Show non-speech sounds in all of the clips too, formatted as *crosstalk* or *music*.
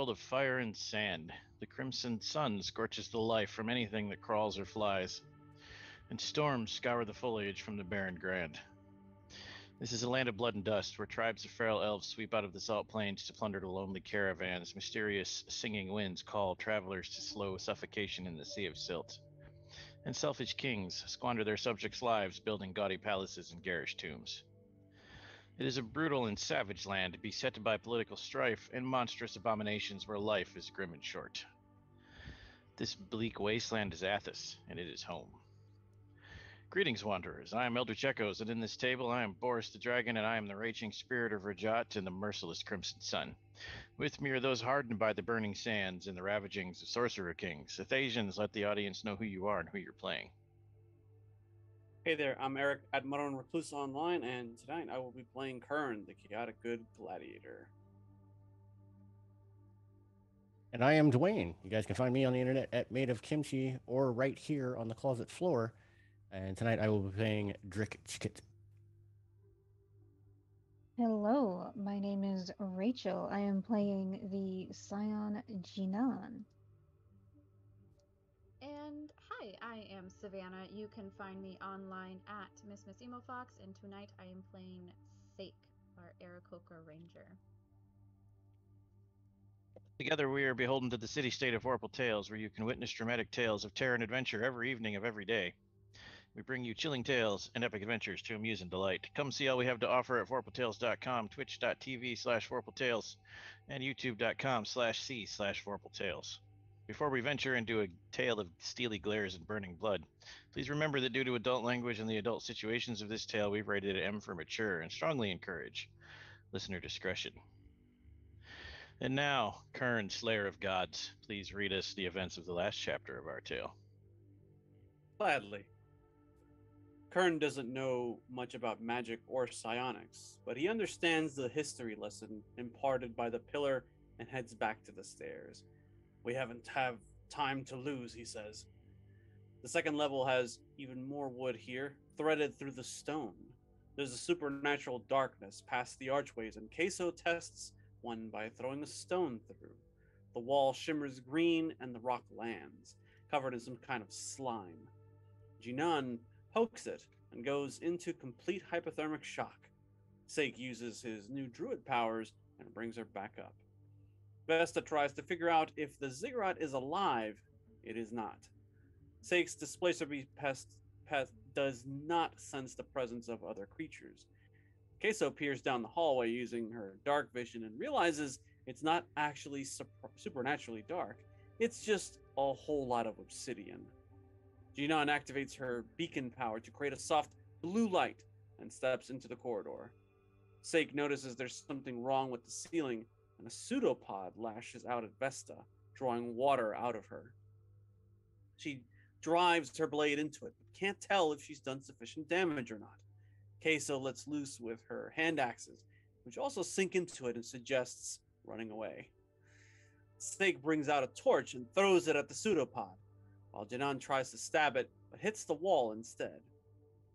world of fire and sand. The crimson sun scorches the life from anything that crawls or flies, and storms scour the foliage from the barren grand. This is a land of blood and dust, where tribes of feral elves sweep out of the salt plains to plunder the lonely caravans. Mysterious singing winds call travelers to slow suffocation in the sea of silt. And selfish kings squander their subjects' lives building gaudy palaces and garish tombs. It is a brutal and savage land beset by political strife and monstrous abominations where life is grim and short. This bleak wasteland is Athas, and it is home. Greetings, wanderers. I am Eldritch Echoes, and in this table I am Borys the Dragon, and I am the raging spirit of Rajaat and the merciless Crimson Sun. With me are those hardened by the burning sands and the ravagings of Sorcerer Kings. Athasians, let the audience know who you are and who you're playing. Hey there, I'm Eric at Modern Recluse Online, and tonight I will be playing Kern, the chaotic good gladiator. And I am Duane. You guys can find me on the internet at Made of Kimchi or right here on the closet floor. And tonight I will be playing Drick Chikit. Hello, my name is Rachel. I am playing the Psion Jinan. And hi, I am Savannah. You can find me online at Miss Miss Emo Fox, and tonight I am playing Sake, our Aarakocra Ranger. Together we are beholden to the city state of Vorpal Tales, where you can witness dramatic tales of terror and adventure every evening of every day. We bring you chilling tales and epic adventures to amuse and delight. Come see all we have to offer at vorpaltales.com, twitch.tv slash vorpaltales, and youtube.com slash c slash vorpaltales. Before we venture into a tale of steely glares and burning blood, please remember that due to adult language and the adult situations of this tale, we've rated it M for mature and strongly encourage listener discretion. And now, Kern, Slayer of Gods, please read us the events of the last chapter of our tale. Gladly. Kern doesn't know much about magic or psionics, but he understands the history lesson imparted by the pillar and heads back to the stairs. We haven't have time to lose, he says. The second level has even more wood here, threaded through the stone. There's a supernatural darkness past the archways, and Queso tests one by throwing a stone through. The wall shimmers green, and the rock lands, covered in some kind of slime. Jinan pokes it and goes into complete hypothermic shock. Sake uses his new druid powers and brings her back up. Vesta tries to figure out if the ziggurat is alive. It is not. Sake's displacer beast pest, pest does not sense the presence of other creatures. Queso peers down the hallway using her dark vision and realizes it's not actually super- supernaturally dark. It's just a whole lot of obsidian. Jinan activates her beacon power to create a soft blue light and steps into the corridor. Sake notices there's something wrong with the ceiling and a pseudopod lashes out at Vesta, drawing water out of her. She drives her blade into it, but can't tell if she's done sufficient damage or not. Queso lets loose with her hand axes, which also sink into it and suggests running away. Snake brings out a torch and throws it at the pseudopod, while Janan tries to stab it, but hits the wall instead.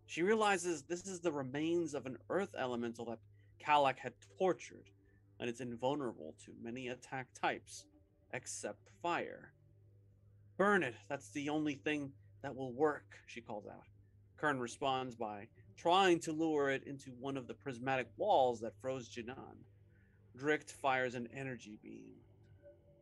She realizes this is the remains of an earth elemental that Kalak had tortured, and it's invulnerable to many attack types, except fire. Burn it, that's the only thing that will work, she calls out. Kern responds by trying to lure it into one of the prismatic walls that froze Jinan. Dricht fires an energy beam.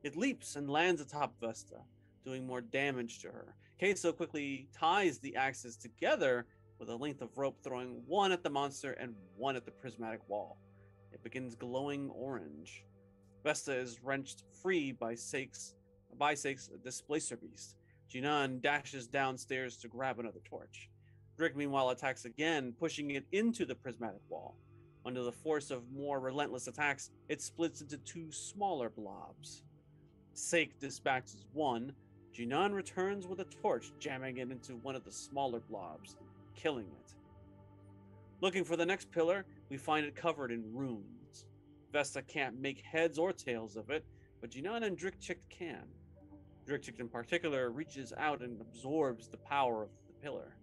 It leaps and lands atop Vesta, doing more damage to her. Queso quickly ties the axes together with a length of rope, throwing one at the monster and one at the prismatic wall. It begins glowing orange. Vesta is wrenched free by Sake's by Sake's displacer beast. Jinan dashes downstairs to grab another torch. Drick meanwhile attacks again, pushing it into the prismatic wall. Under the force of more relentless attacks, it splits into two smaller blobs. Sake dispatches one. Jinan returns with a torch, jamming it into one of the smaller blobs, killing it. Looking for the next pillar, we find it covered in runes. Vesta can't make heads or tails of it, but Jinan and Drickchick can. Drickchick in particular reaches out and absorbs the power of the pillar.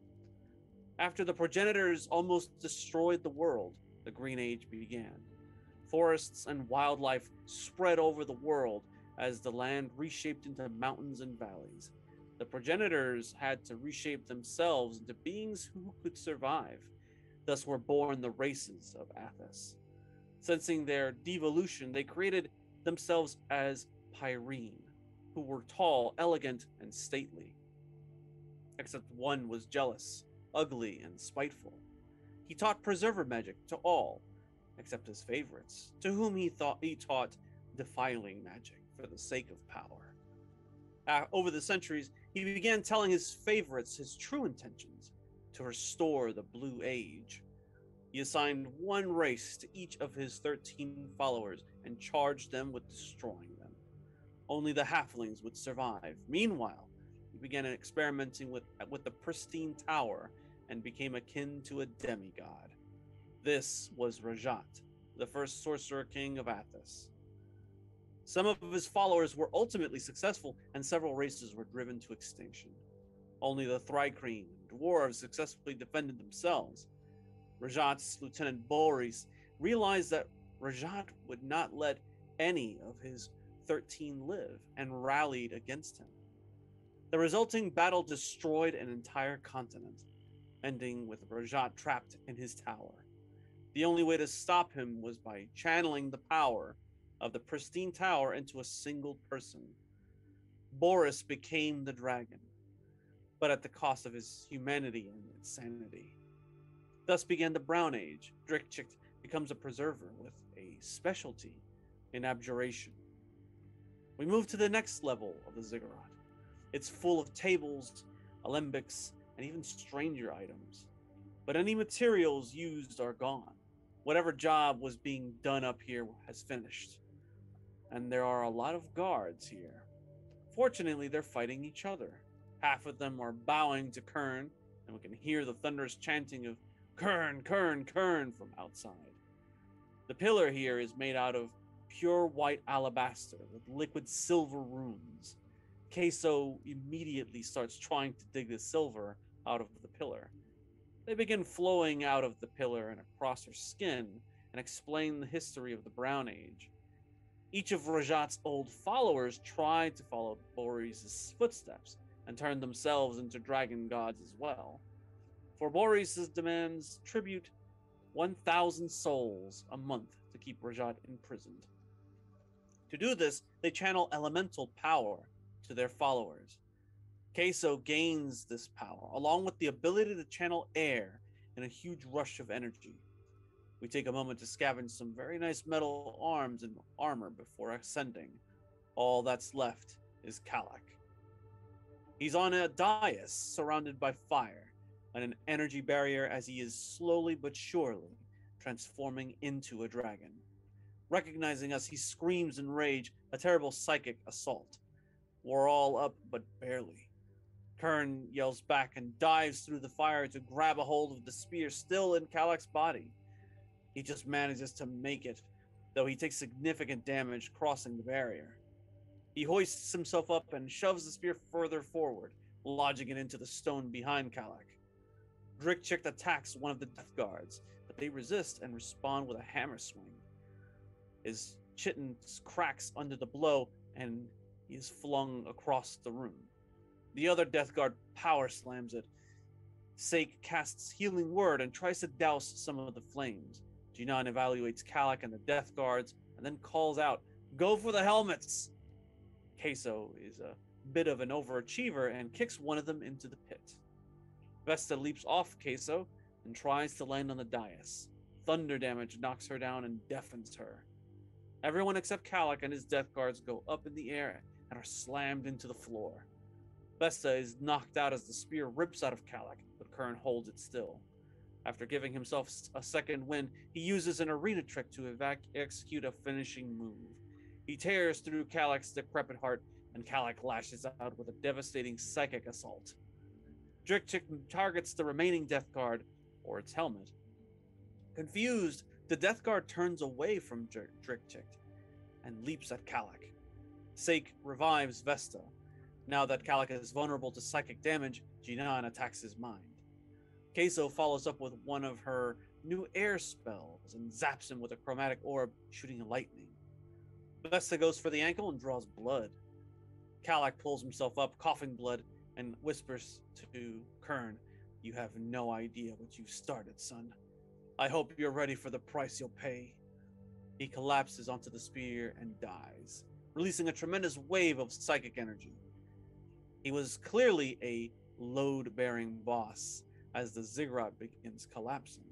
After the progenitors almost destroyed the world, the Green Age began. Forests and wildlife spread over the world as the land reshaped into mountains and valleys. The progenitors had to reshape themselves into beings who could survive. Thus were born the races of Athas. Sensing their devolution, they created themselves as Pyreen, who were tall, elegant, and stately. Except one was jealous, ugly, and spiteful. He taught preserver magic to all, except his favorites, to whom he thought he taught defiling magic for the sake of power. Uh, over the centuries, he began telling his favorites his true intentions to restore the Blue Age. He assigned one race to each of his 13 followers and charged them with destroying them. Only the halflings would survive. Meanwhile, he began experimenting with, with the pristine tower and became akin to a demigod. This was Rajaat, the first sorcerer king of Athas. Some of his followers were ultimately successful, and several races were driven to extinction. Only the Thri-kreen and dwarves successfully defended themselves. Rajaat's lieutenant Borys realized that Rajaat would not let any of his 13 live and rallied against him. The resulting battle destroyed an entire continent, ending with Rajaat trapped in his tower. The only way to stop him was by channeling the power of the pristine tower into a single person. Borys became the dragon, but at the cost of his humanity and its sanity. Thus began the Brown Age. Drikchik becomes a preserver with a specialty in abjuration. We move to the next level of the ziggurat. It's full of tables, alembics, and even stranger items. But any materials used are gone. Whatever job was being done up here has finished. And there are a lot of guards here. Fortunately, they're fighting each other. Half of them are bowing to Kern, and we can hear the thunderous chanting of Kern, Kern, Kern from outside. The pillar here is made out of pure white alabaster with liquid silver runes. Queso immediately starts trying to dig the silver out of the pillar. They begin flowing out of the pillar and across her skin and explain the history of the Brown Age. Each of Rajaat's old followers tried to follow Borys's footsteps and turned themselves into dragon gods as well. For Borys demands tribute 1,000 souls a month to keep Rajaat imprisoned. To do this, they channel elemental power to their followers. Queso gains this power, along with the ability to channel air in a huge rush of energy. We take a moment to scavenge some very nice metal arms and armor before ascending. All that's left is Kalak. He's on a dais surrounded by fire and an energy barrier as he is slowly but surely transforming into a dragon. Recognizing us, he screams in rage, a terrible psychic assault. We're all up, but barely. Kern yells back and dives through the fire to grab a hold of the spear still in Kalak's body. He just manages to make it, though he takes significant damage crossing the barrier. He hoists himself up and shoves the spear further forward, lodging it into the stone behind Kalak. Drikchik attacks one of the death guards, but they resist and respond with a hammer swing. His chitin cracks under the blow, and he is flung across the room. The other Death Guard power slams it. Sake casts Healing Word and tries to douse some of the flames. Jinan evaluates Kalak and the Death Guards and then calls out, Go for the helmets! Queso is a bit of an overachiever and kicks one of them into the pit. Vesta leaps off Queso and tries to land on the dais. Thunder damage knocks her down and deafens her. Everyone except Kalak and his death guards go up in the air and are slammed into the floor. Vesta is knocked out as the spear rips out of Kalak, but Kern holds it still. After giving himself a second wind, he uses an arena trick to evac- execute a finishing move. He tears through Kalak's decrepit heart, and Kalak lashes out with a devastating psychic assault. Drikchik targets the remaining Death Guard, or its helmet. Confused, the Death Guard turns away from Drikchik and leaps at Kalak. Sake revives Vesta. Now that Kalak is vulnerable to psychic damage, Jinan attacks his mind. Queso follows up with one of her new air spells and zaps him with a chromatic orb shooting lightning. Vesta goes for the ankle and draws blood. Kalak pulls himself up, coughing blood, and whispers to Kern, You have no idea what you've started, son. I hope you're ready for the price you'll pay. He collapses onto the spear and dies, releasing a tremendous wave of psychic energy. He was clearly a load bearing boss as the ziggurat begins collapsing.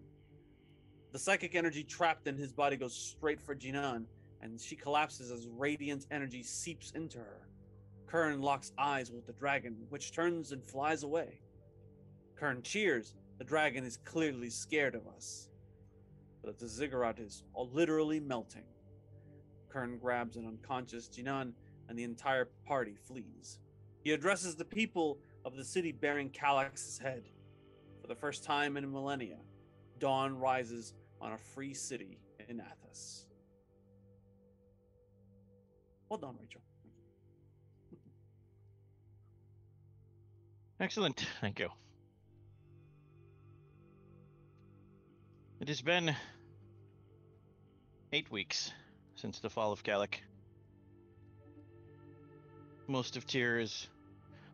The psychic energy trapped in his body goes straight for Jinan, and she collapses as radiant energy seeps into her. Kern locks eyes with the dragon, which turns and flies away. Kern cheers. The dragon is clearly scared of us. But the ziggurat is literally melting. Kern grabs an unconscious Jinan, and the entire party flees. He addresses the people of the city bearing Kalak's head. For the first time in millennia, dawn rises on a free city in Athas. Well done, Rachel. Excellent. Thank you. It has been eight weeks since the fall of Kalak. Most of Tyr is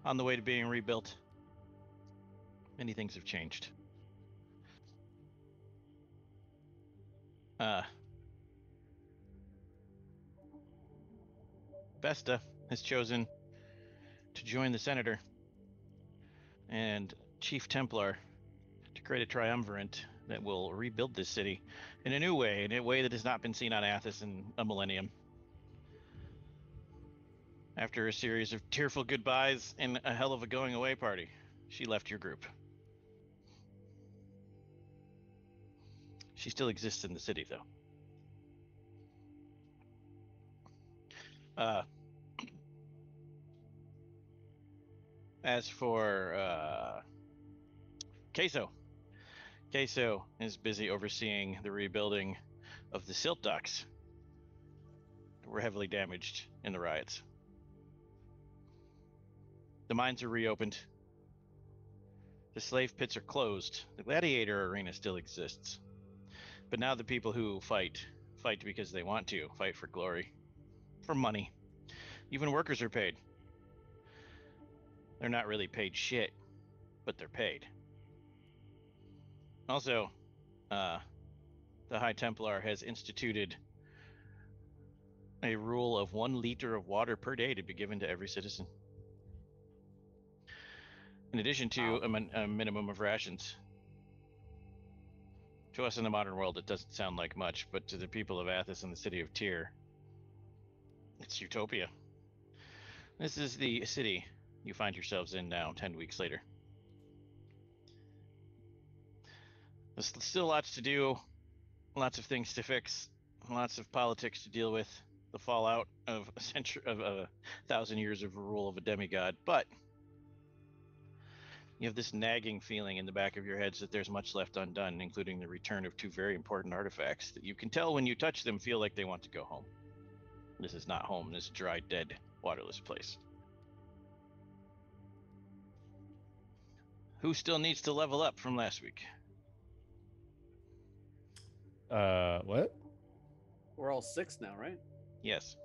on the way to being rebuilt. Many things have changed. Uh, Vesta has chosen to join the Senator and Chief Templar to create a triumvirate that will rebuild this city in a new way, in a way that has not been seen on Athas in a millennium. After a series of tearful goodbyes and a hell of a going away party, she left your group. She still exists in the city, though. Uh, as for uh, Queso, Queso is busy overseeing the rebuilding of the silt docks were heavily damaged in the riots. The mines are reopened. The slave pits are closed. The gladiator arena still exists. But now the people who fight, fight because they want to, fight for glory, for money. Even workers are paid. They're not really paid shit, but they're paid. Also, uh, the High Templar has instituted a rule of one liter of water per day to be given to every citizen. In addition to Wow. a, min- a minimum of rations. To us in the modern world, it doesn't sound like much, but to the people of Athas and the city of Tyr, it's utopia. This is the city you find yourselves in now, 10 weeks later. There's still lots to do, lots of things to fix, lots of politics to deal with, the fallout of a century of a thousand years of rule of a demigod, but you have this nagging feeling in the back of your heads that there's much left undone, including the return of two very important artifacts that you can tell when you touch them feel like they want to go home. This is not home, this dry, dead, waterless place. Who still needs to level up from last week? Uh, what? We're all six now, right? Yes.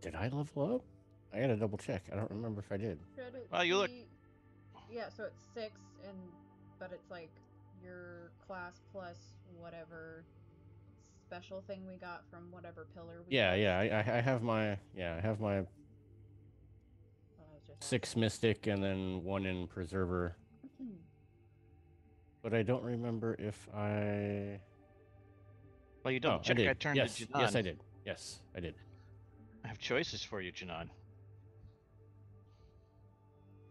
Did I level up? I gotta double check. I don't remember if I did. Should it Well, you look- be- Yeah, so it's six, and but it's like your class plus whatever special thing we got from whatever pillar. we Yeah, got. yeah. I, I I have my yeah. I have my six mystic and then one in preserver. asking. But I don't remember if I. Well, you Oh, don't. I Check. did. I turned yes, to Janan. yes, I did. Yes, I did. I have choices for you, Janan.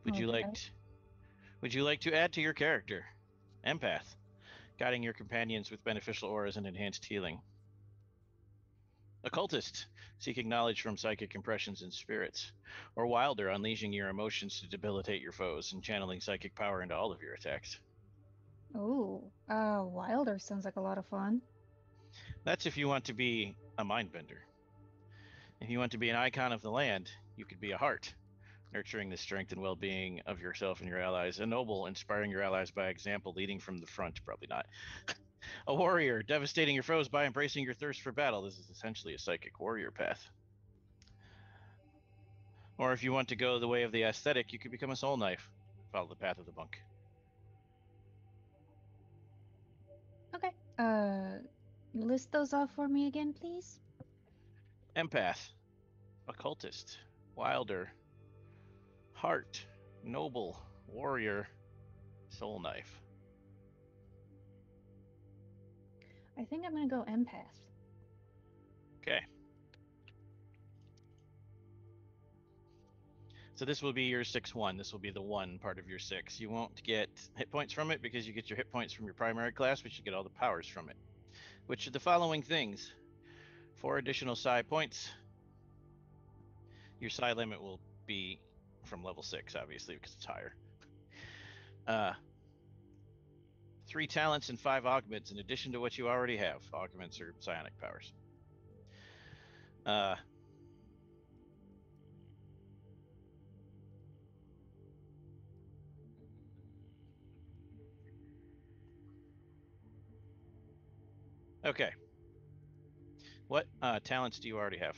Would you like? t- would you like to add to your character, empath, guiding your companions with beneficial auras and enhanced healing? Occultist, seeking knowledge from psychic impressions and spirits, or wilder, unleashing your emotions to debilitate your foes and channeling psychic power into all of your attacks. Oh, uh, Wilder sounds like a lot of fun. That's if you want to be a mindbender. If you want to be an icon of the land, you could be a heart, nurturing the strength and well-being of yourself and your allies. A noble, inspiring your allies by example, leading from the front. Probably not. *laughs* a warrior, devastating your foes by embracing your thirst for battle. This is essentially a psychic warrior path. Or if you want to go the way of the aesthetic, you could become a soul knife. Follow the path of the monk. Okay. Uh, list those off for me again, please. Empath, occultist, wilder, heart, noble, warrior, soul knife. I think I'm gonna go empath. Okay. So this will be your six one. This will be the one part of your six. You won't get hit points from it because you get your hit points from your primary class, but you get all the powers from it. Which are the following things. Four additional psi points. Your psi limit will be from level six, obviously, because it's higher. Uh three talents and five augments in addition to what you already have. Augments are psionic powers. Uh, okay. What uh, talents do you already have?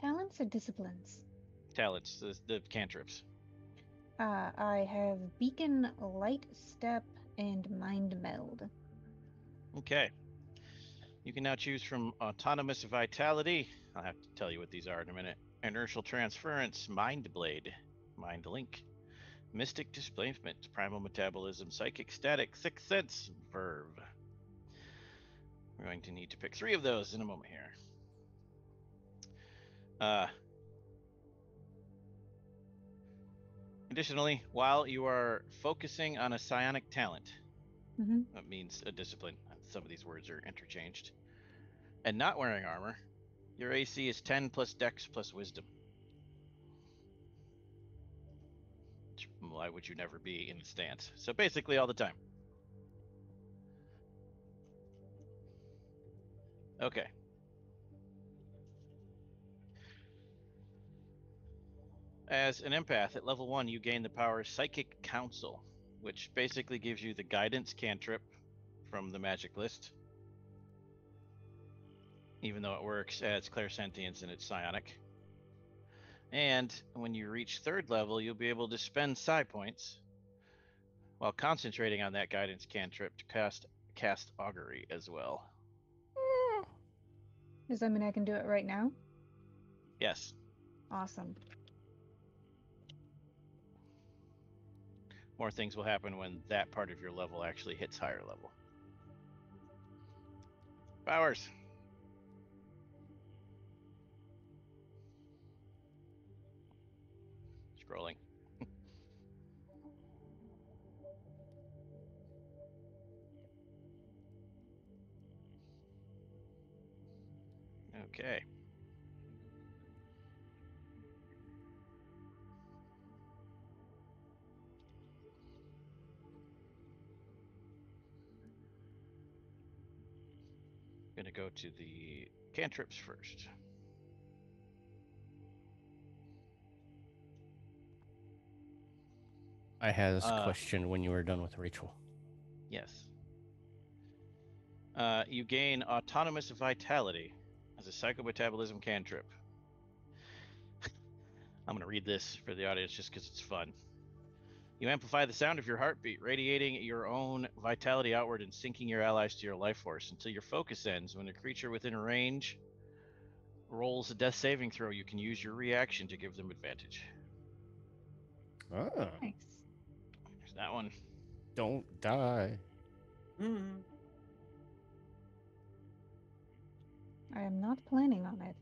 Talents or disciplines? Talents, the, the cantrips. Uh, I have Beacon, Light Step, and Mind Meld. Okay. You can now choose from Autonomous Vitality. I'll have to tell you what these are in a minute. Inertial Transference, Mind Blade, Mind Link, Mystic Displacement, Primal Metabolism, Psychic Static, Sixth Sense, Verve. We're going to need to pick three of those in a moment here. Uh, additionally, while you are focusing on a psionic talent, Mm-hmm. that means a discipline. Some of these words are interchanged. And not wearing armor, your AC is 10 plus dex plus wisdom. Why would you never be in stance? So basically, all the time. Okay. As an empath at level one, you gain the power Psychic Counsel, which basically gives you the guidance cantrip from the magic list. Even though it works as clairsentience and it's psionic. And when you reach third level, you'll be able to spend psi points while concentrating on that guidance cantrip to cast cast augury as well. Does that mean I can do it right now? Yes. Awesome. More things will happen when that part of your level actually hits higher level. Powers. Scrolling. *laughs* okay. Go to the cantrips first. I had this Uh, question when you were done with Rachel. Yes. Uh, you gain autonomous vitality as a psychometabolism cantrip. *laughs* I'm going to read this for the audience just because it's fun. You amplify the sound of your heartbeat, radiating your own vitality outward and sinking your allies to your life force until your focus ends. When a creature within range rolls a death saving throw, you can use your reaction to give them advantage. Ah, Nice. There's that one. don't die. Hmm. I am not planning on it.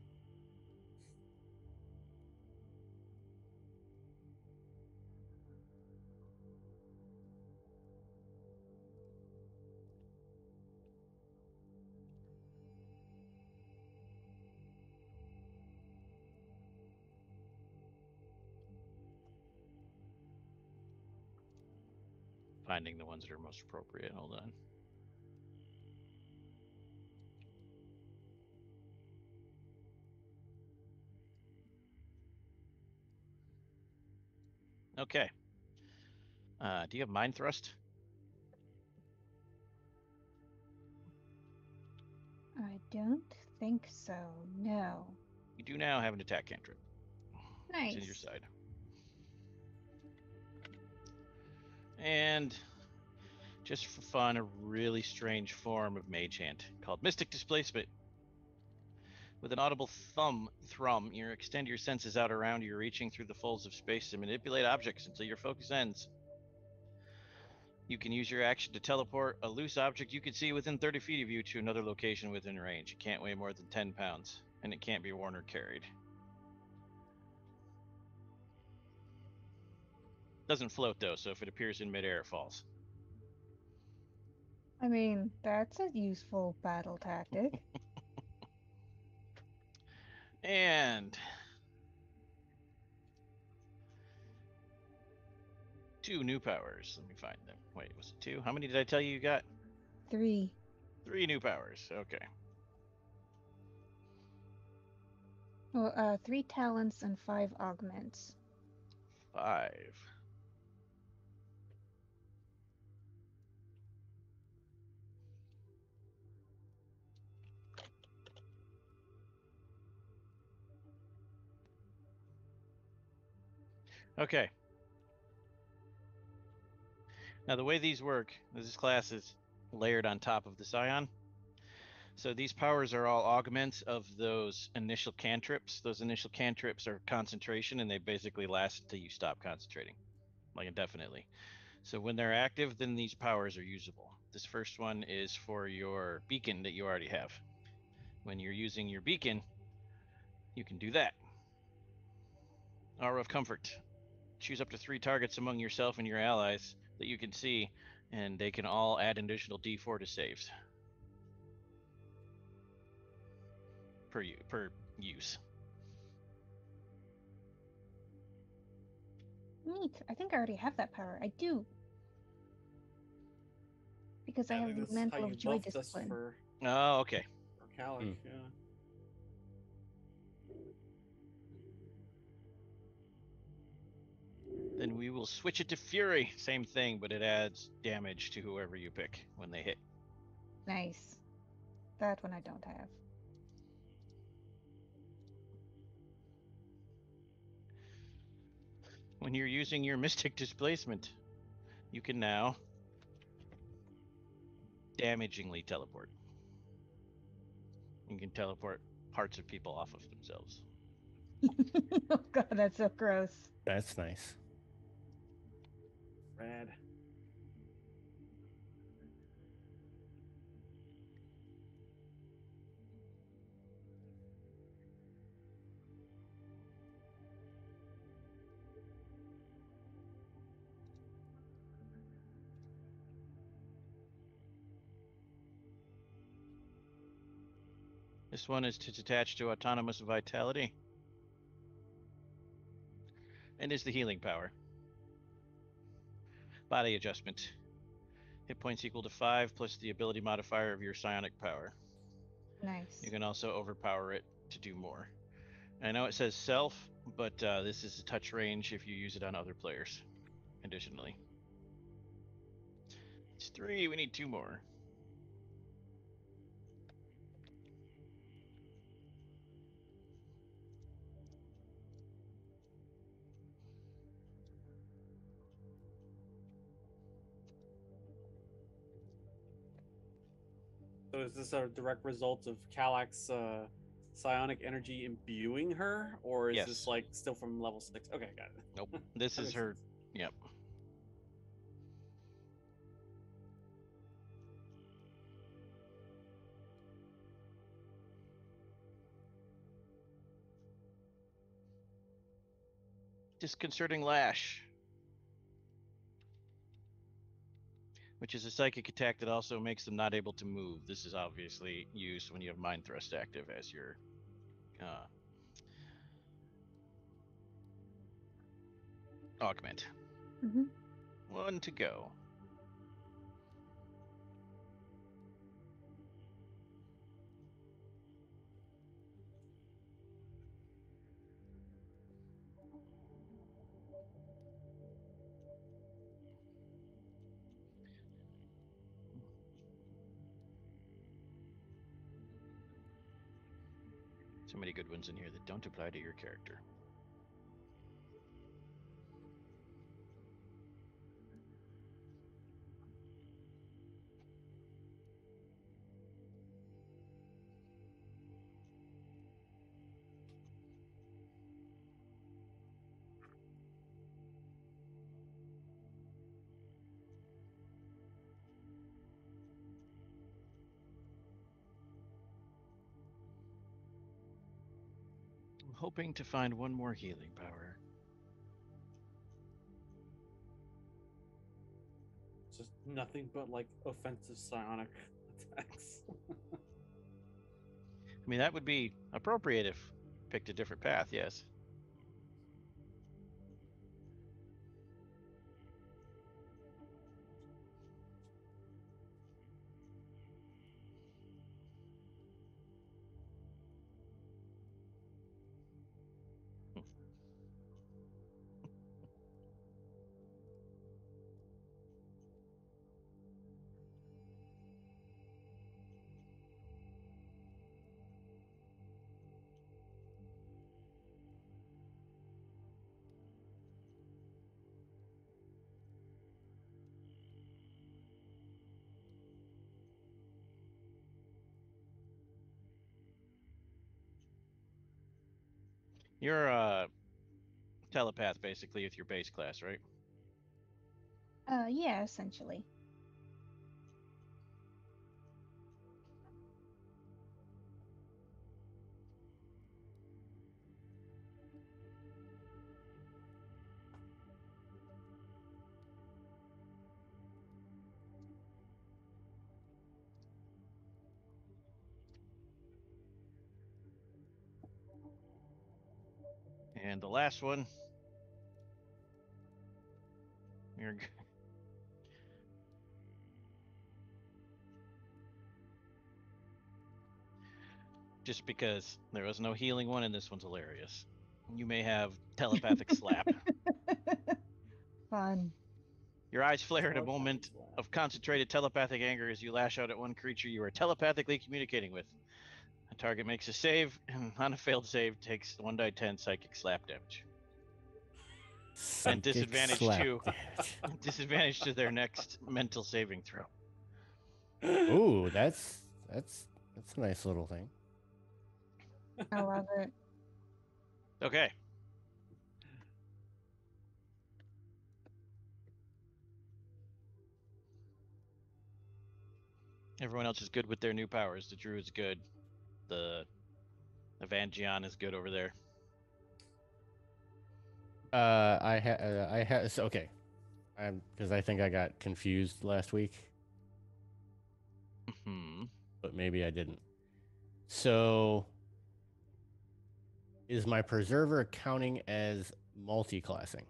finding the ones that are most appropriate. Hold on. Okay. Uh, do you have mind thrust? I don't think so. No. You do now have an attack cantrip. Nice. It's in your side. And just for fun, a really strange form of mage hand called Mystic Displacement. With an audible thumb thrum, you extend your senses out around you, reaching through the folds of space to manipulate objects until your focus ends. You can use your action to teleport a loose object you can see within 30 feet of you to another location within range. It can't weigh more than 10 pounds, and it can't be worn or carried. Doesn't float though, so if it appears in midair, it falls. I mean, that's a useful battle tactic. *laughs* And two new powers. Let me find them. Wait, was it two? How many did I tell you you got? Three. Three new powers. Okay. Well, uh, three talents and five augments. Five. Okay. Now the way these work, this class is layered on top of the Psion. So these powers are all augments of those initial cantrips. Those initial cantrips are concentration and they basically last until you stop concentrating, like indefinitely. So when they're active, then these powers are usable. This first one is for your beacon that you already have. When you're using your beacon, you can do that. Aura of Comfort. Choose up to three targets among yourself and your allies that you can see, and they can all add an additional d4 to saves per per use. Neat. I think I already have that power. I do. Because I Yeah, have the that's mantle of joy discipline. for, Oh, okay. for Kalak, Hmm. yeah. Then we will switch it to Fury. Same thing, but it adds damage to whoever you pick when they hit. Nice. That one I don't have. When you're using your Mystic Displacement, you can now damagingly teleport. You can teleport parts of people off of themselves. *laughs* oh god, that's so gross. That's nice. Rad. This one is to detach to autonomous vitality. And is the healing power. Body adjustment. Hit points equal to 5 plus the ability modifier of your psionic power. Nice. You can also overpower it to do more. I know it says self, but uh, this is a touch range if you use it on other players. Additionally, it's three. We need two more. So is this a direct result of Kalak's uh, psionic energy imbuing her, or is Yes. this like still from level six? Okay, got it. Nope. *laughs* This is her. sense. Yep. Disconcerting lash. Which is a psychic attack that also makes them not able to move. This is obviously used when you have mind thrust active as your uh, augment. hmm One to go. Good ones in here that don't apply to your character. Hoping to find one more healing power. It's just nothing but like offensive psionic *laughs* attacks. I mean, that would be appropriate if picked a different path, yes. You're a telepath basically with your base class, right? Uh, yeah, essentially. Last one. You're g- just because there was no healing one and this one's hilarious. You may have telepathic slap. *laughs* Fun. Your eyes flare in a moment slap. of concentrated telepathic anger as you lash out at one creature you are telepathically communicating with. A target makes a save, *clears throat* and on a failed save, takes 1 die 10 psychic slap damage. Psychic disadvantage slap too. damage. *laughs* Disadvantage to their next mental saving throw. Ooh, that's that's that's a nice little thing. I love it. Okay. Everyone else is good with their new powers. The Druid's good. The Evangeon is good over there. Uh, I ha- uh, I ha- so, okay. I'm because I think I got confused last week, Hmm. but maybe I didn't. So, is my preserver counting as multi-classing?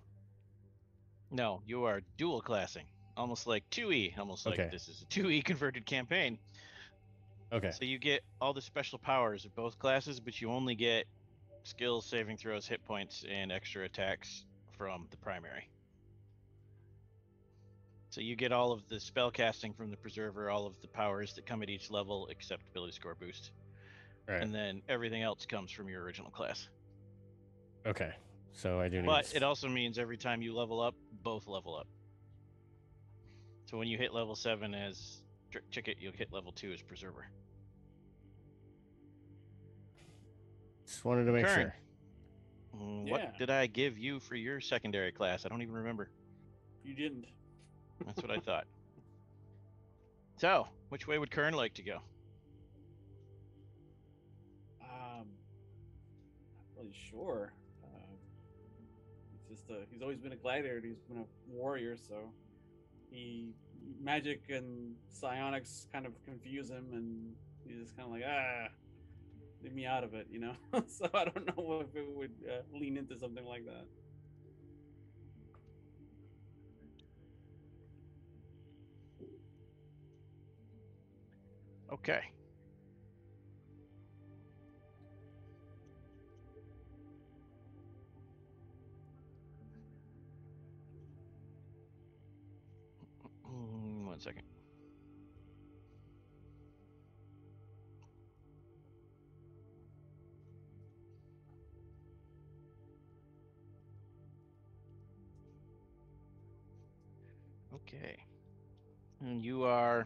No, you are dual classing. Almost like 2E. Almost like Okay. this is a 2E converted campaign. Okay. So you get all the special powers of both classes, but you only get skills, saving throws, hit points, and extra attacks from the primary. So you get all of the spell casting from the preserver, all of the powers that come at each level except ability score boost. Right. And then everything else comes from your original class. okay. So I do need. But it also means every time you level up, both level up. So when you hit level 7 as Tr- Chicket, you'll hit level 2 as Preserver. Just wanted to make Kern. sure. Mm, Yeah. What did I give you for your secondary class? I don't even remember. You didn't. That's what I thought. *laughs* So, which way would Kern like to go? Um, not really sure. Um, he's just a, he's always been a gladiator. He's been a warrior, so he magic and psionics kind of confuse him, and he's just kind of like ah, me out of it, you know. *laughs* so I don't know if it would uh, lean into something like that. Okay. *clears throat* One second. Okay. And you are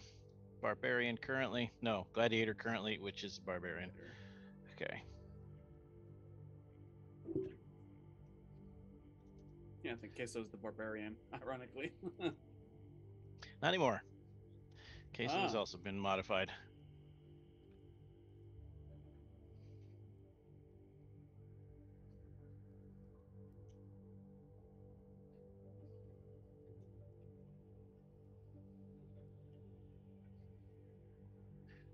barbarian currently? No, gladiator currently, which is barbarian. Okay. Yeah, I think Queso's the barbarian, *laughs* ironically. *laughs* Not anymore. Queso has Ah. also been modified.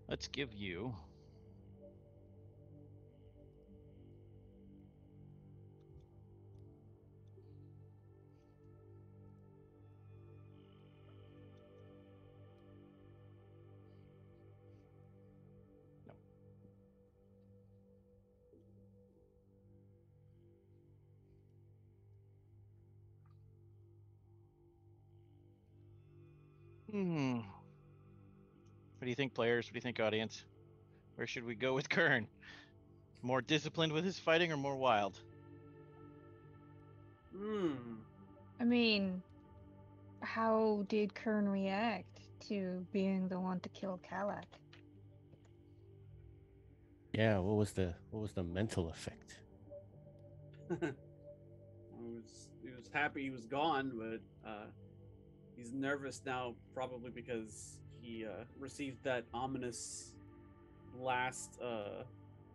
Let's give you What do you think, players? What do you think, audience? Where should we go with *laughs* Kern? More disciplined with his fighting or more wild? Hmm. I mean, how did Kern react to being the one to kill Kalak? Yeah, what was the what was the mental effect? *laughs* I was he was happy he was gone, but uh, he's nervous now, probably because he uh, received that ominous last uh,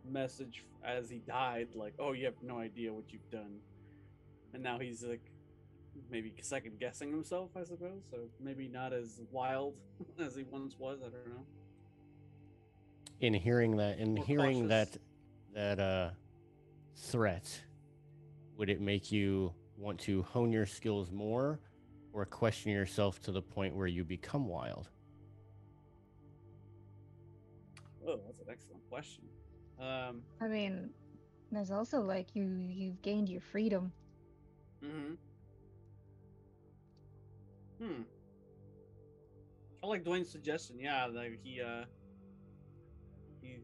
message as he died, like, "Oh, you have no idea what you've done," and now he's like maybe second guessing himself, I suppose. So maybe not as wild *laughs* as he once was. I don't know. In hearing that, in More hearing that that uh threat, would it make you want to hone your skills more, or question yourself to the point where you become wild? Question. Um, I mean, there's also like you you've gained your freedom. Mm-hmm. Hmm. I like Duane's suggestion. Yeah, like he uh he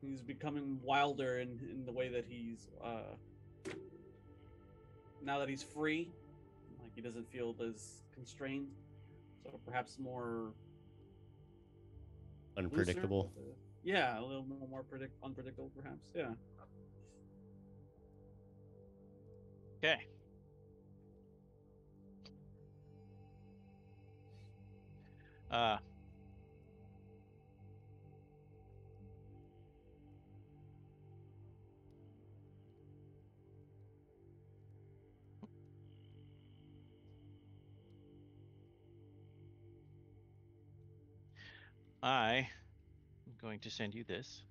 he's becoming wilder in in the way that he's uh now that he's free, like he doesn't feel as constrained. So perhaps more Unpredictable. with the- yeah, a little more, predict unpredictable perhaps. Yeah. Okay. Uh, I going to send you this.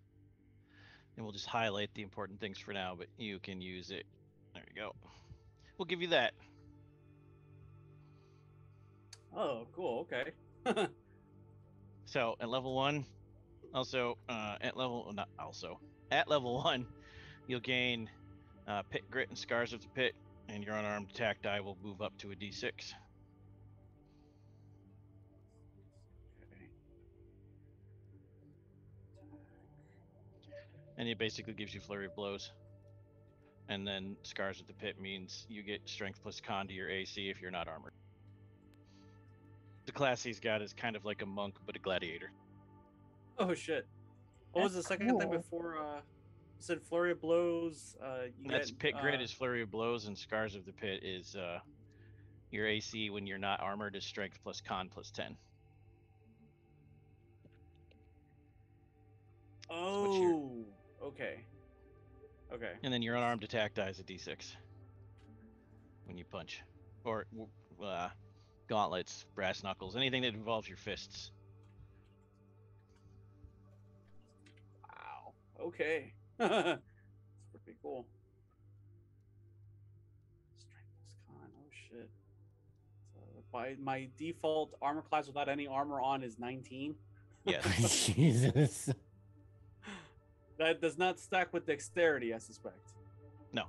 And we'll just highlight the important things for now, but you can use it. There you go. We'll give you that. Oh, cool. Okay. *laughs* So at level one, also uh, at level not also at level one, you'll gain uh, pit grit and scars of the pit, and your unarmed attack die will move up to a d6. And it basically gives you flurry of blows. And then scars of the pit means you get strength plus con to your AC if you're not armored. The class he's got is kind of like a monk but a gladiator. Oh shit! What was the That's second thing before? Uh, you said flurry of blows. Uh, you That's get, pit grit uh, is flurry of blows, and scars of the pit is uh, your AC when you're not armored is strength plus con plus ten. what Oh, you're- okay, okay. And then your unarmed attack dies a d6 when you punch, or uh, gauntlets, brass knuckles, anything that involves your fists. Wow. Okay. *laughs* That's pretty cool. Strength plus con. Oh shit. So by my default armor class without any armor on is 19. Yes. *laughs* *laughs* Jesus. That does not stack with dexterity, I suspect. No.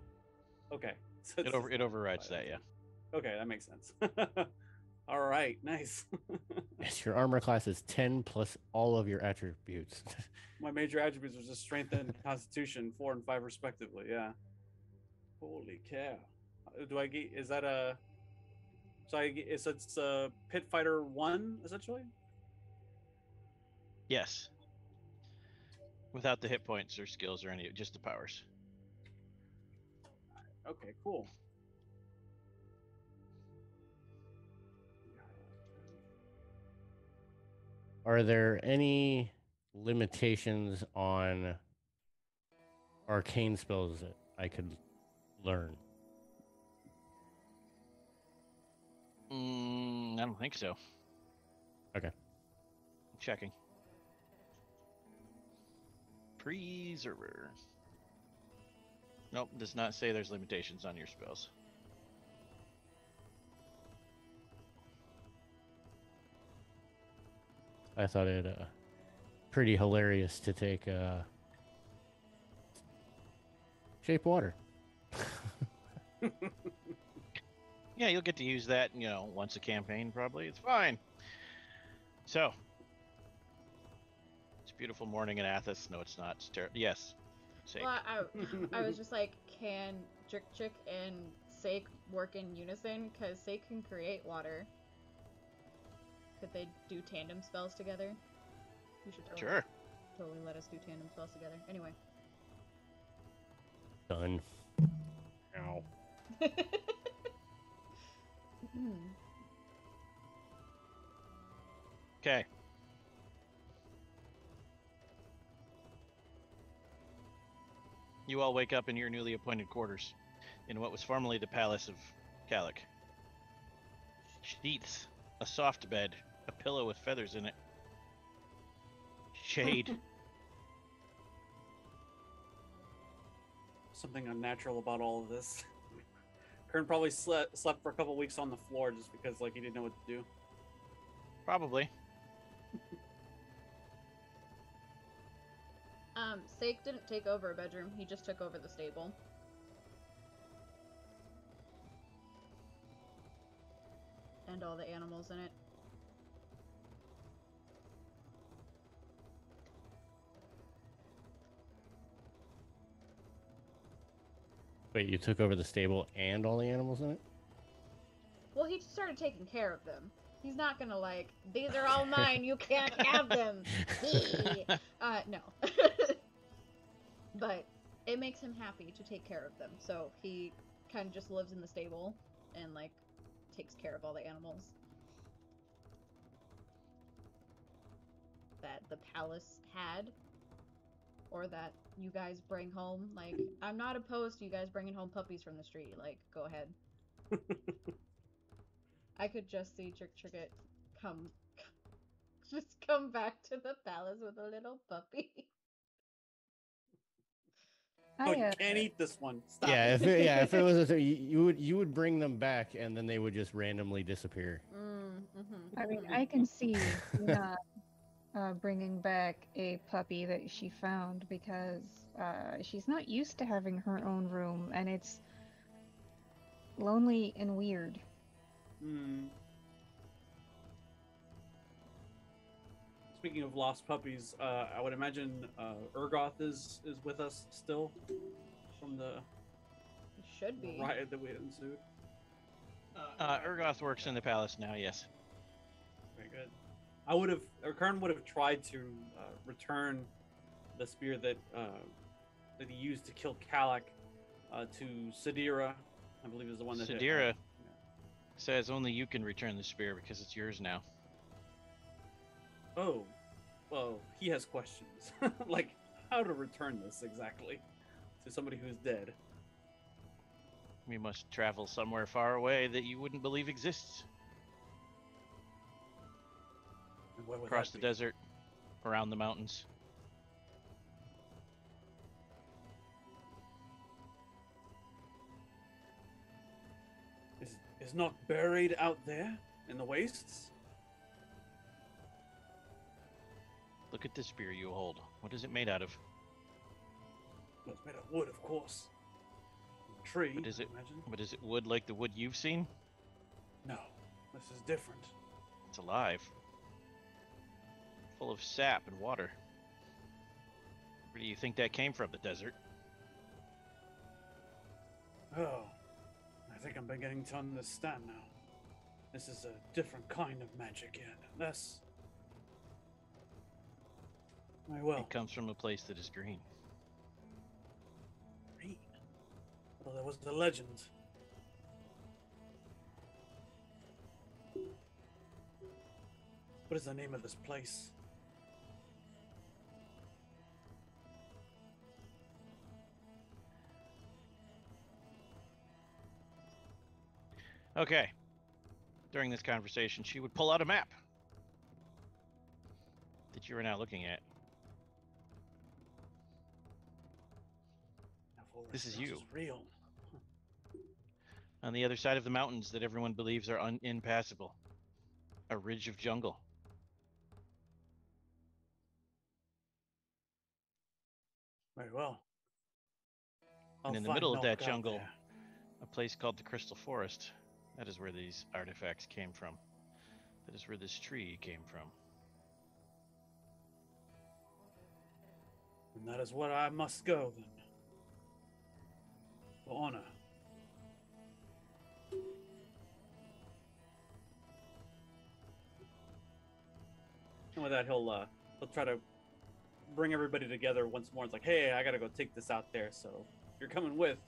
Okay. So *laughs* it over it overrides that, yeah. Okay, that makes sense. *laughs* All right, nice. *laughs* Yes, your armor class is 10 plus all of your attributes. My major attributes are just strength and constitution, four and five respectively. Yeah. Holy cow! Uh, Do I get? Is that a So I, g- it's it's uh, Pit Fighter One essentially. Yes. Without the hit points or skills or any, just the powers. Okay, cool. Are there any limitations on arcane spells that I could learn? Mm, I don't think so. Okay. Checking. Preserver. Nope, does not say there's limitations on your spells. I thought it uh, pretty hilarious to take uh, shape water. *laughs* Yeah, you'll get to use that, you know, once a campaign probably. It's fine. So, it's a beautiful morning in Athas. No, it's not. It's ter- yes. Say. Well, I, *laughs* I was just like, can Chick Chick and Sake work in unison? Because Sake can create water. Could they do tandem spells together? You should totally, Sure. totally let us do tandem spells together. Anyway. Done. Ow. *laughs* Okay. You all wake up in your newly appointed quarters in what was formerly the palace of Kalak. Sheets, a soft bed, a pillow with feathers in it, shade. *laughs* Something unnatural about all of this. Kern probably slept slept for a couple weeks on the floor just because like he didn't know what to do. Probably. *laughs* Um, Sake didn't take over a bedroom, he just took over the stable. And all the animals in it. Wait, you took over the stable and all the animals in it? Well, he just started taking care of them. He's not gonna like, these are all mine, you can't have them. *laughs* uh, no. *laughs* but it makes him happy to take care of them, so he kind of just lives in the stable and like takes care of all the animals. That the palace had, or that you guys bring home. Like, I'm not opposed to you guys bringing home puppies from the street. Like, go ahead. *laughs* I could just see Trick Tricket come, *laughs* just come back to the palace with a little puppy. Oh, I, you uh, can't eat this one. Stop. yeah, if it, yeah, if it was, *laughs* a, you, you would you would bring them back, and then they would just randomly disappear. Mm, hmm I mean, I can see *laughs* not uh, bringing back a puppy that she found because uh, she's not used to having her own room, and it's lonely and weird. Hmm. Speaking of lost puppies, uh, I would imagine uh, Urgoth is is with us still from the Should be. riot that we had ensued. Uh, Urgoth works in the palace now, yes. Very good. I would have, or Kern would have tried to uh, return the spear that uh, that he used to kill Kalak uh, to Sadira. I believe is the one that hit- Sadira. yeah. Says only you can return the spear because it's yours now. Oh, well, he has questions, *laughs* like how to return this exactly to somebody who's dead. We must travel somewhere far away that you wouldn't believe exists. Would Across the be? desert, around the mountains. Is is not buried out there in the wastes? Look at this spear you hold. What is it made out of? Well, it's made of wood, of course. A Tree. But is it- Imagine. But is it wood like the wood you've seen? No, this is different. It's alive. Full of sap and water. Where do you think that came from? The desert? Oh, I think I'm beginning to understand now. This is a different kind of magic, yet. That's very well. It comes from a place that is green. Green. Well, there was the legend. What is the name of this place? Okay. During this conversation, she would pull out a map that you are now looking at. This is this you. real. On the other side of the mountains that everyone believes are un- impassable, a ridge of jungle. Very well. And I'll in the middle of that jungle, there. a place called the Crystal Forest. That is where these artifacts came from. That is where this tree came from. And that is where I must go then. For honor. And with that, he'll uh, he'll try to bring everybody together once more. It's like, hey, I gotta go take this out there. So you're coming with,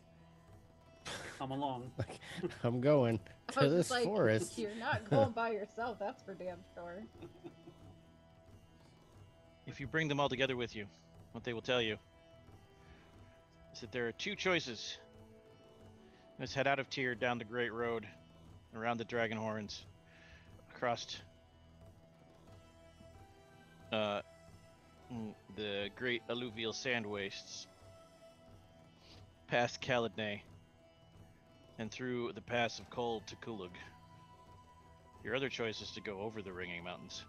come along. *laughs* Like, I'm going I to this just like, forest. You're not going by *laughs* yourself, that's for damn sure. If you bring them all together with you, what they will tell you is that there are two choices. Let's head out of Tyr down the Great Road, around the Dragon Horns, across uh, mm, the Great Alluvial Sand Wastes, past Caladnay, and through the Pass of Cold to Kulug. Your other choice is to go over the Ringing Mountains.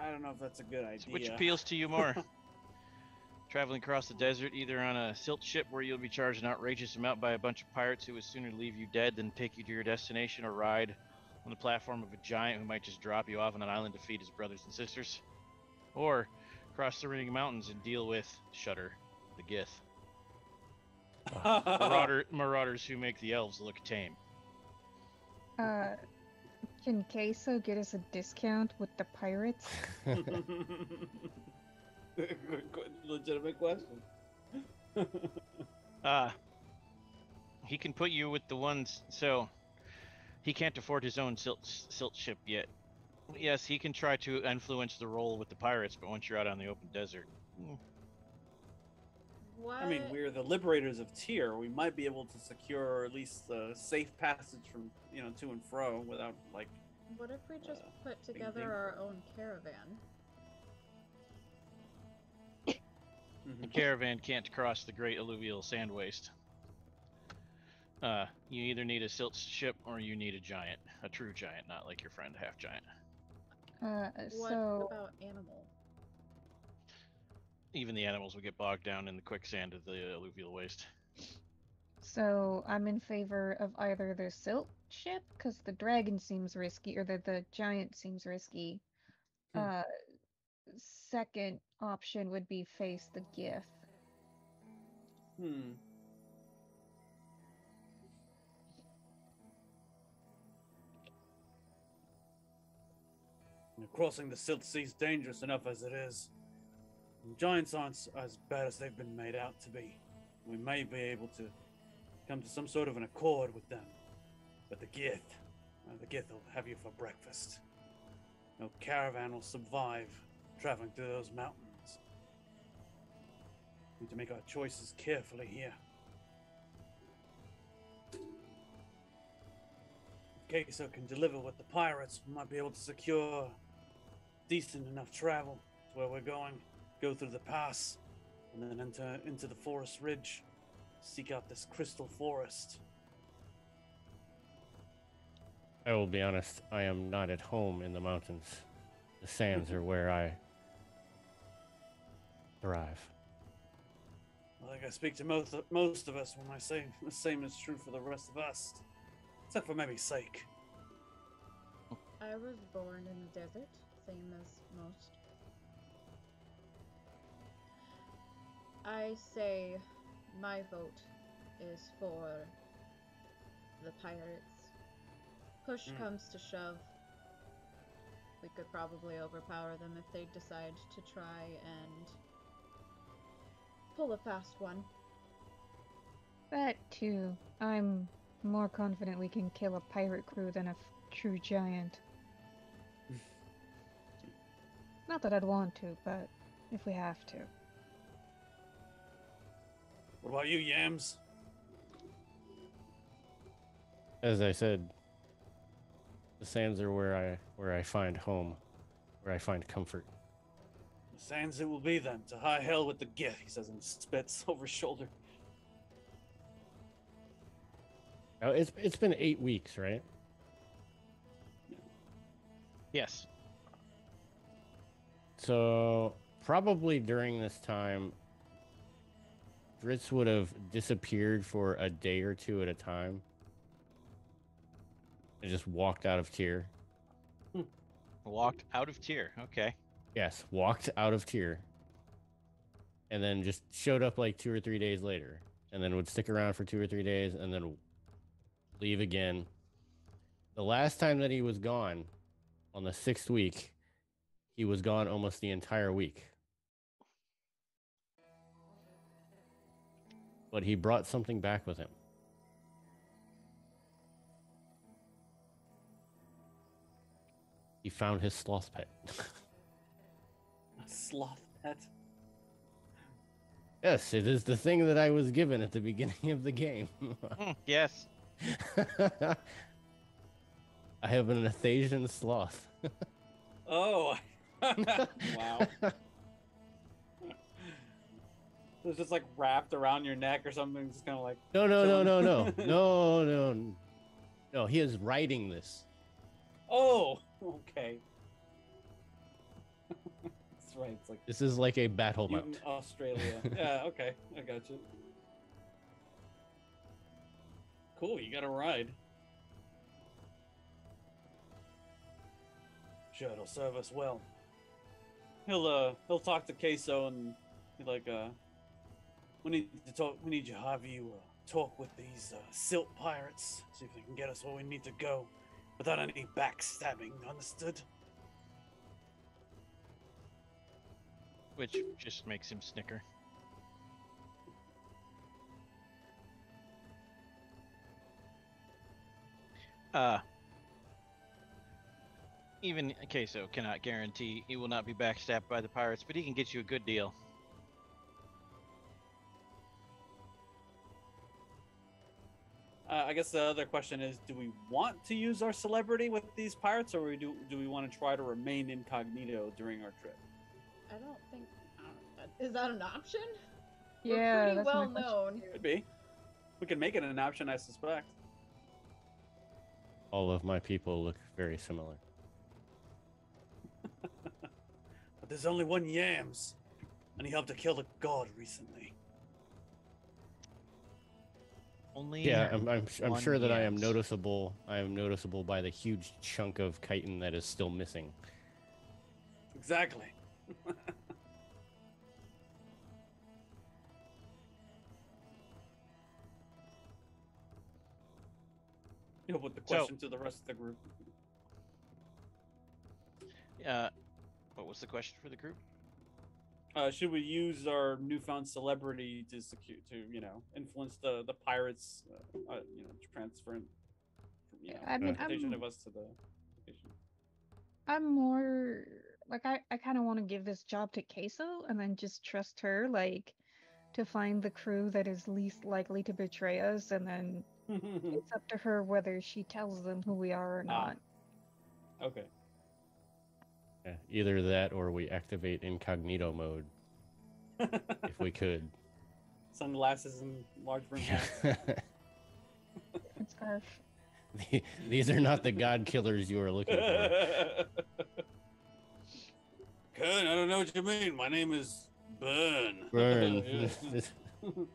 I don't know if that's a good idea. Which appeals to you more? *laughs* Traveling across the desert, either on a silt ship where you'll be charged an outrageous amount by a bunch of pirates who would sooner leave you dead than take you to your destination, or ride on the platform of a giant who might just drop you off on an island to feed his brothers and sisters, or cross the Ringing Mountains and deal with Shudder, the Gith, *laughs* marauder, marauders who make the elves look tame. Uh, can Queso get us a discount with the pirates? *laughs* Good- good- Legitimate question. Uh, he can put you with the ones. So he can't afford his own silt, silt ship yet. Yes, he can try to influence the role with the pirates, but once you're out on the open desert, mm, What? I mean, we're the liberators of Tyr. We might be able to secure at least a safe passage from you know to and fro without like. What if we just uh, put together our own caravan? The caravan can't cross the great alluvial sand waste. Uh, you either need a silt ship or you need a giant, a true giant, not like your friend half giant. Uh, What about animal? Even the animals will get bogged down in the quicksand of the alluvial waste. So I'm in favor of either the silt ship, because the dragon seems risky, or the, the giant seems risky. Hmm. Uh, second option would be face the Gith. Hmm. Crossing the Silt Sea is dangerous enough as it is. And giants aren't as bad as they've been made out to be. We may be able to come to some sort of an accord with them. But the Gith, uh, the Gith will have you for breakfast. No caravan will survive traveling through those mountains. We Need to make our choices carefully here. Queso can deliver with the pirates, we might be able to secure decent enough travel to where we're going. Go through the pass, and then enter into the forest ridge. Seek out this crystal forest. I will be honest, I am not at home in the mountains. The sands are where I thrive. I think I speak to most most of us when I say the same is true for the rest of us, except for maybe Sake. I was born in the desert, same as most. I say my vote is for the pirates. Push Mm. comes to shove. We could probably overpower them if they decide to try and pull a fast one. That too. I'm more confident we can kill a pirate crew than a f- true giant. *laughs* Not that I'd want to, but if we have to. What about you, Yams? As I said, the sands are where I where I find home, where I find comfort. The sands it will be then. To high hell with the Gith, he says and spits *laughs* over his shoulder. Now, it's it's been eight weeks, right? Yes. So probably during this time, Dritz would have disappeared for a day or two at a time, and just walked out of Tyr. Hmm. Walked out of Tyr. Okay. Yes, walked out of Tyr, and then just showed up like two or three days later, and then would stick around for two or three days, and then leave again. The last time that he was gone, on the sixth week, he was gone almost the entire week. But he brought something back with him. He found his sloth pet. *laughs* A sloth pet. yes, it is the thing that I was given at the beginning of the game. *laughs* Hmm, yes. I have an Athasian sloth. Oh. *laughs* wow. It's just like wrapped around your neck or something. Just kind of like. No, no, no, Chilling. no, no, no, no, no. He is riding this. Oh. Okay. That's right. It's like This is like a battle mount. Australia. *laughs* yeah. Okay. I got you. Cool. You got a ride. Sure, it'll serve us well. He'll uh he'll talk to Queso and be like uh we need to talk we need you have you uh, talk with these uh, silt pirates see if they can get us where we need to go without any backstabbing understood Which just makes him snicker. Uh, even Queso cannot guarantee he will not be backstabbed by the pirates, but he can get you a good deal. uh, I guess the other question is do we want to use our celebrity with these pirates or do do we want to try to remain incognito during our trip I don't think. I Is that an option? We're Yeah, pretty that's my well question. known. could be we can make it an option I suspect All of my people look very similar. *laughs* but there's only one Yams and he helped to kill a god recently Only Yeah, I'm, I'm, I'm one sure that I am Yams. noticeable. I am noticeable by the huge chunk of chitin that is still missing. exactly *laughs* You'll put the So- question to the rest of the group. Uh, what was the question for the group? Uh, should we use our newfound celebrity to secure to you know influence the the pirates, uh, uh, you know, transferring, you know, I mean, invitation I'm- of us to the location. I'm more like I, I kind of want to give this job to Queso and then just trust her, like, to find the crew that is least likely to betray us, and then it's up to her whether she tells them who we are or Ah. not. okay. Yeah, either that or we activate incognito mode if we could. *laughs* Sunglasses and large brim Yeah. *laughs* hat. Scarf. These are not the god killers you are looking for. *laughs* Kern, I don't know what you mean. My name is Burn. Burn. *laughs* *laughs*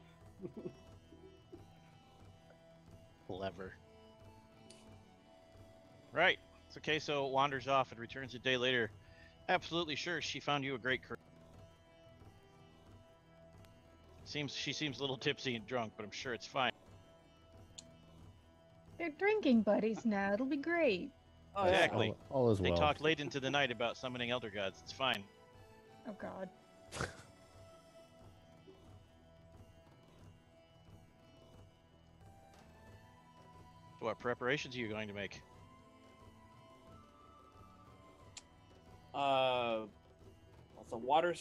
Clever. Right. Okay. So Queso wanders off and returns a day later. Absolutely sure she found you a great crew. Seems she seems a little tipsy and drunk, but I'm sure it's fine. They're drinking buddies now. It'll be great. Oh, yeah. Exactly. All, all is They well. talked late into the night about summoning elder gods. It's fine. Oh God. *laughs* What preparations are you going to make? Uh, lots of water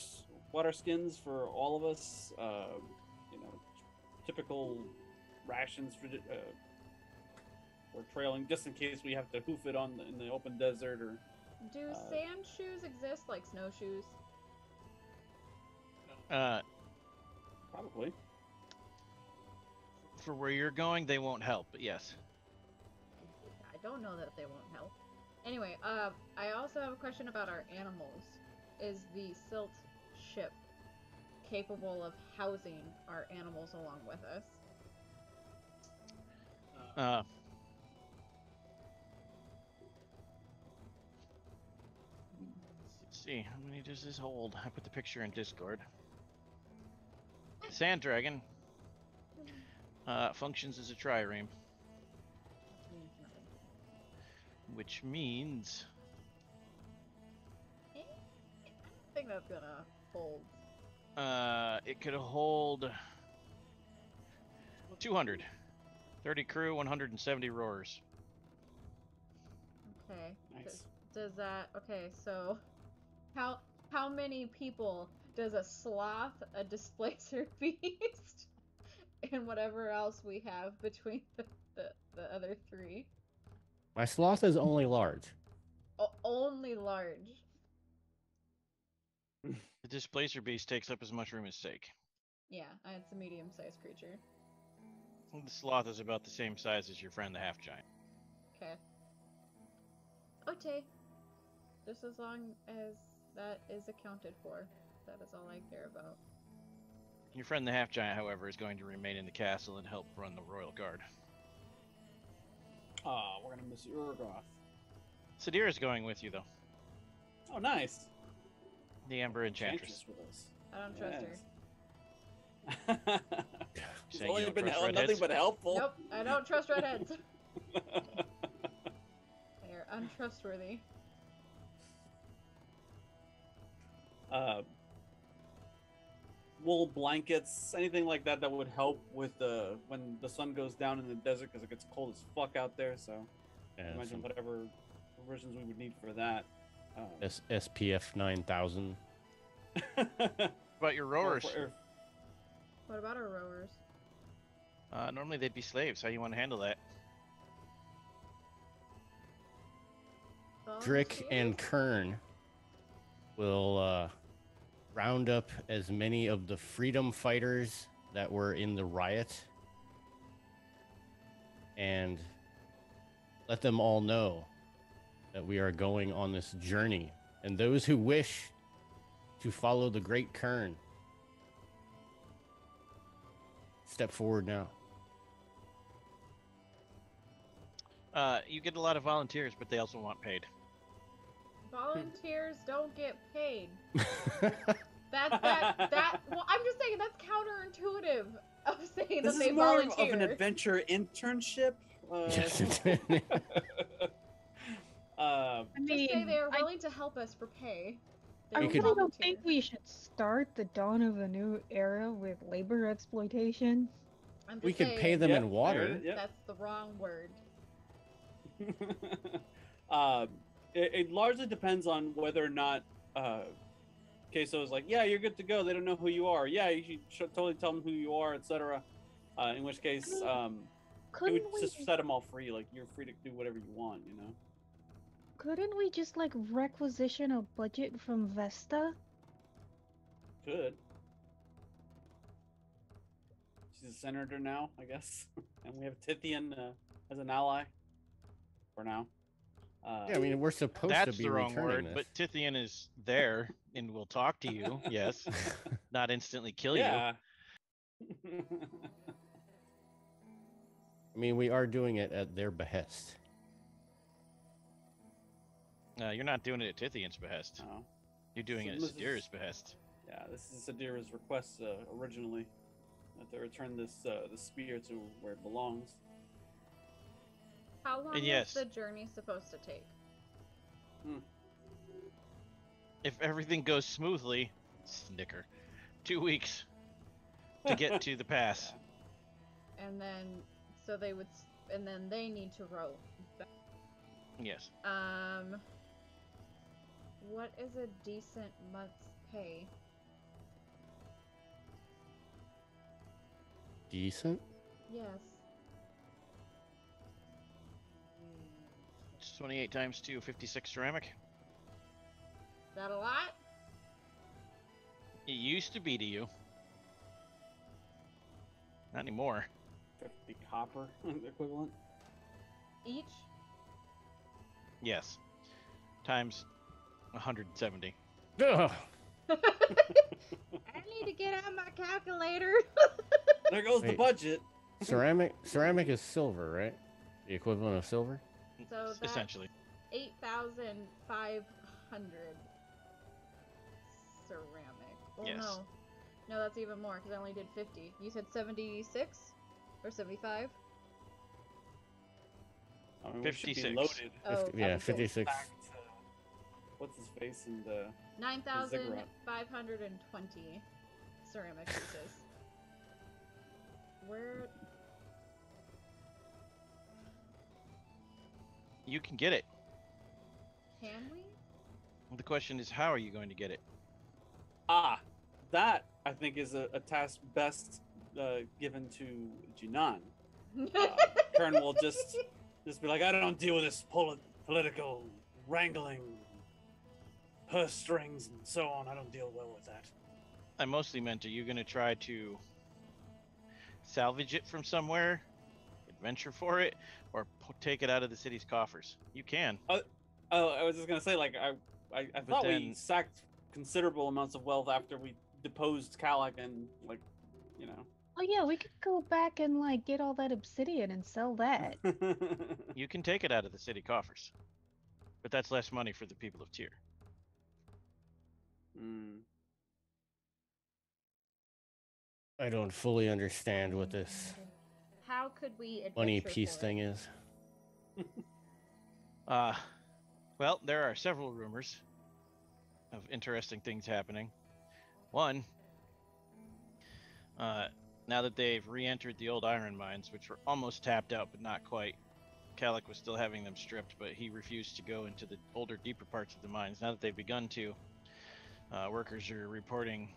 water skins for all of us. Uh, you know, typical rations for uh, for trailing, just in case we have to hoof it on the, in the open desert or. Do Uh, sand shoes exist like snowshoes? Uh, Probably. for where you're going, they won't help. But yes. I don't know that they won't help. Anyway, uh, I also have a question about our animals. Is the silt ship capable of housing our animals along with us? Uh, see, how many does this hold? I put the picture in Discord. Sand dragon uh, functions as a trireme, which means I think that's gonna hold. uh, it could hold 200, 30 crew, 170 roars. Okay. Nice. Does, does that okay? So, how how many people does a sloth, a displacer *laughs* beast, and whatever else we have between the the, the other three? My sloth is only large. O- only large. The displacer beast takes up as much room as Sake. Yeah, uh, it's a medium-sized creature. The sloth is about the same size as your friend the half giant. Okay. Okay. Just as long as that is accounted for. That is all I care about. Your friend the half giant, however, is going to remain in the castle and help run the royal guard. Ah, we're gonna miss Urgoth. Sadir is going with you, though. Oh, nice. The Amber Enchantress. Enchantress with us. I don't trust her. *laughs* *laughs* She's only been trust hel- nothing but helpful. Nope, I don't trust redheads. *laughs* They are untrustworthy. Uh, wool blankets, anything like that that would help with the when the sun goes down in the desert because it gets cold as fuck out there. So Yeah, imagine some whatever provisions we would need for that. Um, S- SPF 9000. *laughs* What about your rowers? What about our rowers? Uh, normally they'd be slaves. How you want to handle that? Drick and Kern will uh, round up as many of the freedom fighters that were in the riot and let them all know that we are going on this journey. And those who wish to follow the great Kern, step forward now. Uh, you get a lot of volunteers, but they also want paid. Volunteers don't get paid. *laughs* That that that. Well, I'm just saying that's counterintuitive of saying this that they is more of volunteer. an adventure internship. Uh, Yes, it- *laughs* uh, I Just say mean, they are I, willing to help us for pay. They I We don't could- really don't think we should start the dawn of a new era with labor exploitation. We just could pay them Yep, in water. it, yep. That's the wrong word. uh, *laughs* it, it largely depends on whether or not uh, Queso is like, yeah, you're good to go. They don't know who you are. Yeah, you should, totally tell them who you are, etc. Uh, in which case, um, it would we? just set them all free. Like you're free to do whatever you want. You know. Couldn't we just like requisition a budget from Vesta? Could. She's a senator now, I guess, *laughs* and we have Tithian uh, as an ally for now. Uh, Yeah, I mean, we're supposed That's to be the wrong word, returning but Tithian is there and will talk to you. *laughs* Yes, *laughs* not instantly kill you. yeah. I mean, we are doing it at their behest. Uh, you're not doing it at Tithian's behest. Oh. You're doing it at This is- behest. Yeah, this is Sadira's request uh, originally that they return this uh, the spear to where it belongs. How long And yes. the journey supposed to take? If everything goes smoothly, snicker, two weeks to get *laughs* to the pass. And then, so they would, and then they need to row. back. Yes. Um, what is a decent month's pay? Decent. Yes. 28 times 2, 56 ceramic. Is that a lot? It used to be to you. Not anymore. 50 copper *laughs* equivalent. Each? Yes. Times 170. Ugh. *laughs* I need to get out my calculator. There goes the budget. *laughs* ceramic. Ceramic is silver, right? The equivalent of silver. So that's Essentially. 8,500 ceramic. Well, Yes. no. No, that's even more because I only did 50. You said 76 or 75? I mean, we should be 56. loaded. Oh, Fifty- yeah, fifty-six. To, what's his face in the 9,520 ceramic pieces. Where? You can get it. Can we? The question is, how are you going to get it? ah that I think is a, a task best uh, given to Jinan. Uh, Kern will just *laughs* just be like, I don't deal with this poli- political wrangling, purse strings and so on. I don't deal well with that. I mostly meant, are you going to try to salvage it from somewhere, adventure for it, or p- take it out of the city's coffers? You can. Oh, I was just gonna say, like, I, I, I thought we sacked considerable amounts of wealth after we deposed Kalak and, like, you know. Oh yeah, we could go back and like get all that obsidian and sell that. *laughs* You can take it out of the city coffers. But that's less money for the people of Tyr. Hmm. I don't fully understand what this How could we money adventure piece for thing is. *laughs* Uh, well, there are several rumors of interesting things happening. One, uh, now that they've re-entered the old iron mines, which were almost tapped out but not quite, Kalak was still having them stripped, but he refused to go into the older, deeper parts of the mines. Now that they've begun to, uh, workers are reporting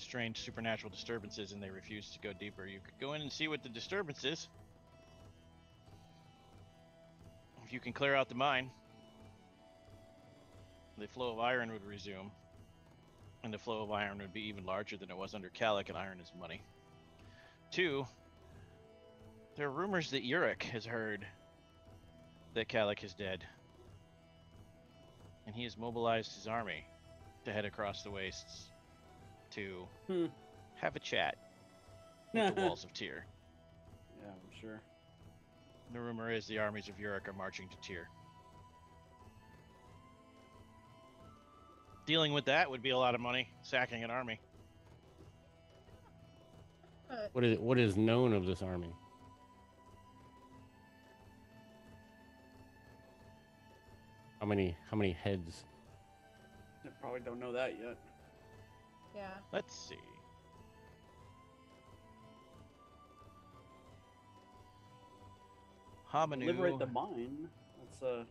strange supernatural disturbances, and they refuse to go deeper. You could go in and see what the disturbance is. If you can clear out the mine, the flow of iron would resume, and the flow of iron would be even larger than it was under Kalak, and iron is money. Two, there are rumors that Urik has heard that Kalak is dead, and he has mobilized his army to head across the wastes to Hmm. have a chat with the *laughs* walls of Tyr. Yeah, I'm sure. The rumor is the armies of Urik are marching to Tyr. Dealing with that would be a lot of money, sacking an army. But What is what is known of this army? How many how many heads? I probably don't know that yet. Yeah, Let's see. Hamanu. Liberate the mine. That's uh,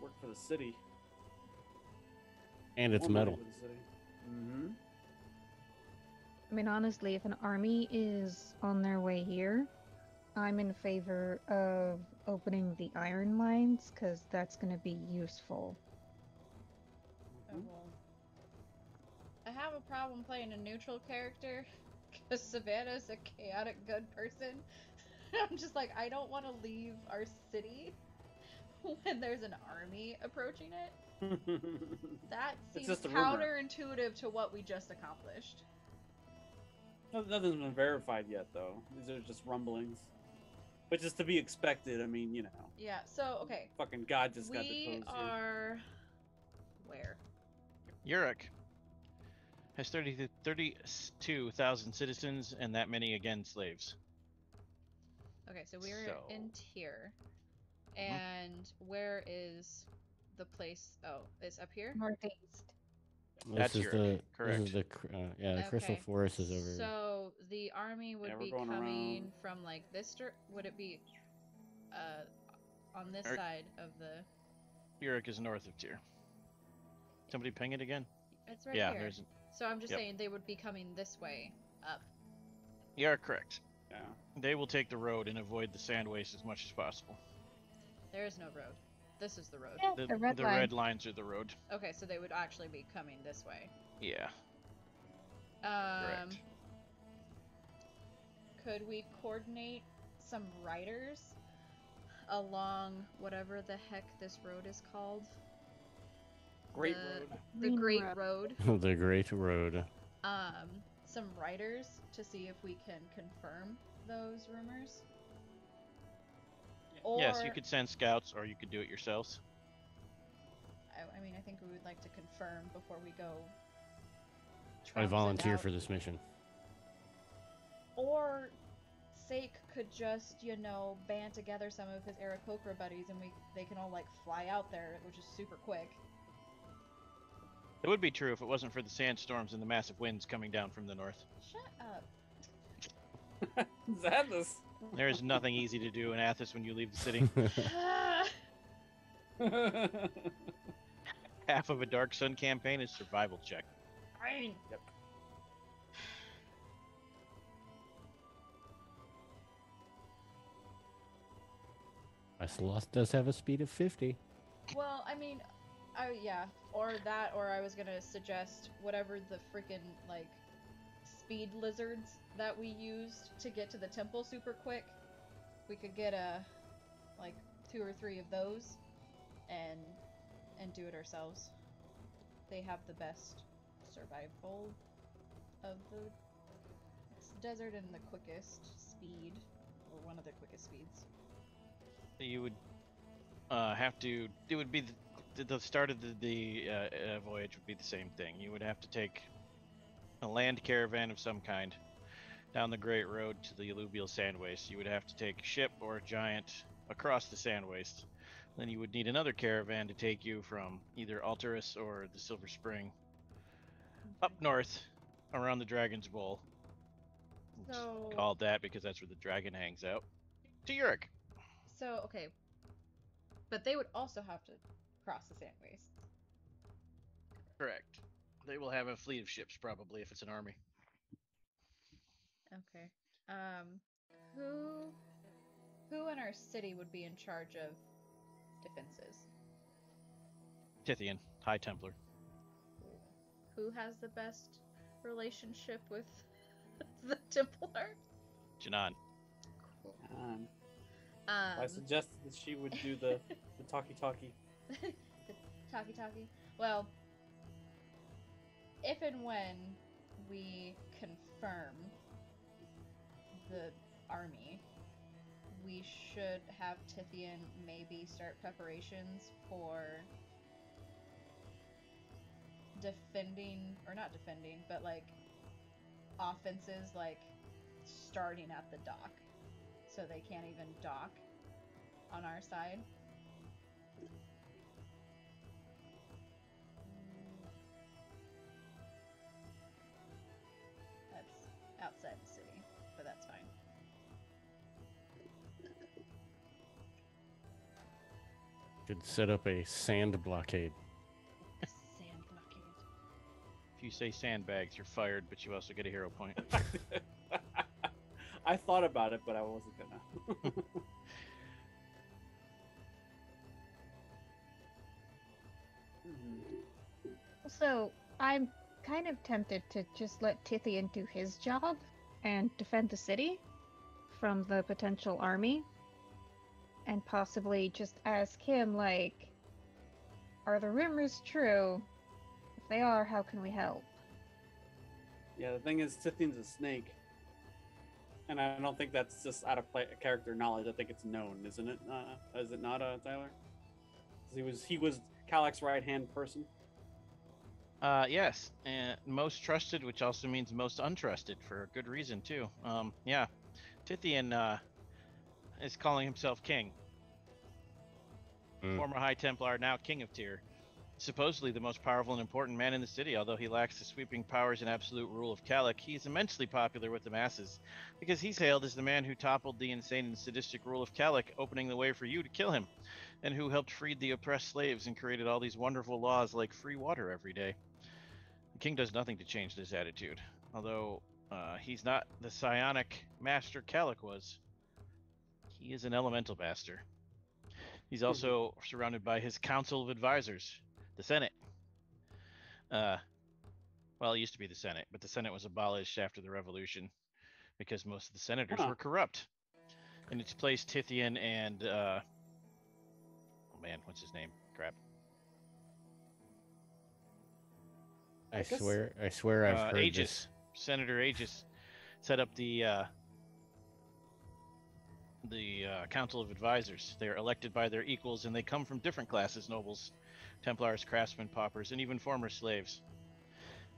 work for the city. And it's metal. for the city. Mm-hmm. I mean, honestly, if an army is on their way here, I'm in favor of opening the iron mines because that's going to be useful. oh well. I have a problem playing a neutral character *laughs* because Savannah's a chaotic good person. *laughs* I'm just like, I don't want to leave our city *laughs* when there's an army approaching it. That seems just a rumor. counterintuitive to what we just accomplished. Nothing's been verified yet, though. These are just rumblings, which is to be expected. I mean, you know, Yeah, so, okay. fucking God just got We deposed. here. are. Where? Urik has 30 to 32,000 citizens and that many again slaves. Okay, so we're So- in Tyr. Mhm. And where is the place? Oh, it's up here? Northeast. This That's is your- the this correct. is the uh, yeah the crystal Okay, forest is over. So the army would Yeah, be coming around. from like this dir- would it be uh on this Er- side of the Urik is north of Tyr. Somebody ping it again? it's right yeah, here. there's. So I'm just yep. saying they would be coming this way up. You are correct. Yeah. They will take the road and avoid the sand waste as much as possible. There is no road. This is the road. Yeah, The, the red the line. red lines are the road. Okay, so they would actually be coming this way. Yeah, Um correct. could we coordinate some riders along whatever the heck this road is called? Great The- road. The Great Road. Road. *laughs* the Great Road. um some writers to see if we can confirm those rumors. Or, yes, you could send scouts, or you could do it yourselves. I, I mean, I think we would like to confirm before we go. I trouncing volunteer for this mission. Or Sake could just, you know, band together some of his Aarakocra buddies, and we they can all like fly out there, which is super quick. It would be true if it wasn't for the sandstorms and the massive winds coming down from the north. Shut up. *laughs* Zadness. There is nothing easy to do in Athas when you leave the city. *laughs* *laughs* Half of a Dark Sun campaign is survival check. Fine. My sloth does have a speed of 50. Well, I mean, I yeah, or that, or I was gonna suggest whatever the freaking like speed lizards that we used to get to the temple super quick. We could get a like two or three of those, and and do it ourselves. They have the best survival of the desert and the quickest speed, or one of the quickest speeds. You would uh, have to. It would be the, the start of the, the uh, uh, voyage would be the same thing. You would have to take a land caravan of some kind down the Great Road to the alluvial sand waste. You would have to take a ship or a giant across the sand waste. Then you would need another caravan to take you from either Altaruk or the Silver Spring up north around the Dragon's Bowl. So- called that because that's where the dragon hangs out. To Urik. So okay, but they would also have to cross the sand waste. Correct. They will have a fleet of ships probably if it's an army. Okay. Um, who, who in our city would be in charge of defenses? Tithian, High Templar. Who has the best relationship with *laughs* the Templar? Janan. Um, Um, I suggested that she would do the the talkie talkie. The *laughs* talkie talkie. Well, if and when we confirm the army, we should have Tithian maybe start preparations for defending, or not defending, but like offenses like starting at the dock. So they can't even dock on our side. Outside the city, but that's fine. Could set up a sand blockade. A sand blockade. If you say sandbags, you're fired, but you also get a hero point. *laughs* *laughs* I thought about it, but I wasn't gonna. *laughs* So I'm kind of tempted to just let Tithian do his job and defend the city from the potential army. And possibly just ask him, like, are the rumors true? If they are, how can we help? Yeah, the thing is, Tithian's a snake, and I don't think that's just out of play, character knowledge. I think it's known, isn't it? Uh, is it not, uh, Tyler? He was he was Kalak's right hand person. Uh, yes, and most trusted, which also means most untrusted for a good reason too. Um, yeah, Tithian uh, is calling himself king. Mm. Former High Templar, now King of Tyr. Supposedly the most powerful and important man in the city, although he lacks the sweeping powers and absolute rule of Kalak, he is immensely popular with the masses because he's hailed as the man who toppled the insane and sadistic rule of Kalak, opening the way for you to kill him, and who helped freed the oppressed slaves and created all these wonderful laws like free water every day. King does nothing to change this attitude, although uh, he's not the psionic master Kalak was. He is an elemental master. He's also surrounded by his council of advisors, the Senate. Uh, well, it used to be the Senate, but the Senate was abolished after the revolution because most of the senators Huh. were corrupt. In its place, Tithian and uh, oh man, what's his name? Crap. I, swear, I swear, I've uh, heard Agis, this. Senator Agis, set up the uh, the uh, Council of Advisors. They are elected by their equals, and they come from different classes: nobles, Templars, craftsmen, paupers, and even former slaves.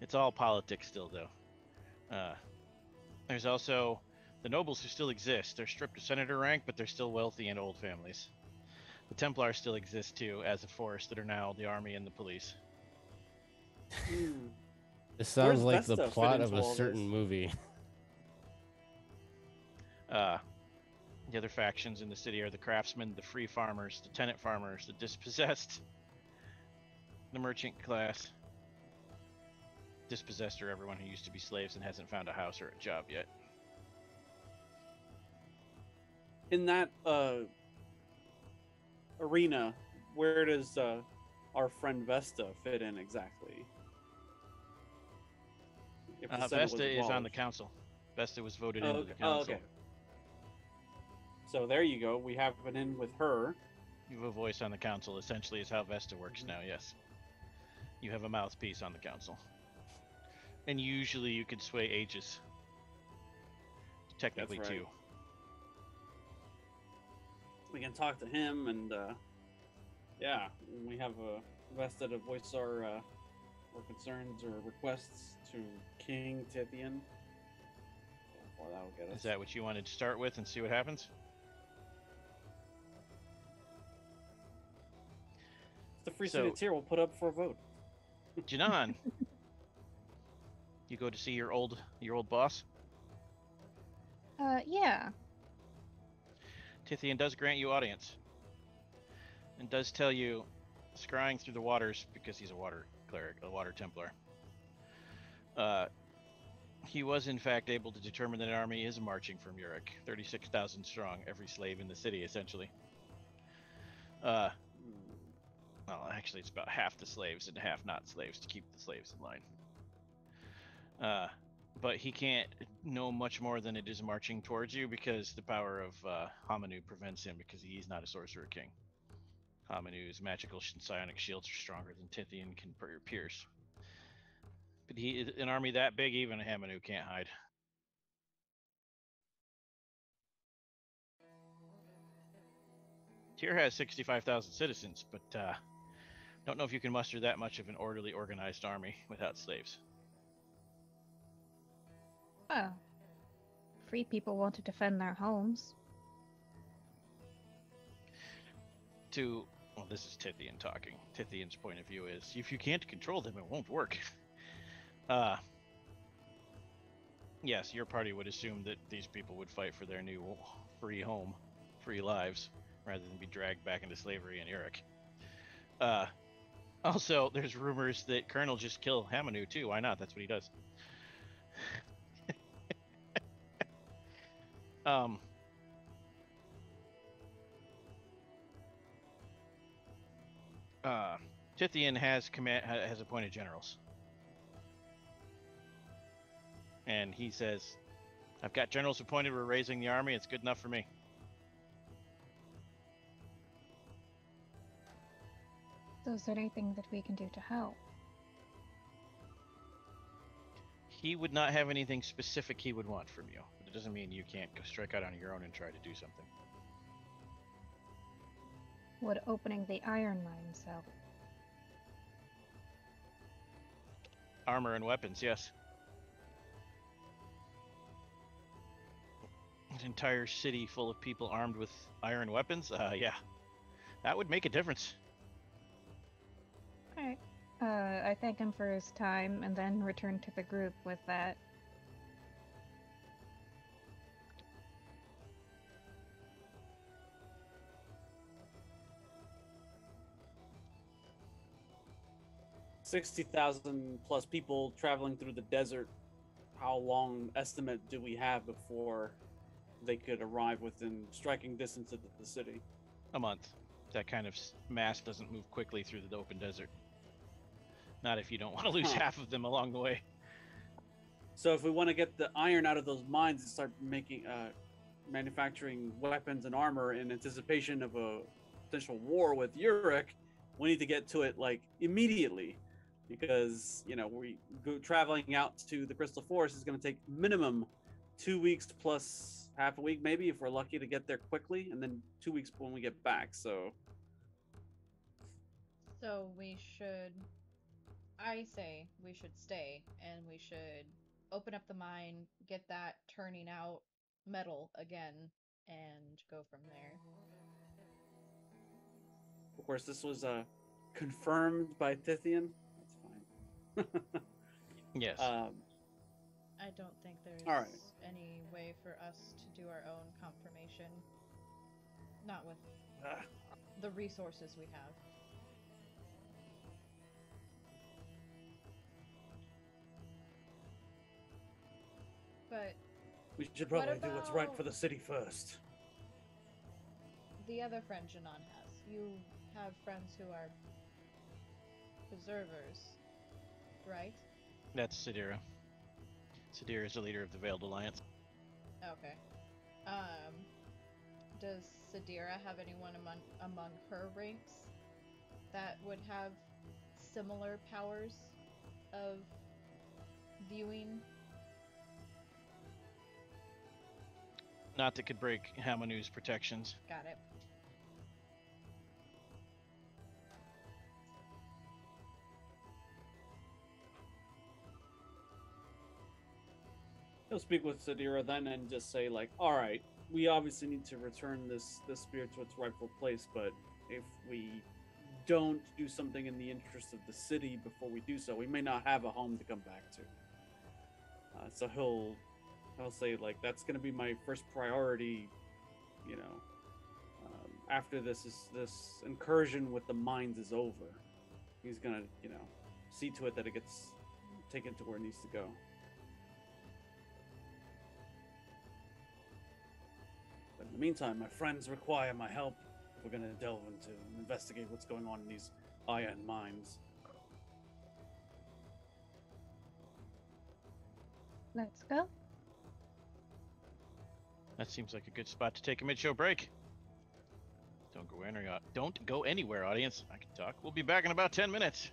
It's all politics still, though. Uh, there's also the nobles who still exist. They're stripped of senator rank, but they're still wealthy and old families. The Templars still exist too, as a force that are now the army and the police. Hmm. This sounds Where's like the Vesta fit plot of into a all certain this? movie. Uh, the other factions in the city are the craftsmen, the free farmers, the tenant farmers, the dispossessed, the merchant class. Dispossessed are everyone who used to be slaves and hasn't found a house or a job yet. In that uh, arena, where does uh, our friend Vesta fit in exactly? Uh, Vesta is on the council. Vesta was voted Oh, into okay. the oh, council. okay. So there you go. We have an in with her. You have a voice on the council. Essentially, is how Vesta works Mhm. now. Yes, you have a mouthpiece on the council, and usually you can sway ages. Technically, right. too. We can talk to him, and uh, yeah, we have a Vesta to voice our uh, our concerns or requests to King Tithian. How far that will get us. Is that what you wanted to start with and see what happens? the free so- city Tyr we'll put up for a vote? *laughs* Janan, you go to see your old your old boss. Uh, yeah. Tithian does grant you audience, and does tell you, scrying through the waters because he's a water cleric, a water templar. Uh, he was in fact able to determine that an army is marching from Urik, thirty-six thousand strong, every slave in the city essentially. Uh, well, actually, it's about half the slaves and half not slaves to keep the slaves in line. Uh, but he can't know much more than it is marching towards you because the power of uh, Hamanu prevents him because he's not a sorcerer king. Hamanu's magical sh- psionic shields are stronger than Tithian can pierce. But he, an army that big, even a Hamanu can't hide. Tyr has 65,000 citizens, but uh, don't know if you can muster that much of an orderly, organized army without slaves. Well, free people want to defend their homes. to well this is Tithian talking. Tithian's point of view is if you can't control them it won't work. *laughs* uh Yes, your party would assume that these people would fight for their new free home, free lives, rather than be dragged back into slavery in Urik. Uh also there's rumors that Colonel just killed Hamanu too. Why not? That's what he does. *laughs* um uh, Tithian has command has appointed generals, and he says, "I've got generals appointed. We're raising the army. It's good enough for me." So is there anything that we can do to help? He would not have anything specific he would want from you, but it doesn't mean you can't go strike out on your own and try to do something. Would opening the iron mines help? Armor and weapons, yes. An entire city full of people armed with iron weapons, uh, yeah, that would make a difference. Alright. Uh, I thank him for his time and then return to the group with that. Sixty thousand plus people traveling through the desert. How long estimate do we have before they could arrive within striking distance of the city? A month. That kind of mass doesn't move quickly through the open desert. Not if you don't want to lose Huh. half of them along the way. So if we want to get the iron out of those mines and start making, uh, manufacturing weapons and armor in anticipation of a potential war with Urik, we need to get to it like immediately, because you know we go traveling out to the Crystal Forest is going to take minimum two weeks plus half a week, maybe if we're lucky to get there quickly, and then two weeks when we get back. So So we should. I say we should stay and we should open up the mine, get that turning out metal again, and go from there. of course this was uh, confirmed by Tithian. That's fine. Yes. um, I don't think there's All right. any way for us to do our own confirmation. Not with ah. the resources we have. But We should What probably do what's right for the city first. the other friend Janan has, you have friends who are preservers, right? That's Sadira. Sadira is the leader of the Veiled Alliance. Okay. Um, does Sadira have anyone among among her ranks that would have similar powers of viewing? Not that could break Hamanu's protections. Got it. He'll speak with Sadira then and just say like, "All right, we obviously need to return this this spear to its rightful place, but if we don't do something in the interest of the city before we do so, we may not have a home to come back to." Uh, so he'll he'll say like, "That's going to be my first priority," you know. Um, after this is this incursion with the mines is over, he's gonna you know see to it that it gets taken to where it needs to go. In the meantime, my friends require my help. We're going to delve into and investigate what's going on in these iron mines. Let's go. That seems like a good spot to take a mid-show break. Don't go anywhere. Don't go anywhere, audience. I can talk. We'll be back in about ten minutes.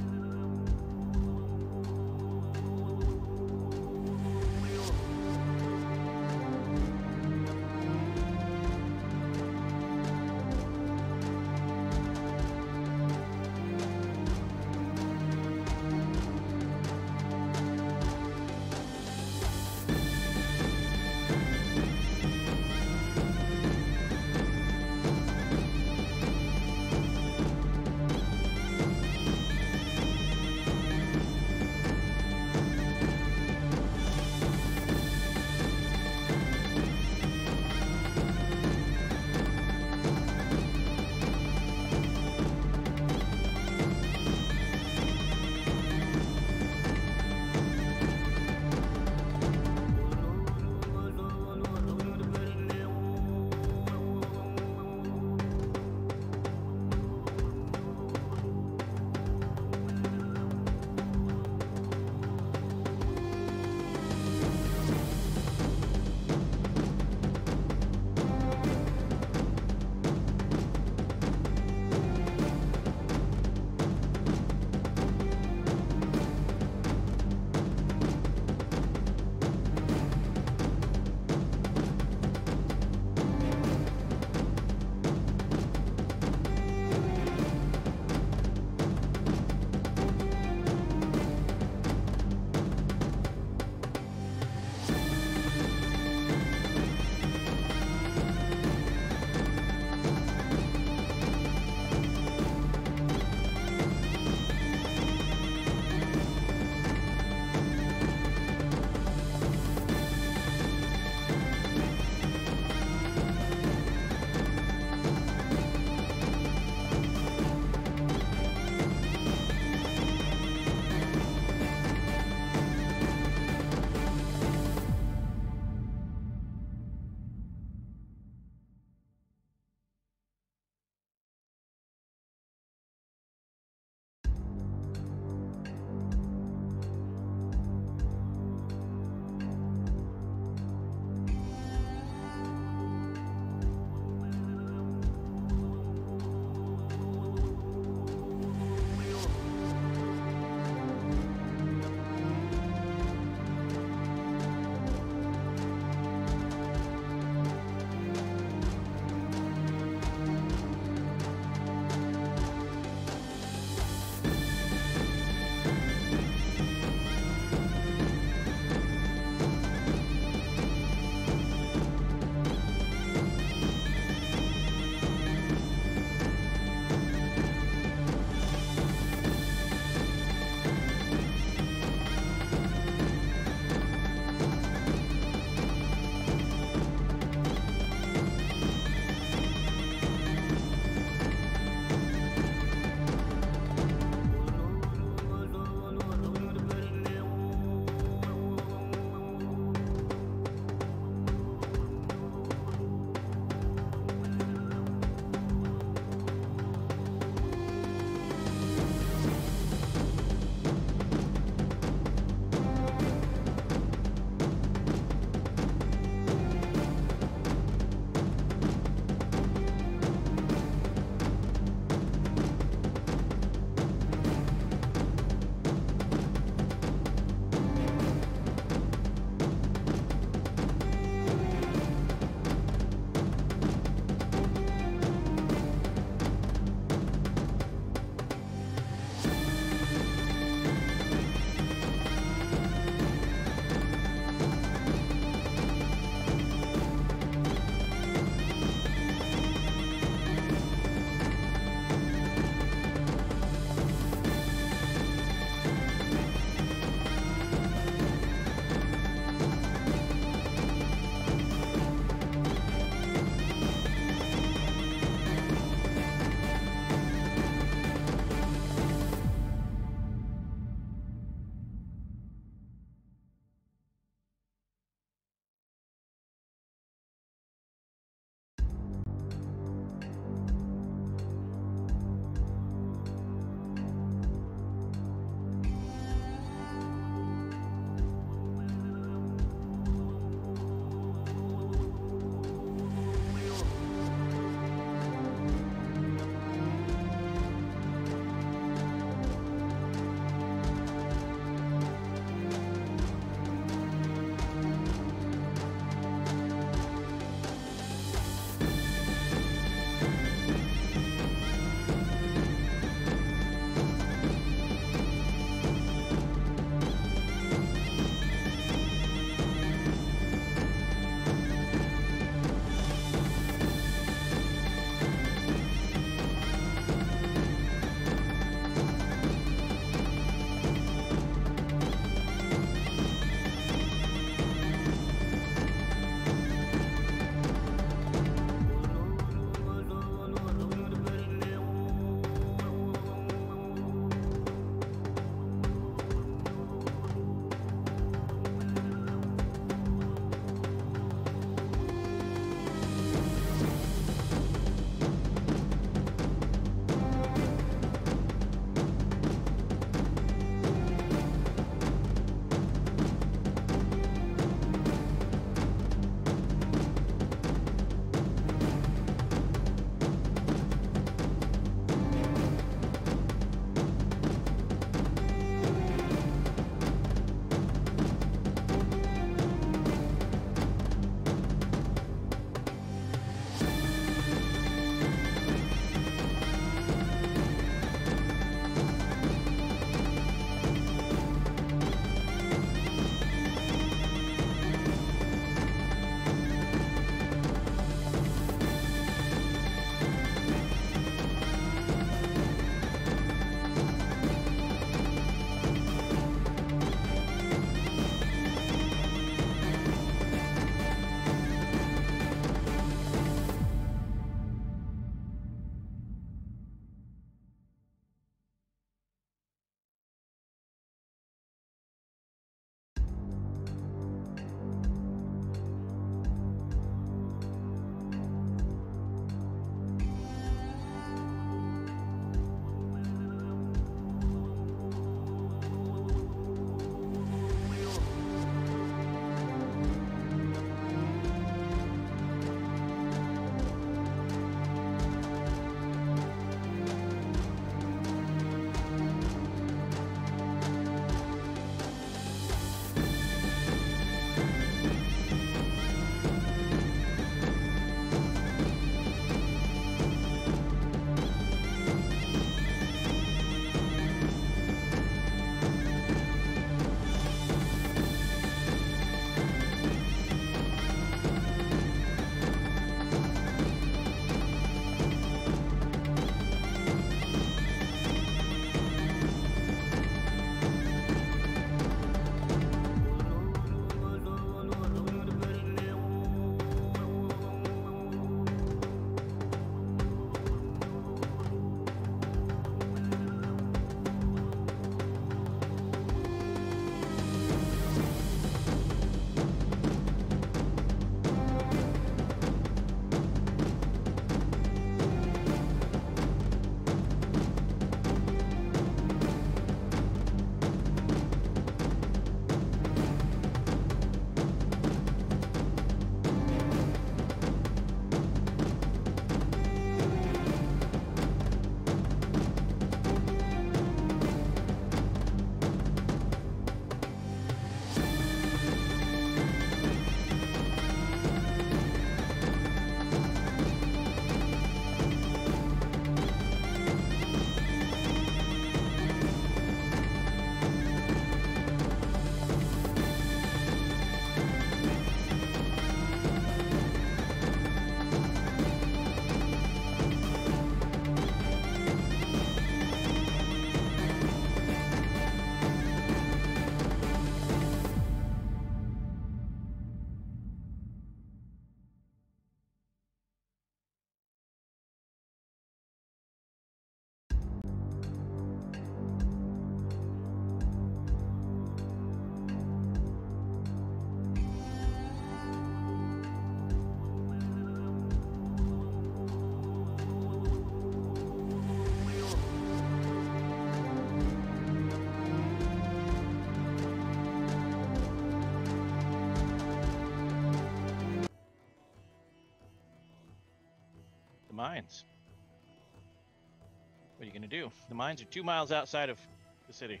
The mines are two miles outside of the city,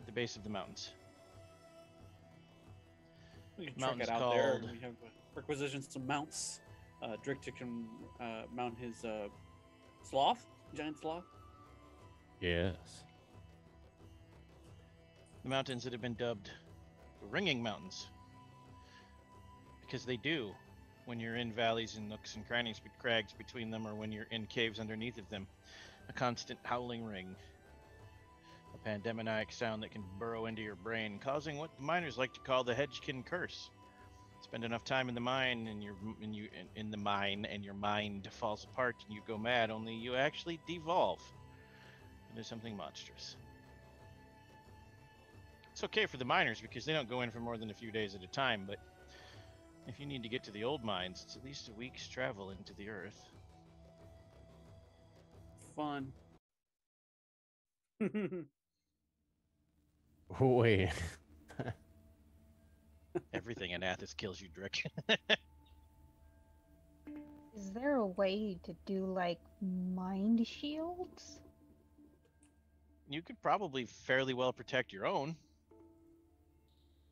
at the base of the mountains. We can Mountain's check it out there. called- We have uh, requisitions some mounts. Uh, Drictic can uh, mount his uh, sloth, giant sloth. Yes. The mountains that have been dubbed the Ringing Mountains. Because they do when you're in valleys and nooks and crannies with crags between them, or when you're in caves underneath of them. A constant howling ring. A pandemoniac sound that can burrow into your brain, causing what the miners like to call the Hedgekin curse. Spend enough time in the mine and your and you in, in the mine and your mind falls apart and you go mad, only you actually devolve into something monstrous. It's okay for the miners because they don't go in for more than a few days at a time, but if you need to get to the old mines, it's at least a week's travel into the earth. Fun. *laughs* Wait. Everything in Athas kills you, Drick. *laughs* Is there a way to do like mind shields? you could probably fairly well protect your own.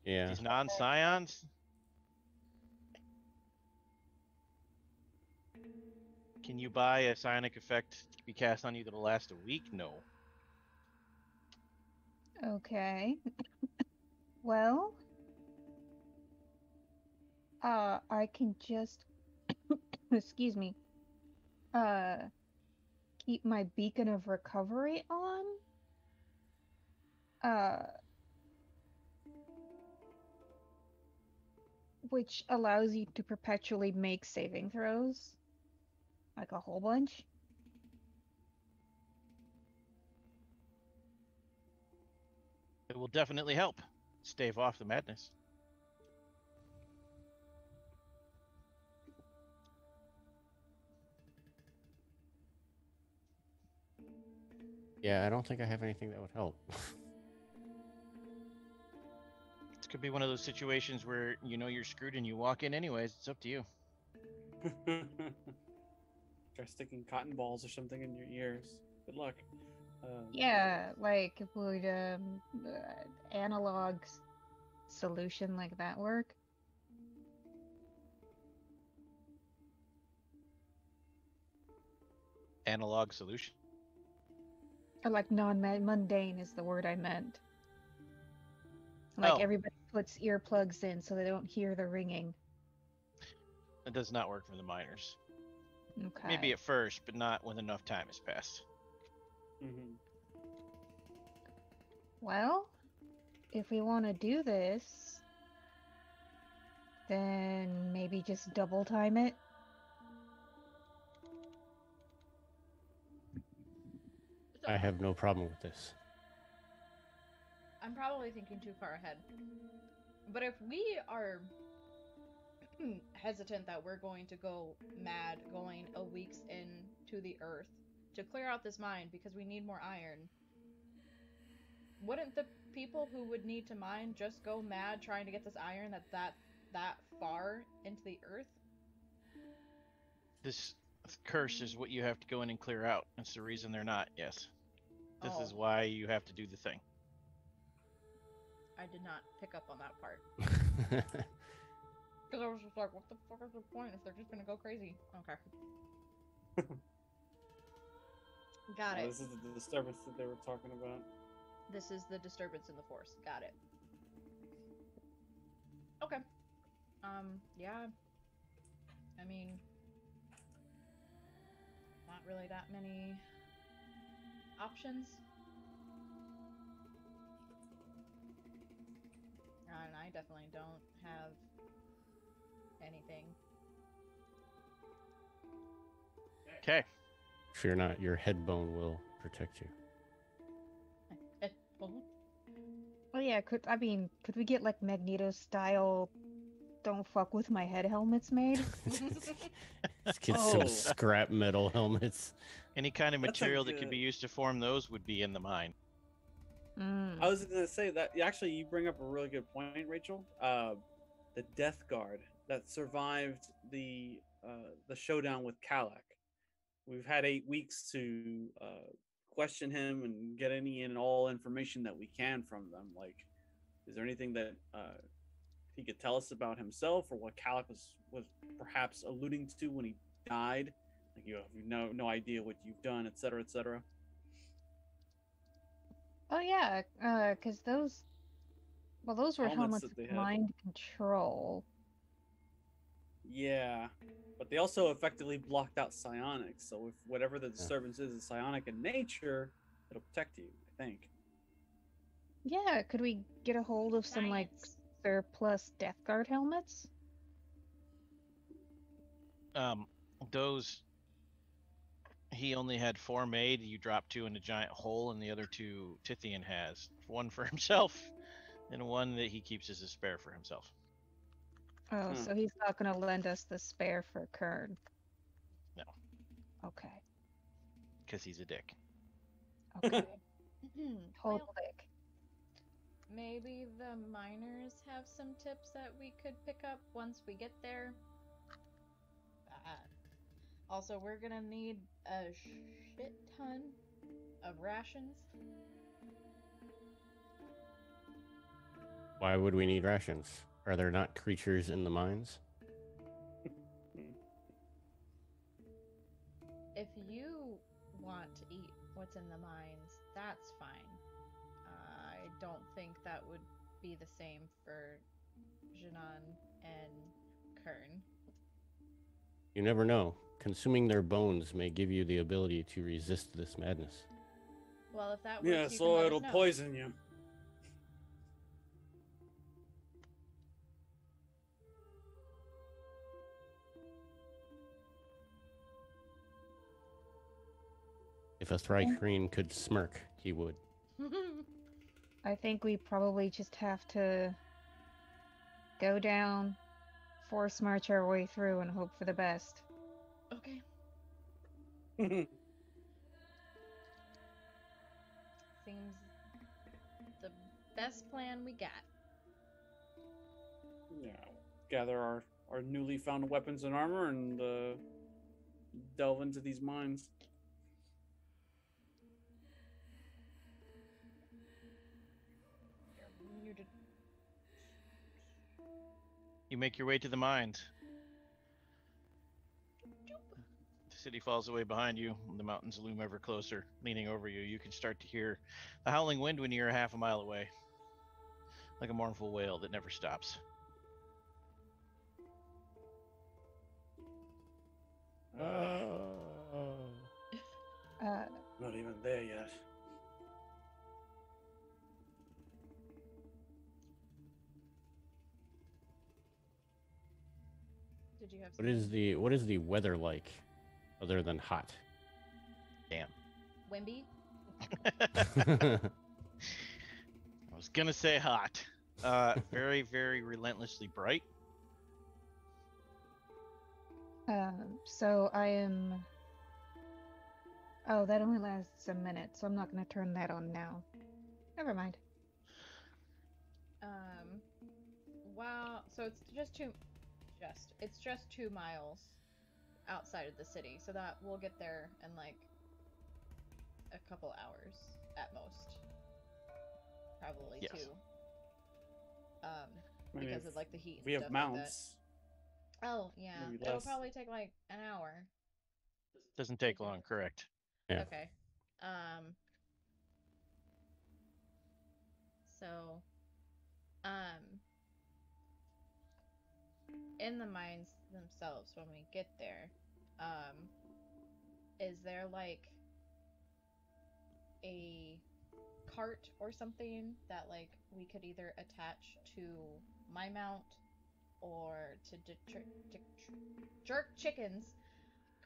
Yeah. These non-psions. Can you buy a psionic effect to be cast on you that'll last a week? No. Okay. well, uh, I can just, *coughs* excuse me, uh, keep my beacon of recovery on. Uh, which allows you to perpetually make saving throws, like a whole bunch. It will definitely help stave off the madness. Yeah, I don't think I have anything that would help. *laughs* This could be one of those situations where you know you're screwed and you walk in anyways. It's up to you. *laughs* Try sticking cotton balls or something in your ears. Good luck. Uh, Yeah, like would um uh, analog solution like that work? Analog solution. Or like non-mundane is the word I meant. Like Oh. everybody puts earplugs in so they don't hear the ringing. It does not work for the miners. Okay. Maybe at first, but not when enough time has passed. mhm. Well, if we want to do this, then maybe just double time it. I have no problem with this. I'm probably thinking too far ahead. But if we are hesitant that we're going to go mad going a week's into the earth to clear out this mine because we need more iron, wouldn't the people who would need to mine just go mad trying to get this iron that that that far into the earth? This curse is what you have to go in and clear out. That's the reason they're not. Yes. This is Oh. why you have to do the thing. I did not pick up on that part. *laughs* Because I was just like, what the fuck is the point if they're just gonna go crazy? Okay. *laughs* Got it. this is the disturbance that they were talking about. This is the disturbance in the force. Got it. Okay. Um, yeah. I mean, not really that many options. And I definitely don't have anything. Okay. Fear not, your head bone will protect you. Well, Oh yeah, could I mean, could we get like Magneto style don't fuck with my head helmets made? *laughs* *laughs* Let's get Oh. some scrap metal helmets. Any kind of That's a material that could be used to form those would be in the mine. Mm. I was gonna say that actually you bring up a really good point, Rachel. Uh, the Death Guard that survived the uh, the showdown with Kalak. we've had eight weeks to uh, question him and get any and all information that we can from them. Like, is there anything that uh, he could tell us about himself or what Kalak was was perhaps alluding to when he died? Like, you have no no idea what you've done, et cetera, et cetera. Oh yeah, because those, well, those were Helmets helmets of mind control. Yeah, but they also effectively blocked out psionics. So if whatever the disturbance is is psionic in nature, it'll protect you. I think. Yeah, could we get a hold of some like Science. surplus Death Guard helmets? Um, those he only had four made. You dropped two in a giant hole, and the other two Tithian has one for *laughs* himself, and one that he keeps as a spare for himself. Oh, Hmm. so he's not gonna lend us the spare for Kern. No. Okay. Because he's a dick. Okay. *laughs* *clears throat* Hold well, click. maybe the miners have some tips that we could pick up once we get there. Uh, also, we're gonna need a shit ton of rations. Why would we need rations? Are there not creatures in the mines? If you want to eat what's in the mines, that's fine. Uh, I don't think that would be the same for Janan and Kern. You never know. Consuming their bones may give you the ability to resist this madness. Well, if that works, Yeah, you can so let us it'll know. poison you. If a Thri-kreen could smirk, he would. *laughs* I think we probably just have to go down, force march our way through, and hope for the best. okay. *laughs* Seems the best plan we got. yeah, gather our our newly found weapons and armor and uh, delve into these mines. You make your way to the mines. The city falls away behind you, and the mountains loom ever closer, leaning over you. You can start to hear the howling wind when you're a half a mile away, like a mournful wail that never stops. Uh, Not even there yet. Did you have What is the what is the weather like, other than hot? Damn. Wimby? *laughs* I was gonna say hot. Uh, *laughs* very, very relentlessly bright. um, so I am. Oh, that only lasts a minute, so I'm not gonna turn that on now. Never mind. Um, wow. So it's just two, just it's just two miles outside of the city, so that we'll get there in like a couple hours at most, probably Yes. two. Um, I mean, because if of like the heat. and we have stuff like that. mounts. Oh yeah, maybe it'll less. probably take like an hour. Doesn't take long, correct? Yeah. Okay. Um. So, um, in the mines themselves, when we get there, um, is there like a cart or something that like we could either attach to my mount or to jerk chickens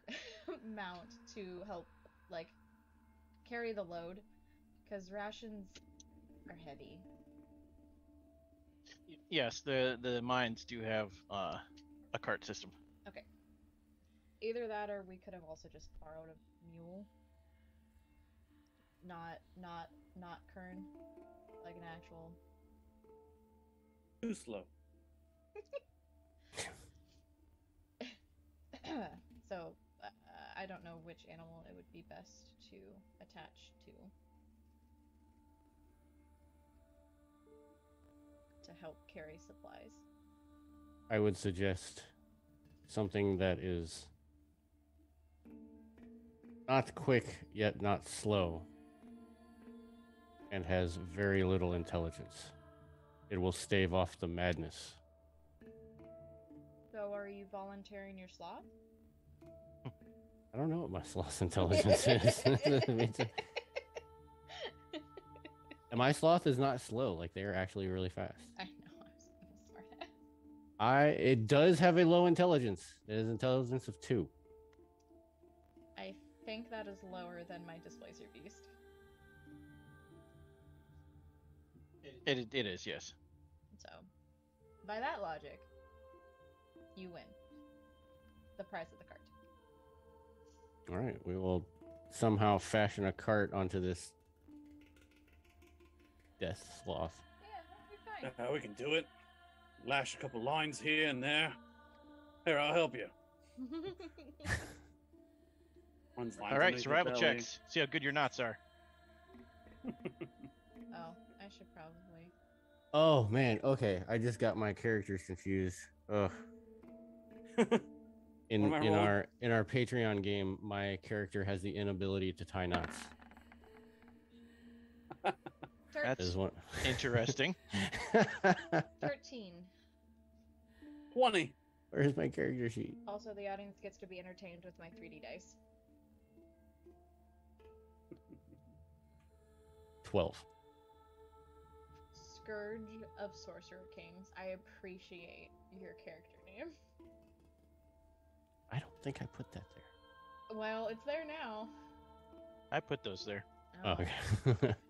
*laughs* mount to help like carry the load? Because rations are heavy Yes, the the mines do have uh, a cart system. Okay. Either that or we could have also just borrowed a mule not not not kern like an actual Too slow. *laughs* so uh, I don't know which animal it would be best to attach to. To help carry supplies. I would suggest something that is not quick yet not slow and has very little intelligence. It will stave off the madness. So are you volunteering your sloth? I don't know what my sloth's intelligence is. *laughs* *laughs* my sloth is not slow, like they are actually really fast. I know, I was being smart. I it does have a low intelligence. It has intelligence of two. I think that is lower than my displacer beast. It, it, it is, yes. So, by that logic, you win. The prize of the cart. All right, we will somehow fashion a cart onto this death sloth. Yeah, that'll be Uh, we can do it. Lash a couple lines here and there. Here, I'll help you. *laughs* fine. Runs All right, survival belly. checks. See how good your knots *laughs* are. oh, I should probably. Oh man, okay. I just got my characters confused. Ugh. *laughs* In What am I in rolling? our in our Patreon game, my character has the inability to tie knots. Thir- That's- one. *laughs* Interesting. *laughs* 13. 20. Where's my character sheet? Also, the audience gets to be entertained with my 3D dice. Twelve. Scourge of Sorcerer Kings. I appreciate your character name. I don't think I put that there. Well, it's there now. I put those there. Oh, Oh. okay. *laughs*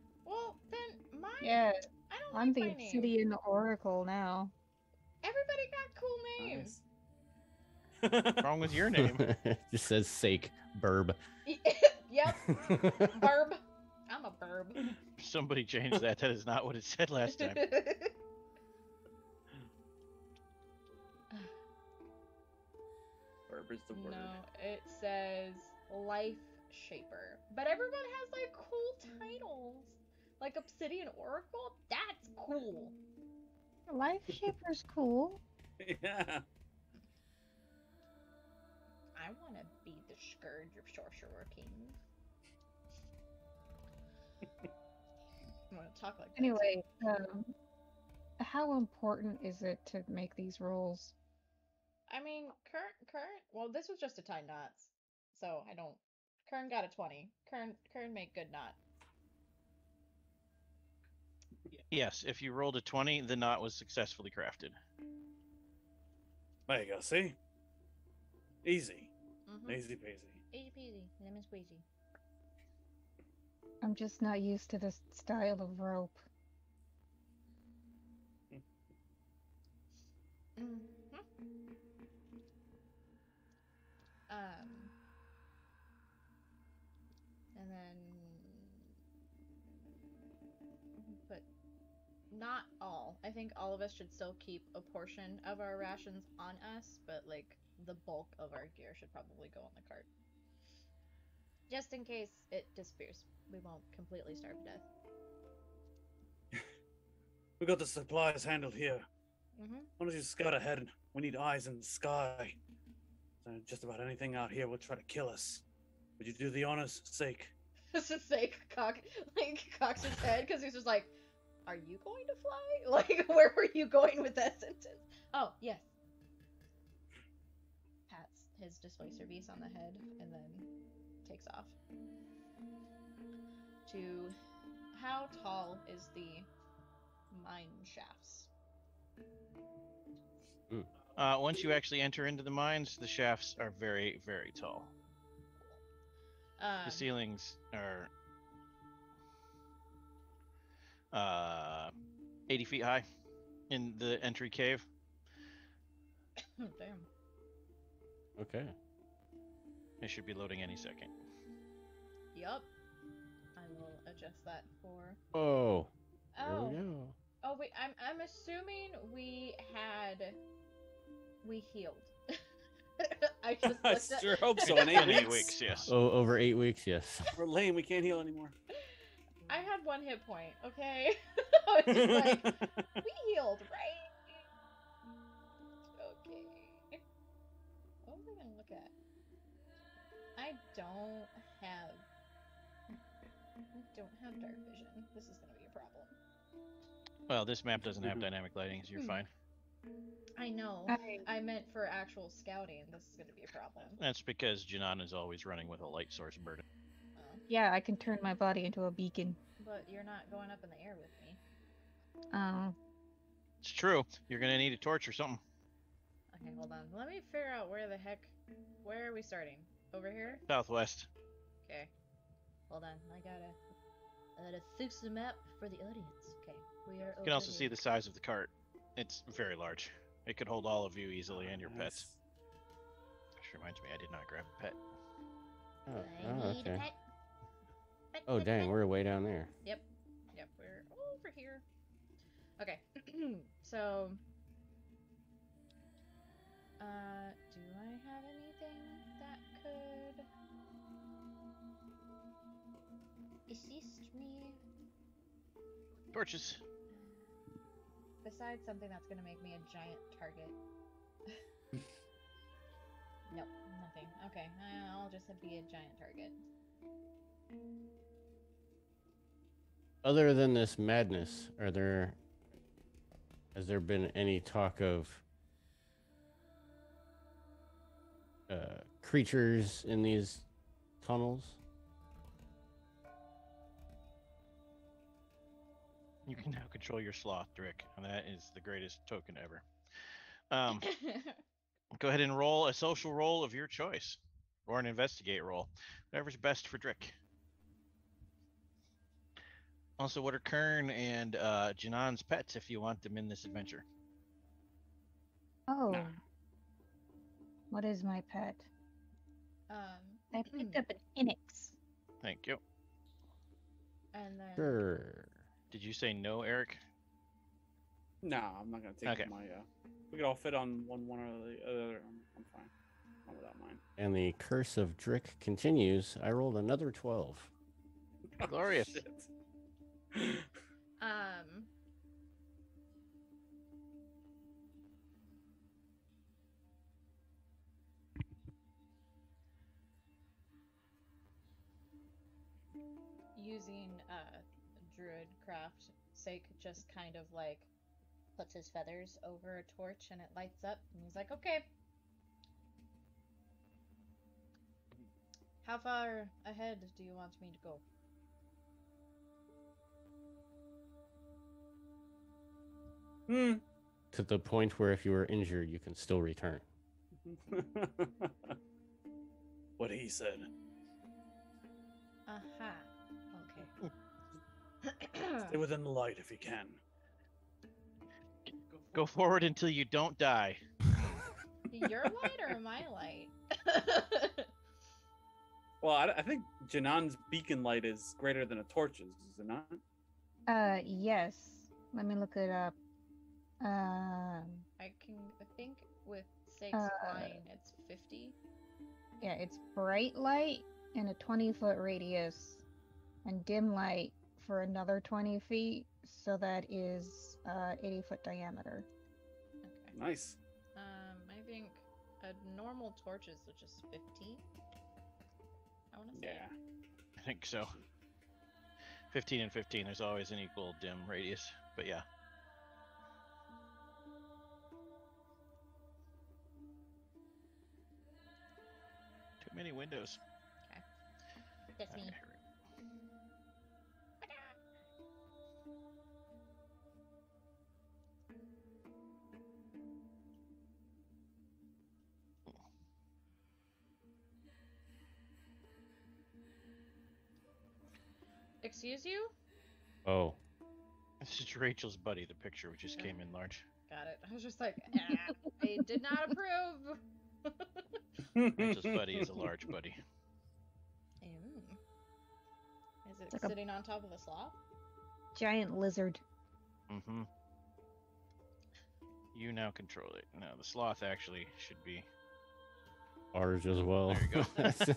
Well, then mine. Yeah, I don't I'm like the my name. Obsidian Oracle now. Everybody got cool names. What's *laughs* wrong with your name? it *laughs* just says sake burb. *laughs* yep, burb. I'm a burb. Somebody changed that. That is not what it said last time. Verb is the word. no, it says Life Shaper. But everyone has like cool titles. Like Obsidian Oracle? That's cool. Life Shaper's cool. Yeah. I want to be the Scourge of Sorcerer Kings. *laughs* I'm gonna talk like that. Anyway, um, how important is it to make these rolls? I mean, current, current. Well, this was just a tie knots, so I don't. Kern got a twenty. Kern, Kern make good knot. Yes, if you rolled a 20, the knot was successfully crafted. There you go. See? Easy. Mm-hmm. Easy peasy. Easy peasy, lemon squeezy. I'm just not used to this style of rope. Mm-hmm. Um, not all. I think all of us should still keep a portion of our rations on us, but like the bulk of our gear should probably go on the cart. Just in case it disappears. We won't completely starve to death. *laughs* We got the supplies handled here. Mm-hmm. Why don't you scout ahead? We need eyes in the sky. So just about anything out here will try to kill us. Would you do the honors, sake? *laughs* Just to say, cock like cocks his head because he's just like, "Are you going to fly? *laughs* Like, where were you going with that sentence?" Oh, yes. Pats his displacer beast on the head and then takes off. To how tall is the mine shafts? Uh, once you actually enter into the mines, the shafts are very, very tall. Um, The ceilings are uh, 80 feet high in the entry cave. *coughs* Damn. Okay. It should be loading any second. Yup. I will adjust that for. Oh. Oh. we. Oh wait, I'm I'm assuming we had we healed. *laughs* I just I looked at- sure hope *laughs* so. In In eight, eight weeks. weeks, yes. Oh, over eight weeks, yes. We're lame. We can't heal anymore. I had one hit point, okay? *laughs* I was just like, *laughs* we healed, right? Okay. What was I gonna look at? I don't have. I don't have dark vision. This is gonna be a problem. Well, this map doesn't have Mhm. dynamic lighting, so you're Hmm. fine. I know. I, I meant for actual scouting. This is gonna be a problem. That's because Janan is always running with a light source burden. Oh, yeah, I can turn my body into a beacon. but you're not going up in the air with me. Um, It's true. You're gonna need a torch or something. Okay, hold on. Let me figure out where the heck. Where are we starting? Over here? Southwest. Okay. Hold on. I gotta. I gotta fix the map for the audience. Okay. We are. You can also see the size of the cart. It's very large. It could hold all of you easily and your pets. Which reminds me, I did not grab a pet. Oh, I oh, need a okay. pet. Pet, Oh, pet, dang, pet. we're way down there. Yep. Yep. We're over here. Okay. *clears throat* so. Uh, do I have anything that could assist me? Torches. Besides something that's gonna make me a giant target. *laughs* nope, nothing. Okay, I'll just be a giant target. Other than this madness, are there has there been any talk of uh, creatures in these tunnels? You can now control your sloth, Drick, and that is the greatest token ever. Um, *laughs* go ahead and roll a social roll of your choice, or an investigate roll, whatever's best for Drick. Also, what are Kern and uh, Janan's pets if you want them in this adventure? oh. What is my pet? um, I picked up an Inix. Thank you. and then Sure. Did you say no, Eric? No, I'm not gonna take Okay. my. Uh, we could all fit on one, one or the other. I'm, I'm fine. Not without mine. And the curse of Drick continues. I rolled another 12. *laughs* Glorious. Shit. Um. Using uh, druid craft sake, just kind of like puts his feathers over a torch and it lights up, and he's like, "Okay, how far ahead do you want me to go?" Hmm. To the point where if you were injured, you can still return. *laughs* what he said. Aha. Okay. *clears throat* Stay within the light if you can. Go forward until you don't die. *laughs* Your light or my light? *laughs* Well, I, I think Janan's beacon light is greater than a torch's, is it not? Uh, yes. Let me look it up. Um, I can. I think with Sake's Uh, flying, it's fifty. yeah, it's bright light and a 20 foot radius, and dim light for another 20 feet. So that is uh 80 foot diameter. Okay. Nice. Um, I think a normal torch is which is fifteen. I want to say. Yeah. I think so. 15 and 15, there's always an equal dim radius, but yeah. Many windows. That's me. Excuse you? Oh, This is Rachel's buddy, the picture, which just came in large. Got it. I was just like, ah, I did not approve. *laughs* Rachel's buddy is a *laughs* large buddy. Ew. Is it like a- sitting on top of the sloth? Giant lizard. Mm-hmm. You now control it. No, the sloth actually should be Ours as well. There you go. *laughs*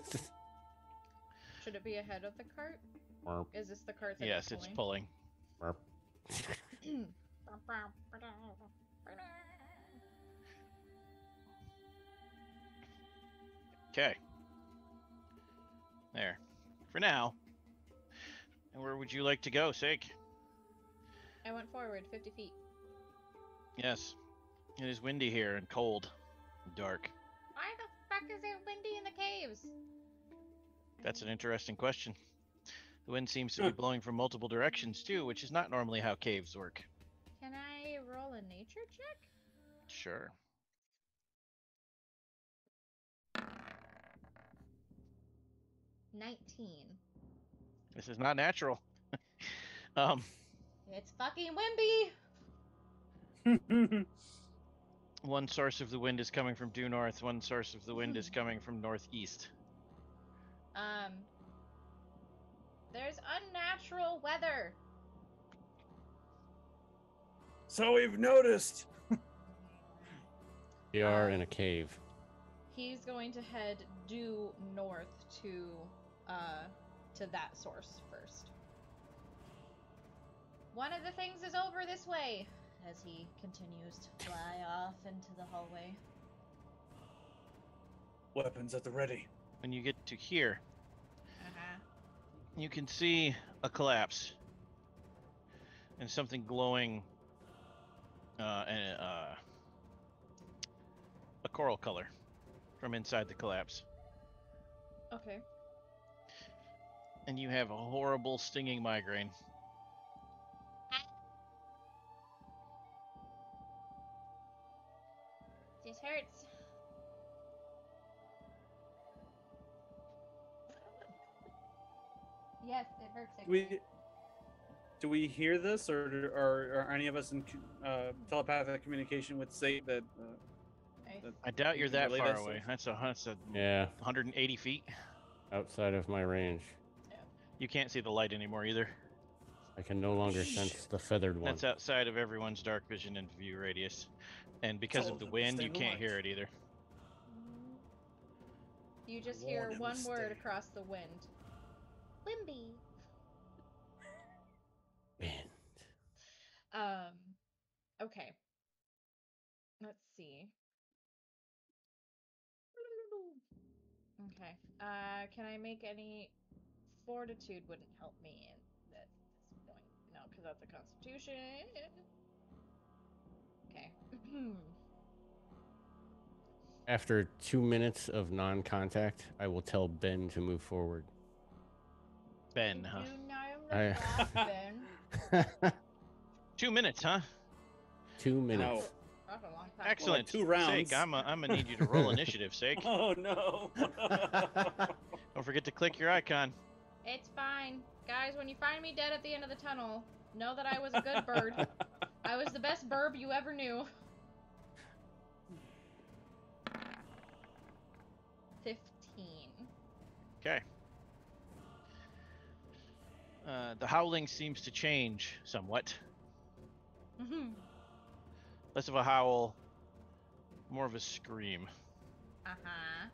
Should it be ahead of the cart? Merp, Is this the cart that yes, it's pulling? pulling. *clears throat* *laughs* Okay. There. For now. And where would you like to go, Sake? I went forward 50 feet. Yes. It is windy here and cold. And dark. Why the fuck is it windy in the caves? That's an interesting question. The wind seems to be blowing from multiple directions too, which is not normally how caves work. Can I roll a nature check? Sure. Nineteen. This is not natural. *laughs* um, It's fucking windy. *laughs* one source of the wind is coming from due north, one source of the wind is *laughs* coming from northeast. Um. There's unnatural weather. so we've noticed. We are Um, in a cave. He's going to head due north to uh to that source first. One of the things is over this way as he continues to fly off into the hallway. Weapons at the ready. When you get to here, Uh-huh. you can see a collapse and something glowing uh, and, uh, a coral color from inside the collapse Okay. And you have a horrible stinging migraine This hurts. Yes, it hurts. We do we hear this, or do- or are any of us in uh, telepathic communication with say that? Uh, I- that i doubt You you're that far away stuff? that's a that's a Yeah, 180 feet outside of my range. You can't see the light anymore either I can no longer sense the feathered one. that's outside of everyone's dark vision and view radius and because of the wind you can't hear it either You just hear one word across the wind. Wimby. Bend. Um. Okay. Let's see. Okay. Uh, can I make any fortitude? Wouldn't help me in at this point. No, because that's a Constitution. Okay. *clears throat* After two minutes of non-contact, I will tell Ben to move forward. ben huh You know I- *laughs* Ben. *laughs* two minutes huh two minutes. That's a long time. excellent two rounds. sake i'm, i I'm gonna need you to roll *laughs* initiative sake Oh no! don't forget to click your icon It's fine. Guys, when you find me dead at the end of the tunnel, know that I was a good bird. *laughs* I was the best burb you ever knew. 15. Okay. Uh, the howling seems to change somewhat. Mhm. Less of a howl, more of a scream uh-huh.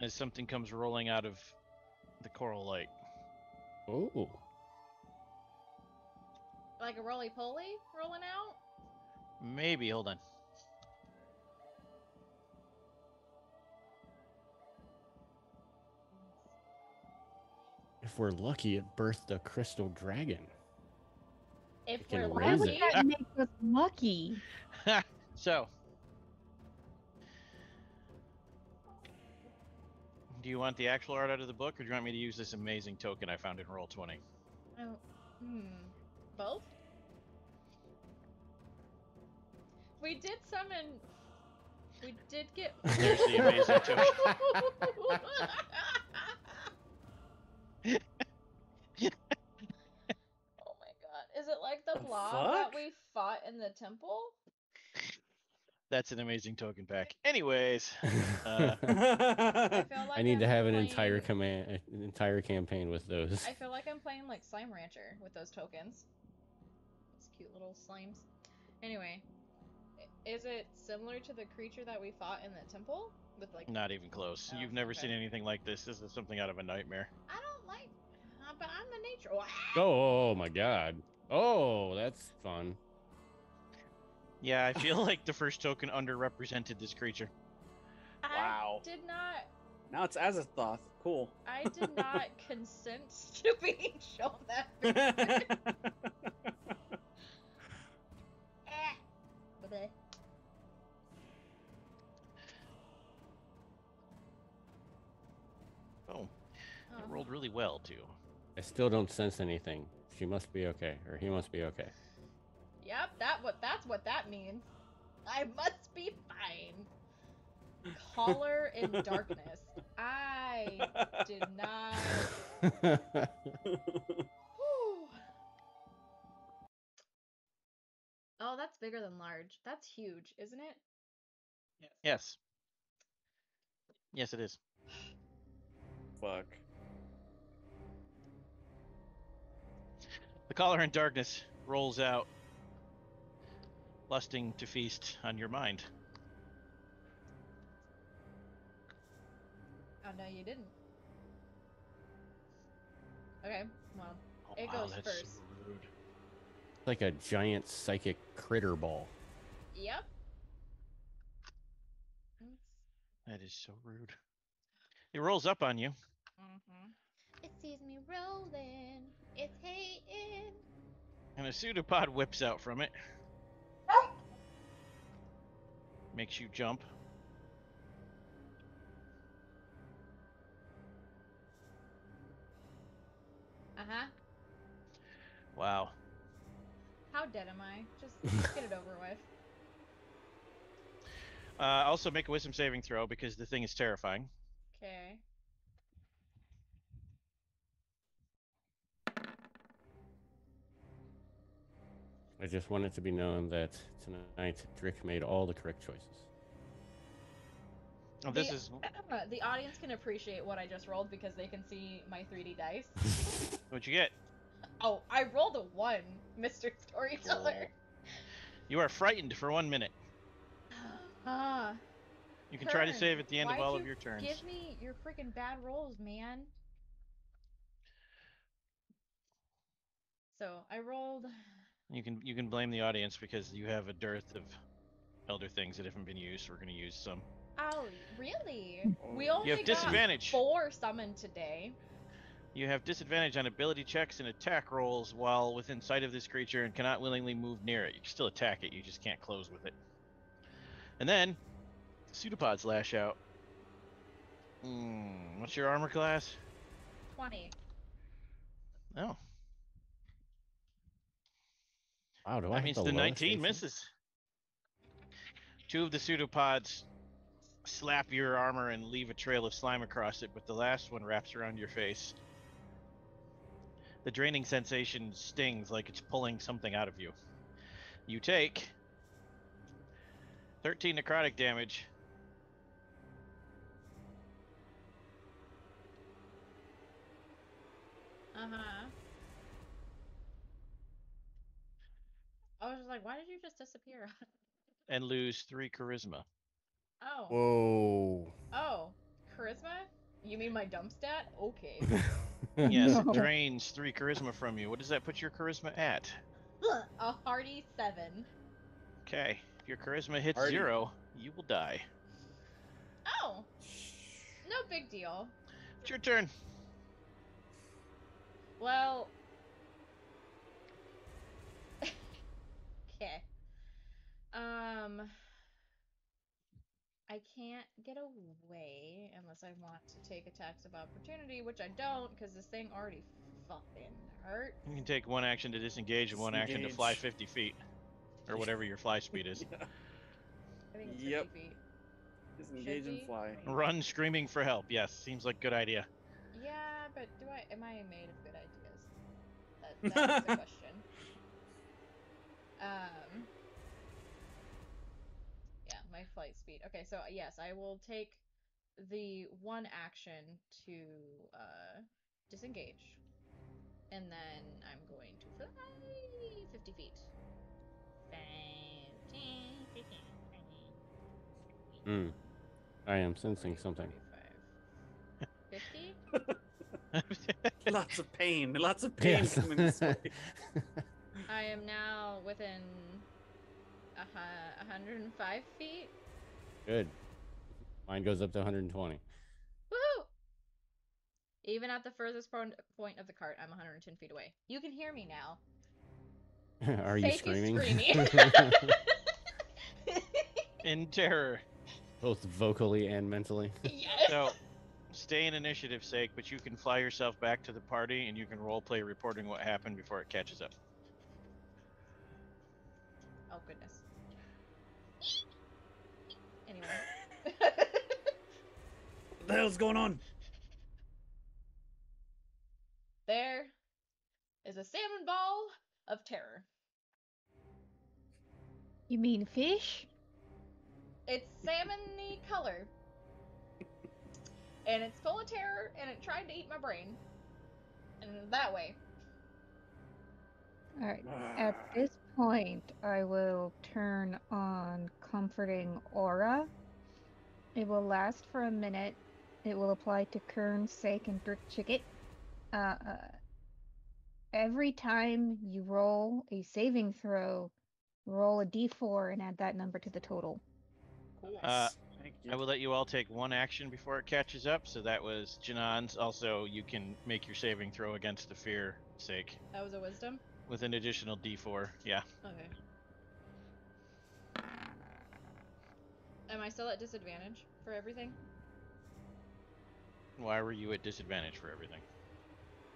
as something comes rolling out of the coral light. Oh, Like a roly poly rolling out? Maybe, hold on. if we're lucky, it birthed a crystal dragon. If It can we're Why raise would lucky. it. that make us lucky? *laughs* so, do you want the actual art out of the book, or do you want me to use this amazing token I found in Roll Twenty? Oh, hmm. Both? We did summon. We did get. *laughs* There's the *laughs* amazing token. oh my god. Is it like the The blob that we fought in the temple? That's an amazing token pack. Anyways, Uh, *laughs* I like I need to I'm have an entire command, an entire campaign with those. I feel like I'm playing like Slime Rancher with those tokens. Those cute little slimes. Anyway, is it similar to the creature that we fought in the temple with like? Not even close. Oh, You've never seen anything like this. This is something out of a nightmare. I don't like, uh, but I'm the nature. *laughs* Oh, oh my god. Oh, that's fun. Yeah, I feel *laughs* like the first token underrepresented this creature. Wow. I did not. Now it's Azathoth. Cool. I did not *laughs* consent to being *laughs* shown that. picture. Eh. Bleh. Oh, Oh. it rolled really well too. I still don't sense anything. She must be okay, or he must be okay. Yep, that what that's what that means. I must be fine. Color in *laughs* darkness. I did not. Whew. Oh, that's bigger than large. That's huge, isn't it? Yes. Yes, it is. Fuck. The color in darkness rolls out, lusting to feast on your mind. Oh no, you didn't. Okay, well, Oh, It wow, goes that's so first. rude. like a giant psychic critter ball. yep. That is so rude. It rolls up on you. Mm-hmm. It sees me rolling. It's hating. And a pseudopod whips out from it. Makes you jump. Uh huh. Wow. How dead am I? Just *laughs* get it over with. Uh, also, make a wisdom saving throw because the thing is terrifying. Okay. I just want it to be known that tonight Drick made all the correct choices. Oh, this The- is the audience can appreciate what I just rolled because they can see my 3D dice. *laughs* What'd you get. Oh, I rolled a one, Mr. Storyteller. You are frightened for one minute. *sighs* Ah, You can try to save at the end of why'd all of your turns. give me your freaking bad rolls, man. So I rolled. You can you can blame the audience because you have a dearth of elder things that haven't been used. We're gonna use some. Oh, really? We Oh. only You have got disadvantage. four summoned today. You have disadvantage on ability checks and attack rolls while within sight of this creature and cannot willingly move near it. You can still attack it, you just can't close with it. And then pseudopods lash out. Hmm, what's your armor class? Twenty. Oh, Wow, do I that have means the the 19 AC? misses. Two of the pseudopods slap your armor and leave a trail of slime across it, but the last one wraps around your face. The draining sensation stings like it's pulling something out of you. You take 13 necrotic damage. Uh huh. I was just like, why did you just disappear? *laughs* and lose 3 charisma. oh. Whoa. Oh. Charisma? You mean my dump stat? Okay. *laughs* Yes, No. *laughs* it drains 3 charisma from you. What does that put your charisma at? A hearty seven. Okay, if your charisma hits Alrighty. 0, you will die. Oh. No big deal. It's your turn. Well. Okay. Um. I can't get away unless I want to take attacks of opportunity, which I don't, because this thing already fucking hurt. You can take one action to disengage and one action to fly 50 feet. Or whatever your fly speed is. *laughs* Yeah. I think it's Yep. 50 feet. Disengage and fly. Run screaming for help. Yes, seems like good idea. Yeah, but do I? Am I made of good ideas? That, that's the *laughs* question. Um. Yeah, my flight speed. Okay, so yes, I will take the one action to uh, disengage, and then I'm going to fly 50 feet. 15, 15. Mm. I am sensing something. 50? *laughs* lots of pain. Lots of pain Yes. coming this way. *laughs* I am now within a hu- 105 feet. Good. Mine goes up to 120. Woohoo! Even at the furthest point point of the cart, I'm 110 feet away. You can hear me now. *laughs* Are you Fake is screaming? screaming. *laughs* *laughs* In terror. Both vocally and mentally. yes. So, stay in initiative sake, but you can fly yourself back to the party and you can roleplay reporting what happened before it catches up. Oh goodness. Anyway. What the hell's going on? there is a salmon ball of terror. You mean fish? It's salmon-y color. And it's full of terror and it tried to eat my brain. And that way. Alright. At this point, I will turn on Comforting Aura. It will last for a minute. It will apply to Kern, Sake, and Brick Chicket. Uh, uh, every time you roll a saving throw, roll a d4 and add that number to the total. Uh, Thank I will let you all take one action before it catches up. So that was Janan's. Also, you can make your saving throw against the fear sake that was a wisdom? With an additional d4. Yeah. Okay. Am I still at disadvantage for everything? Why were you at disadvantage for everything?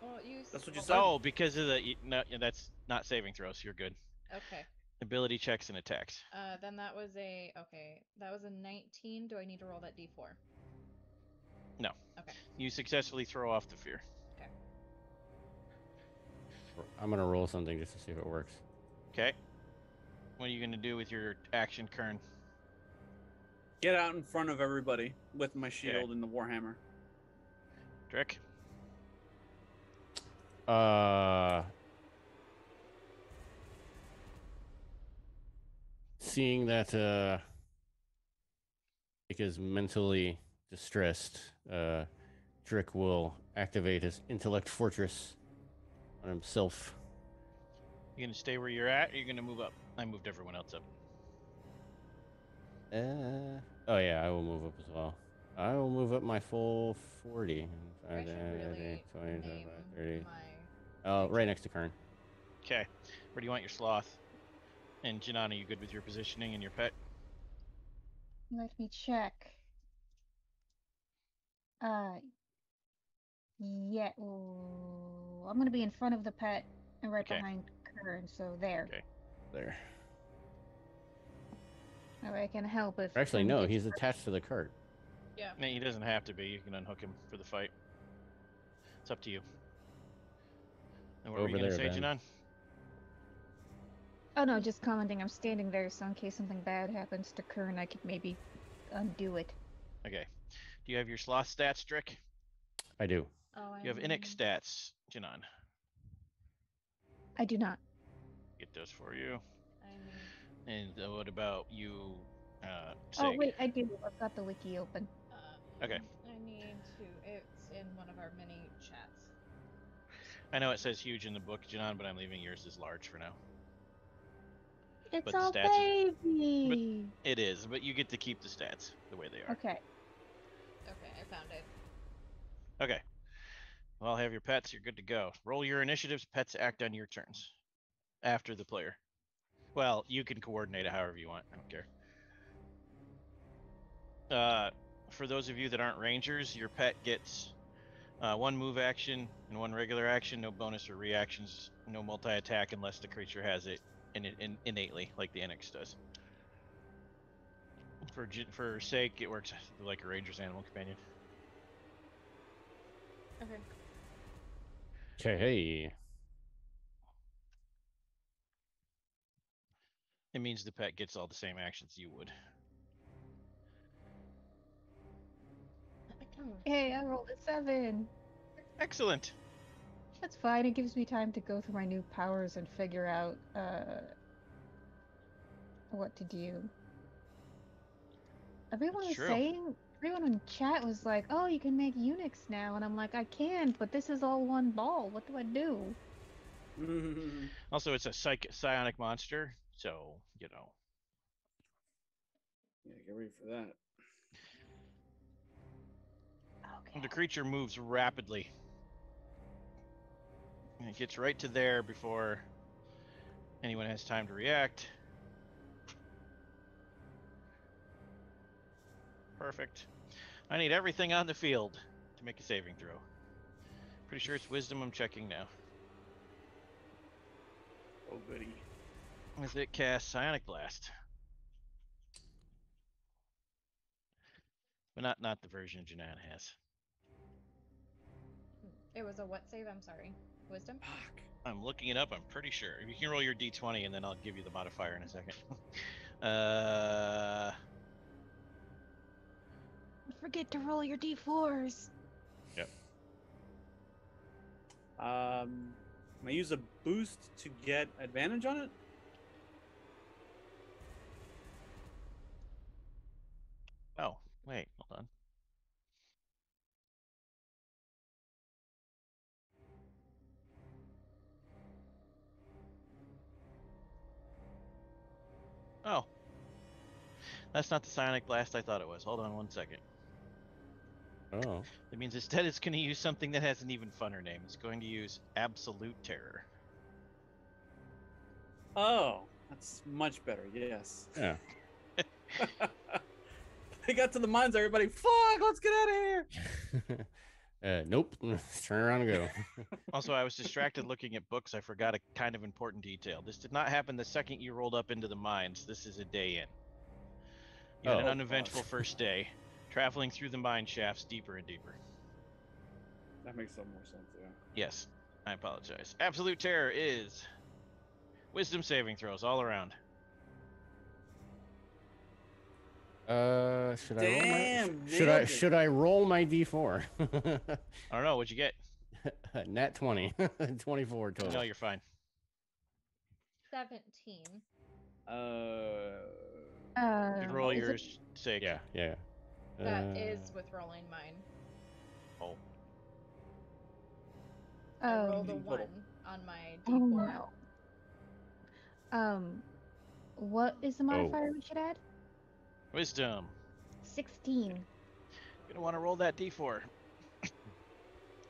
Well, you. That's what you s- said. Oh, because of the no, that's not saving throws. You're good. Okay. Ability checks and attacks. Uh, then that was a okay. That was a 19. Do I need to roll that d4? No. Okay. You successfully throw off the fear. I'm gonna roll something just to see if it works. Okay. What are you gonna do with your action, Kern? Get out in front of everybody with my shield and the warhammer. Drick. Uh, seeing that uh, Dick is mentally distressed, uh, Drick will activate his intellect fortress on himself. You gonna stay where you're at? Or you gonna move up? I moved everyone else up. Uh, oh yeah, I will move up as well. I will move up my full 40. I should really 20, name 25, 30. my. Oh, right next to Kern. Okay. Where do you want your sloth? And Janan, are you good with your positioning and your pet? Let me check. Uh, yeah, ooh, I'm gonna be in front of the pet and right Okay. behind Kern, so there. Okay. There. That way I can help if. Actually, Kern no, gets he's hurt. attached to the cart. Yeah. No, he doesn't have to be. You can unhook him for the fight. It's up to you. And what were you Over gonna there, say, Ben. Janan? Oh no, just commenting. I'm standing there, so in case something bad happens to Kern, I could maybe undo it. Okay. Do you have your sloth stats, Drick? I do. Oh, I You have mean, stats, Janan. I do not. Get those for you. I mean, And uh, what about you, uh, Oh Sig? wait, I do. I've got the wiki open. uh, Okay. I need to. It's in one of our mini chats. I know it says huge in the book, Janan, but I'm leaving yours as large for now. It's the all stats baby. It is, but you get to keep the stats the way they are. Okay. Okay, I found it. Okay. Well, I'll have your pets. You're good to go. Roll your initiatives. Pets act on your turns after the player. Well, you can coordinate it however you want. I don't care. Uh, for those of you that aren't rangers, your pet gets uh, one move action and one regular action. No bonus or reactions. No multi attack unless the creature has it in, in, innately, like the Inix does. For for sake, it works like a ranger's animal companion. Okay. Okay, hey. It means the pet gets all the same actions you would. Hey, I rolled a seven. Excellent. That's fine. It gives me time to go through my new powers and figure out uh what to do. Everyone That's was true. saying, everyone in chat was like, "Oh, you can make Unix now," and I'm like, "I can, but this is all one ball. What do I do?" *laughs* Also, it's a psych- psionic monster, so you know. yeah, get ready for that. Okay. The creature moves rapidly. And it gets right to there before anyone has time to react. Perfect. I need everything on the field to make a saving throw. Pretty sure it's wisdom I'm checking now. Oh goody. With it cast Psionic Blast. But not not the version Janan has. It was a what save? I'm sorry. Wisdom? Fuck. I'm looking it up. I'm pretty sure. You can roll your d20 and then I'll give you the modifier in a second. *laughs* uh, Don't forget to roll your d4s. Yep. Um, can I use a boost to get advantage on it? oh, wait, hold on. Oh. That's not the psionic blast I thought it was. Hold on one second. Oh. That means instead it's going to use something that has an even funner name. It's going to use Absolute Terror. Oh, that's much better. Yes. Yeah. *laughs* they got to the mines. Everybody, fuck! Let's get out of here. *laughs* uh, nope. *laughs* Turn around and go. Also, I was distracted looking at books. I forgot a kind of important detail. This did not happen the second you rolled up into the mines. This is a day in. You had an Oh. uneventful first day, traveling through the mine shafts deeper and deeper. That makes some more sense. Yeah. Yes, I apologize. Absolute Terror is wisdom saving throws all around. Uh, should I roll my? Damn, Should I should I roll my d4? *laughs* I don't know. What'd you get? *laughs* Net 20. *laughs* 24 total. No, you're fine. 17. Uh, Uh, You can roll is it- sake. Yeah, yeah. That Uh, is with rolling mine. Oh, I rolled a Um, 1 on my oh d4. Oh, no. Um, what is the modifier we should add? wisdom. Sixteen. You're gonna want to roll that d4.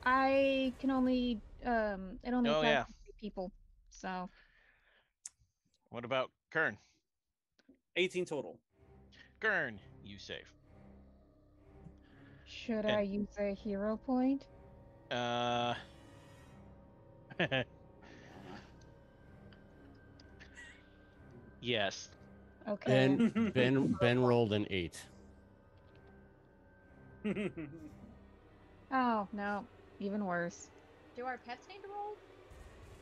I can only um, it only Oh, applies yeah. to three people. So What about Kern? 18 total. Kern, you save. Should And- I use a hero point? Uh. yes. Okay. Ben *laughs* Ben Ben rolled an eight. Oh no, even worse. Do our pets need to roll?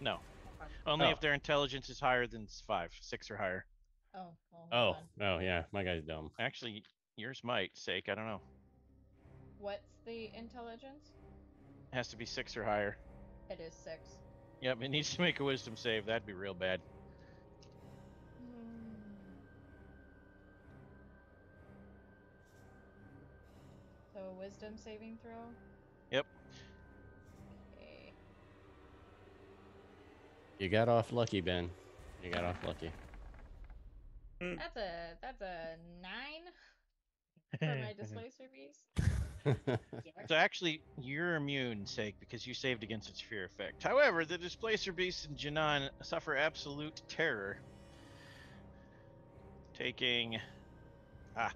No. Okay. Only Oh. if their intelligence is higher than five, six or higher. Oh, well, Oh, on. oh yeah, my guy's dumb. Actually, yours might. Sake, I don't know. What's the intelligence? It has to be six or higher. It is 6. Yep, it needs to make a wisdom save. That'd be real bad. Hmm. So a wisdom saving throw? Yep. Okay. You got off lucky, Ben. You got off lucky. That's a that's a nine *laughs* for my displacer beast. *laughs* *laughs* So actually, you're immune, Sake, because you saved against its fear effect. However, the Displacer Beast and Janan suffer absolute terror. Taking... Ah,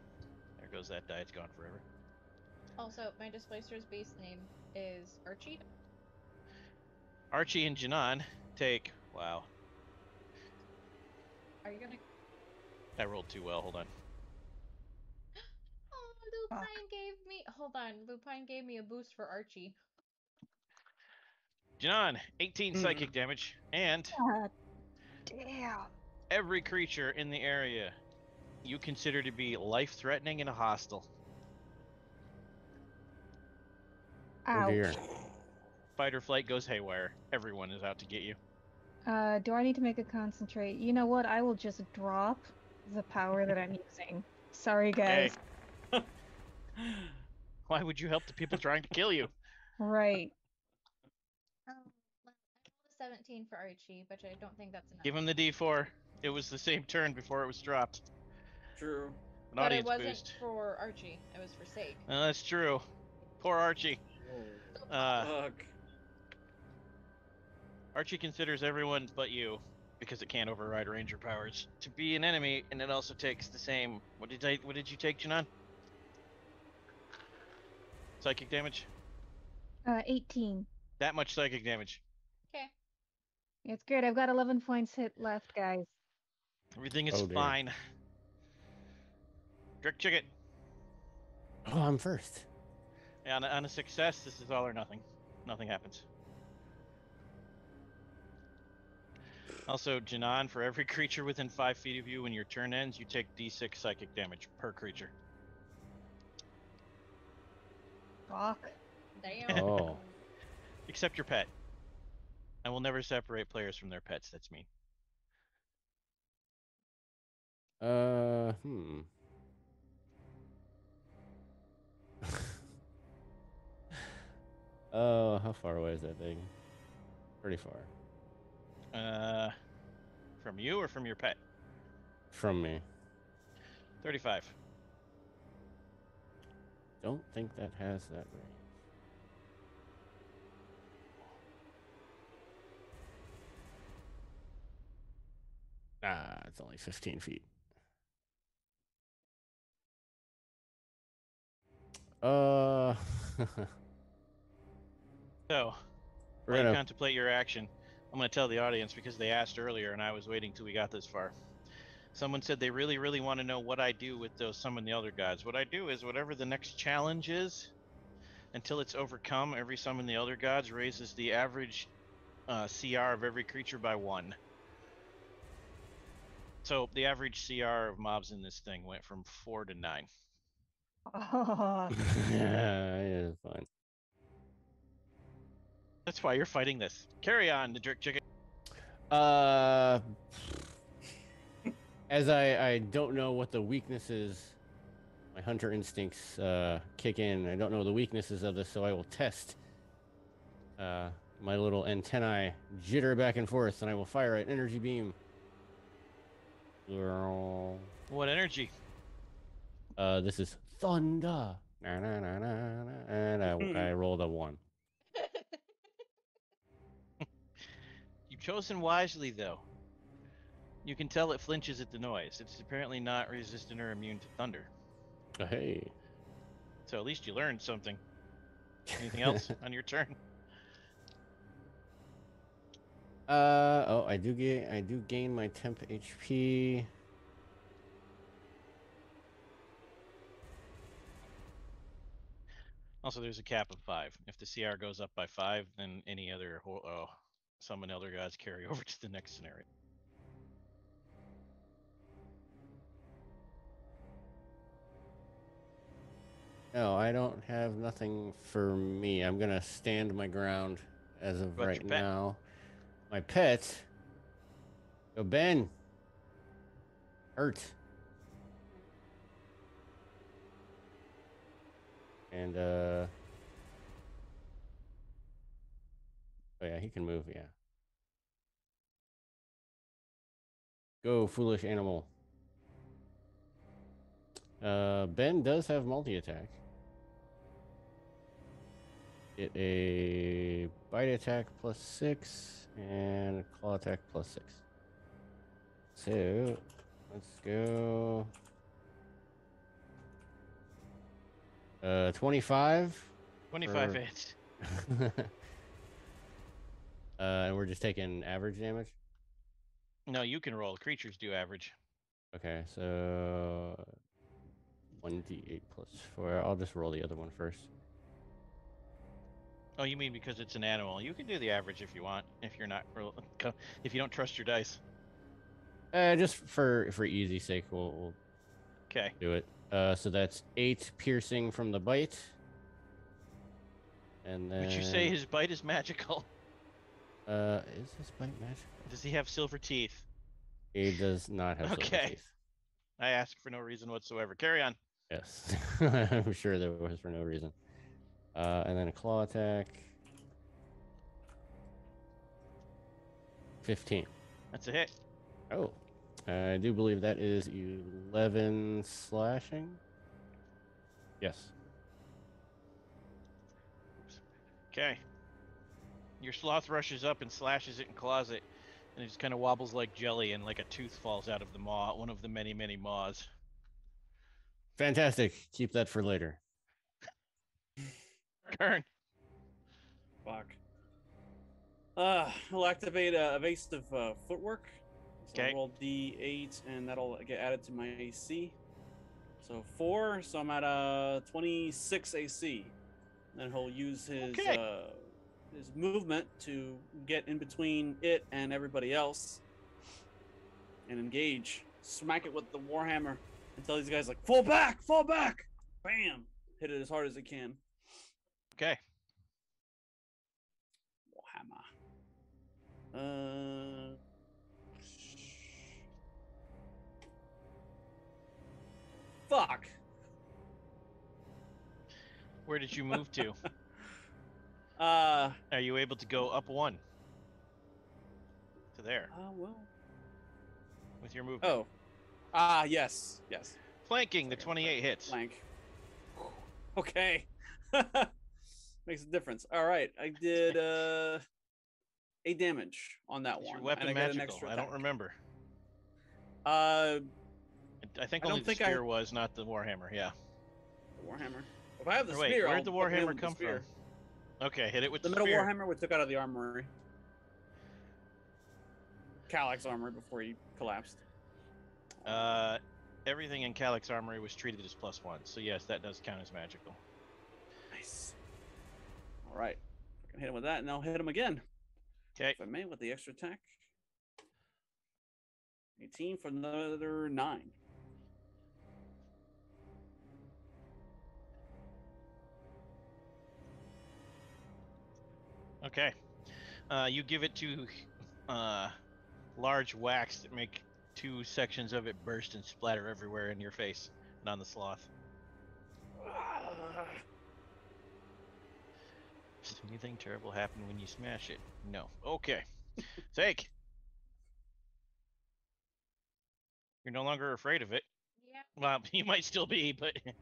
there goes that die. It's gone forever. Also, my displacer's beast name is Archie. Archie and Janan take... Wow, Are you gonna? I rolled too well. Hold on. Oh, Lupine gave me. Hold on, Lupine gave me a boost for Archie. Janan, 18 Hmm. psychic damage, and God damn. every creature in the area you consider to be life-threatening and hostile. oh Ouch. dear. Fight or flight goes haywire. Everyone is out to get you. Uh, do I need to make a concentrate? You know what? I will just drop the power that I'm using. Sorry, Hey, guys. Why would you help the people trying to kill you? Right. Um, well, I rolled a 17 for Archie, but I don't think that's enough. Give him the D4. It was the same turn before it was dropped. True. An but it wasn't boost. for Archie. It was for Sake. Uh, that's true. Poor Archie. Uh, Fuck. Archie considers everyone but you, because it can't override ranger powers, to be an enemy, and it also takes the same. What did I? What did you take, Janan? Psychic damage. Uh, 18. That much psychic damage. Okay. It's good. I've got 11 points hit left, guys. Everything is Oh, dear. fine. Trick Chicken. Oh, I'm first. On a, on a success, this is all or nothing. Nothing happens. Also, Janan, for every creature within five feet of you when your turn ends, you take d6 psychic damage per creature. Fuck. Damn. Oh. *laughs* Except your pet. I will never separate players from their pets. That's me. Uh, hmm. *laughs* Oh, how far away is that thing? Pretty far Uh, from you or from your pet? from me. 35. Don't think that has that range. Ah, it's only 15 feet. Uh, *laughs* So, we're while you gonna. contemplate your action, I'm going to tell the audience because they asked earlier and I was waiting till we got this far. Someone said they really, really want to know what I do with those summon the elder gods. What I do is whatever the next challenge is, until it's overcome, every summon the elder gods raises the average uh, CR of every creature by one. So the average CR of mobs in this thing went from four to nine. Oh, *laughs* *laughs* yeah, fine. That's why you're fighting this. Carry on, the jerk chicken. Uh, as I I don't know what the weaknesses, my hunter instincts uh, kick in. I don't know the weaknesses of this, so I will test. Uh, my little antennae jitter back and forth, and I will fire an energy beam. What energy? Uh, this is thunder. Na, na, na, na, na, and I, I *laughs* rolled a one. You've chosen wisely, though. You can tell it flinches at the noise. It's apparently not resistant or immune to thunder. Uh, Hey. So at least you learned something. Anything else *laughs* on your turn? Uh oh, I do get I do gain my temp HP. Also, there's a cap of five. If the CR goes up by five, then any other oh, summon elder gods carry *laughs* over to the next scenario. No, I don't have nothing for me. I'm gonna stand my ground as of right now. My pet. Go Ben. Hurt. And uh Oh yeah, he can move, yeah. Go, foolish animal. Uh Ben does have multi attack. Get a bite attack plus six and a claw attack plus six. So let's go. Uh, 25. 25 For- hits. *laughs* uh, and we're just taking average damage. No, you can roll. Creatures do average. Okay, so 1d8 plus 4. I'll just roll the other one first. Oh, you mean because it's an animal? You can do the average if you want. If you're not, *laughs* if you don't trust your dice. Uh, just for for easy sake, we'll, we'll Okay. do it. Uh, so that's eight piercing from the bite. And then Would you say his bite is magical? *laughs* uh is this bite magical? Does he have silver teeth? He does not have silver Okay. teeth. I ask for no reason whatsoever. Carry on. Yes, *laughs* I'm sure there was for no reason. Uh, and then a claw attack. Fifteen. That's a hit. Oh, I do believe that is eleven slashing. Yes. Okay. Your sloth rushes up and slashes it and claws it, and it just kind of wobbles like jelly, and like a tooth falls out of the maw, one of the many, many maws. Fantastic. Keep that for later. Kern. Fuck. Uh, I'll activate uh, evasive uh, footwork. So Okay. Roll D8, and that'll get added to my AC. So four, so I'm at uh 26 AC. Then he'll use his Okay. uh, his movement to get in between it and everybody else, and engage. Smack it with the warhammer until these guys like fall back, fall back. Bam! Hit it as hard as it can. Okay. Warhammer. Uh. Fuck. Where did you move to? *laughs* Uh. Are you able to go up one? To there Uh. Well. with your movement. Oh. Ah. Yes. Yes. Flanking the 28 hits. Flank. Okay. *laughs* Makes a difference. All right. I did uh eight damage on that Is one. your weapon and I magical? extra I don't remember. Uh, I think I only don't the think I- spear was, not the warhammer. Yeah. Warhammer. If I have the Or wait, spear, where'd the warhammer with the come from? Okay, hit it with The the, metal spear. warhammer we took out of the armory. Kalak's armor before he collapsed. Uh, everything in Kalak's Armory was treated as plus one, so yes, that does count as magical. Right. I can hit him with that, and I'll hit him again. Okay. If I may, with the extra attack. 18 for another 9. Okay. Uh, you give it to uh, large wax that make two sections of it burst and splatter everywhere in your face and on the sloth. Does anything terrible happen when you smash it? No. Okay. Take. You're no longer afraid of it. Yeah. Well, *laughs* you might still be, but It's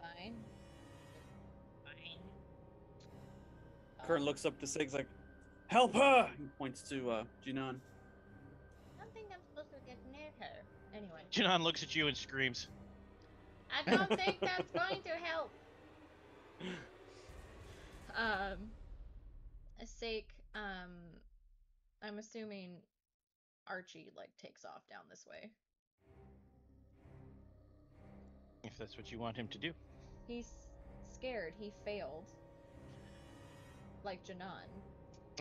fine. Fine. Kern Um, looks up to Sig's like, Help her! He points to uh, Janan. I don't think I'm supposed to get near her. Anyway, Janan looks at you and screams. I don't think that's going to help. Um, a sake. Um, I'm assuming Archie like takes off down this way. If that's what you want him to do. He's scared. He failed. Like Janan.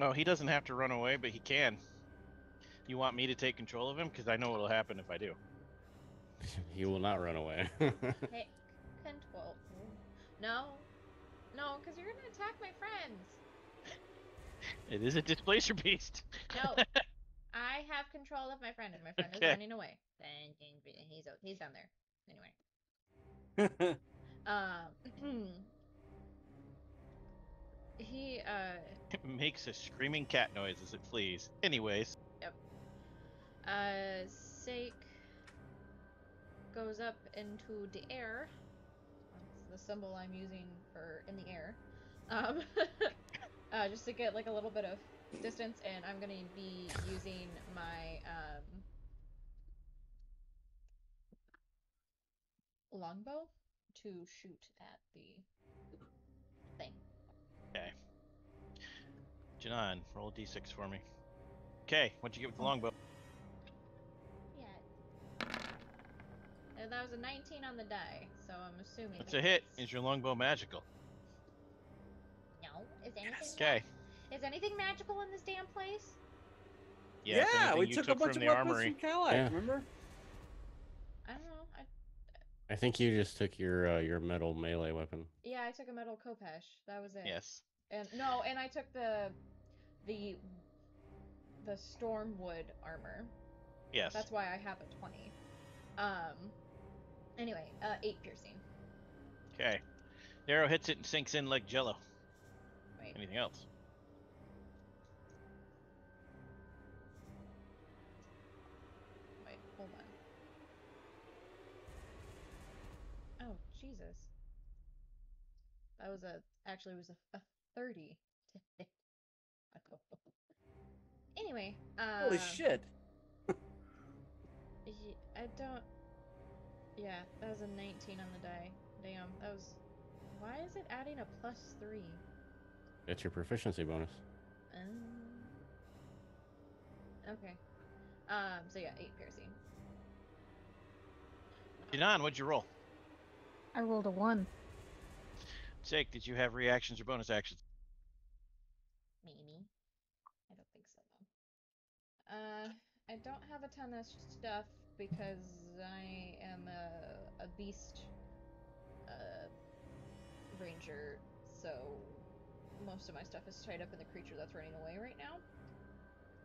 Oh, he doesn't have to run away, but he can. You want me to take control of him? Because I know what'll happen if I do. *laughs* he will not run away. *laughs* Take control. No, no, because you're gonna attack my friends. It is a displacer beast. No, *laughs* I have control of my friend, and my friend Okay. is running away. Then he's he's down there. Anyway, um, *clears throat* he uh It makes a screaming cat noise as it flees. Anyways, yep uh Sake goes up into the air. That's the symbol I'm using for in the air. Um, *laughs* uh, just to get like a little bit of distance, and I'm gonna be using my um longbow to shoot at the thing. Okay. Janan, roll a d6 for me. Okay, what'd you get with the longbow? Yeah. And that was a 19 on the die, so I'm assuming That's that a hit. Is your longbow magical? No. Is anything Okay. ma- is anything magical in this damn place? Yeah, if anything we you took, took a bunch from of the weapons armory. from Kalak's, Yeah. remember? I don't know. I I think you just took your uh, your metal melee weapon. yeah, I took a metal Khopesh. That was it. Yes. And no, and I took the the the Stormwood armor. Yes. That's why I have a 20. Um. Anyway, uh, 8 piercing. Okay. The arrow hits it and sinks in like jello. Wait. Anything else? Wait, hold on. Oh, Jesus. That was a actually it was a, a 30. anyway, uh Holy shit! I don't. *laughs* Yeah, that was a 19 on the die. Damn, that was. Why is it adding a plus three? It's your proficiency bonus. Um, okay. Um. So yeah, eight piercing. Janan, what'd you roll? I rolled a one. Sake, did you have reactions or bonus actions? Maybe. I don't think so though. Uh, I don't have a ton of stuff because I am a a beast. Uh, ranger. So most of my stuff is tied up in the creature that's running away right now.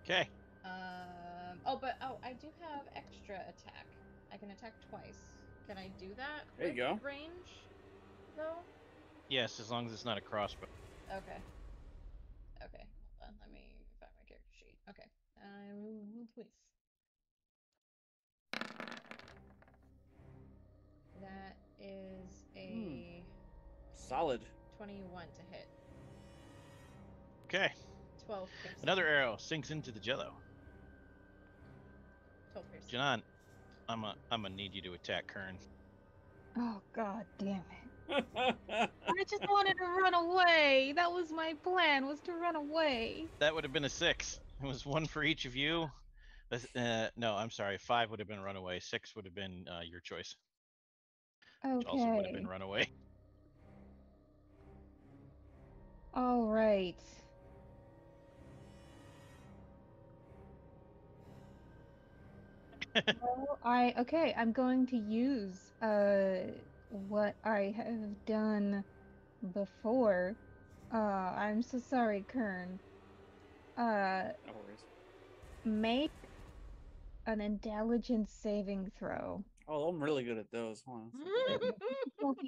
Okay. Um. Oh, but oh, I do have extra attack. I can attack twice. Can I do that? There you go. Range, though. Yes, as long as it's not a crossbow. Okay. Okay. Hold on. Let me find my character sheet. Okay. I will twist. Is a Solid. 21 to hit. Okay. 12 piercing. Another arrow sinks into the jello. 12 piercing. Janan, I'm a, I'm gonna need you to attack Kern. Oh god damn it. *laughs* I just wanted to run away. That was my plan, was to run away. That would have been a six. It was one for each of you. Uh, no, I'm sorry. Five would have been runaway. Six would have been uh, your choice. Which also would have Okay. been runaway. *laughs* All right. well, I okay. I'm going to use uh what I have done before. Uh, I'm so sorry, Kern. Uh, no worries. make an intelligence saving throw. Oh, I'm really good at those. Hold on.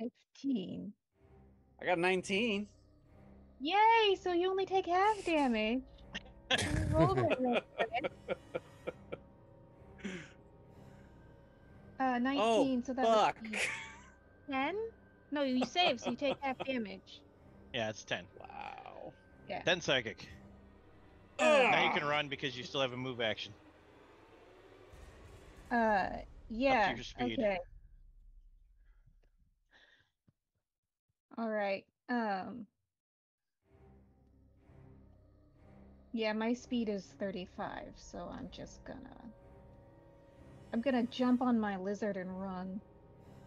*laughs* 15. I got 19. Yay! So you only take half damage. You rolled it real good. Uh, 19, so that Fuck. would be 10? No, you save, so you take half damage. Yeah, it's ten. Wow. Yeah. Ten psychic. Uh, Now you can run because you still have a move action. Uh, yeah. Okay. All right. Um. Yeah, my speed is 35, so I'm just gonna. I'm gonna jump on my lizard and run.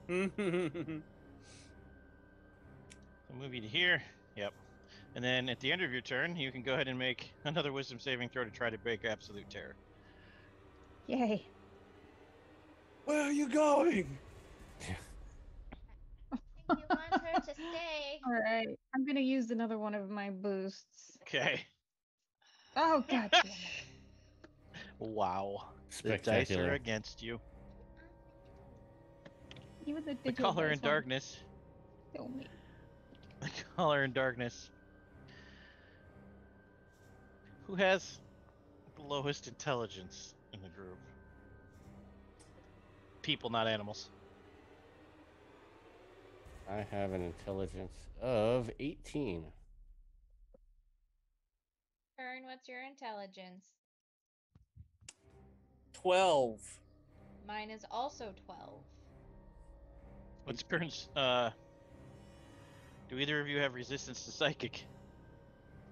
*laughs* So move you to here. Yep. And then at the end of your turn, you can go ahead and make another Wisdom saving throw to try to break Absolute Terror. Yay. Where are you going? you want her to stay. *laughs* All right. I'm gonna use another one of my boosts. Okay. Oh god damn it. Wow. The dice are against you. Even the The digital color dice in won't darkness. kill me. The color in darkness. Who has the lowest intelligence in the group? People, not animals. I have an intelligence of 18. Kern, what's your intelligence? 12. Mine is also 12. What's Kern's, uh... Do either of you have resistance to psychic?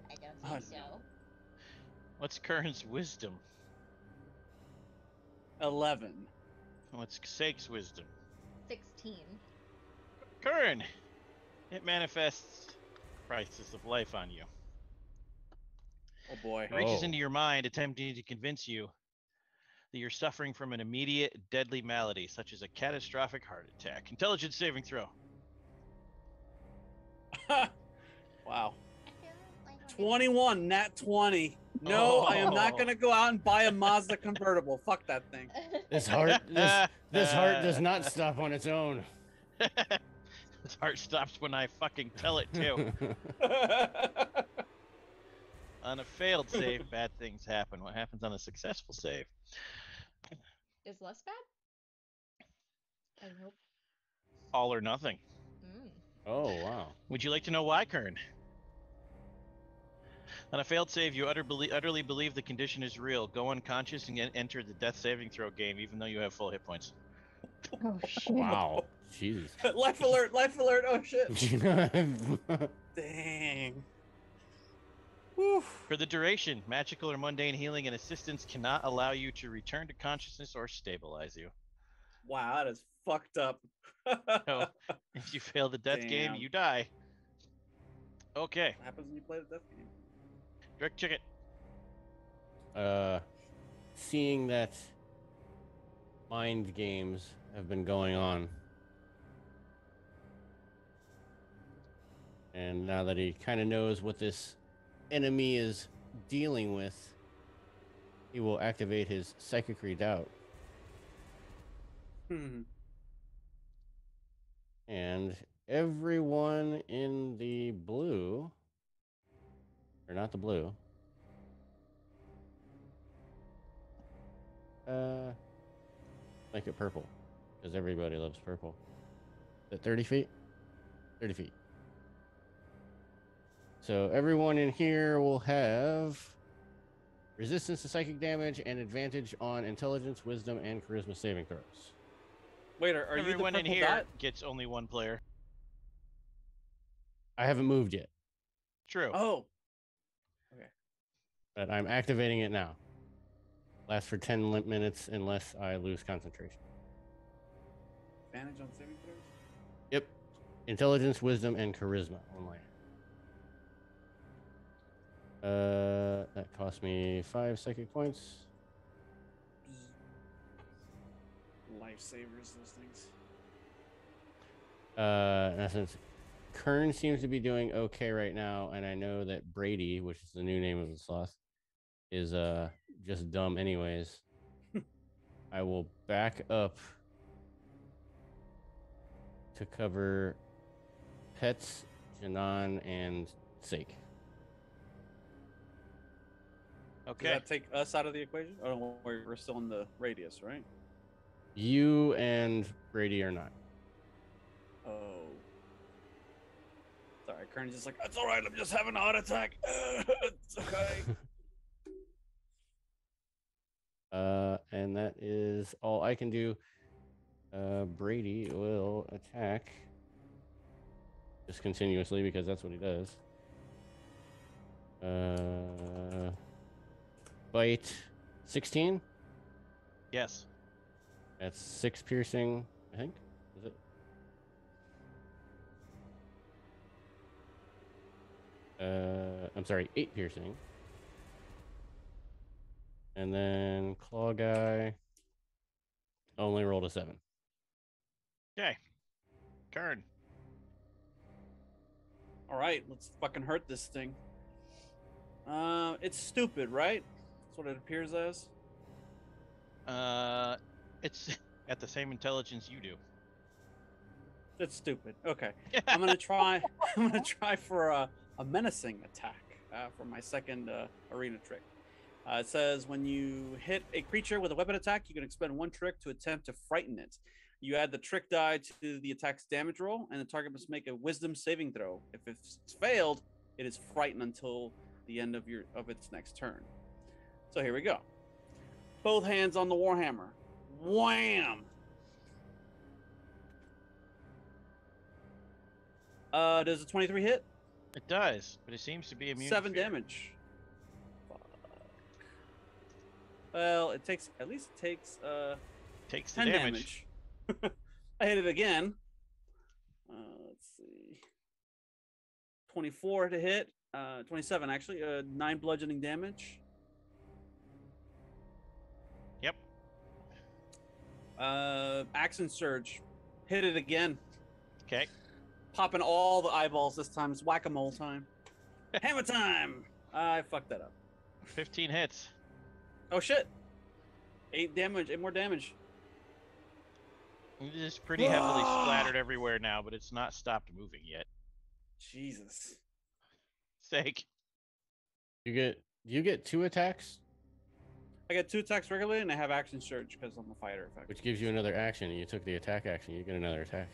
I don't Oh, think so. What's Kern's wisdom? 11. Oh, What's Sake's wisdom? 16. Kern! It manifests crisis of life on you. Oh boy. It reaches Oh. into your mind, attempting to convince you that you're suffering from an immediate deadly malady, such as a catastrophic heart attack. Intelligence saving throw. *laughs* wow. Like 21, nat 20. No, I am not Oh. gonna go out and buy a Mazda convertible. Fuck that thing. This heart, this, this heart does not *laughs* stop on its own. this heart stops when I fucking tell it to. *laughs* on a failed save, bad things happen. What happens on a successful save? Is less bad? I hope. All or nothing. Mm. oh wow. Would you like to know why, Kern? On a failed save, you utter belie- utterly believe the condition is real. Go unconscious and get- enter the death saving throw game, even though you have full hit points. *laughs* Oh shit. Wow. *laughs* Jesus. *laughs* life alert! Life alert! Oh shit! Dang. Woof. For the duration, magical or mundane healing and assistance cannot allow you to return to consciousness or stabilize you. Wow, that is fucked up. No. If you fail the death game, you die. Okay, What happens when you play the death game? Dirk Chicken. uh, seeing that mind games have been going on, and now that he kind of knows what this enemy is dealing with, he will activate his psychic redoubt. Hmm. And everyone in the blue, or not the blue, uh, make it purple, because everybody loves purple. Is it 30 feet? 30 feet. So everyone in here will have resistance to psychic damage and advantage on intelligence, wisdom, and charisma saving throws. Wait, are, are you the Everyone in here dot? gets only one player. I haven't moved yet. True. Oh, but I'm activating it now. Lasts for 10 li- minutes unless I lose concentration. advantage on saving throws. Yep. Intelligence, wisdom, and charisma only. Uh, that cost me five psychic points. Lifesavers, those things. Uh, in essence, Kern seems to be doing okay right now, and I know that Brady, which is the new name of the sloth, is uh just dumb anyways. *laughs* I will back up to cover pets, Janan, and Sake. Does Okay. that take us out of the equation? Oh, no, we're, we're still in the radius, right? You and Brady are not. Oh. Sorry, Kern's just like, it's all right. I'm just having a heart attack. *laughs* it's okay. *laughs* Uh, and that is all I can do. Uh, Brady will attack just continuously because that's what he does. Uh, bite 16. Yes. That's six piercing, I think. Is it? Uh, I'm sorry, eight piercing. And then claw guy only rolled a seven. Okay. Kern. all right, let's fucking hurt this thing. Uh, it's stupid, right? That's what it appears as. Uh, it's *laughs* at the same intelligence you do. It's stupid. Okay, *laughs* I'm gonna try. *laughs* I'm gonna try for a, a menacing attack uh, for my second uh, arena trick. Uh, it says when you hit a creature with a weapon attack, you can expend one trick to attempt to frighten it. You add the trick die to the attack's damage roll, and the target must make a Wisdom saving throw. If it's failed, it is frightened until the end of your of its next turn. So here we go. Both hands on the warhammer. Wham! Uh, does a 23 hit? It does, but it seems to be immune. Seven fear. damage. Well, it takes at least it takes uh Takes the 10 damage. damage. *laughs* I hit it again. Uh, let's see. 24 to hit. Uh, 27 actually. Uh, nine bludgeoning damage. Yep. Uh, Action Surge. Hit it again. Okay. Popping all the eyeballs this time. It's whack a mole time. *laughs* Hammer time. I fucked that up. 15 hits. Oh shit! Eight damage. Eight more damage. It is pretty heavily *gasps* splattered everywhere now, but it's not stopped moving yet. Jesus. Sake. You get you get two attacks, I get two attacks regularly, and I have action surge because I'm a fighter effect. which gives you another action. You took the attack action. You get another attack.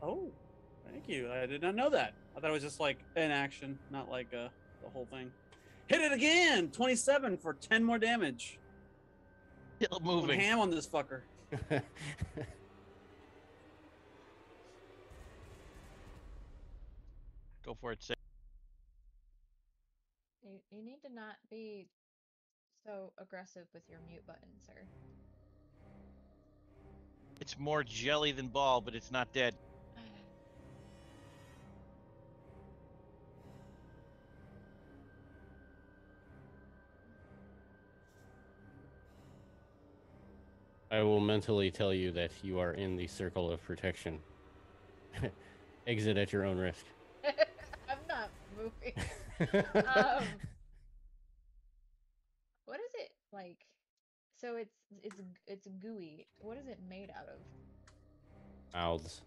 Oh, thank you. I did not know that. I thought it was just like an action, not like uh, the whole thing. Hit it again! 27 for 10 more damage. Still I'm moving. ham on this fucker. *laughs* Go for it, Sake. You, you need to not be so aggressive with your mute button, sir. It's more jelly than ball, but it's not dead. I will mentally tell you that you are in the circle of protection. *laughs* Exit at your own risk. *laughs* I'm not moving. um, what is it like? So it's it's it's gooey. What is it made out of? Mouths.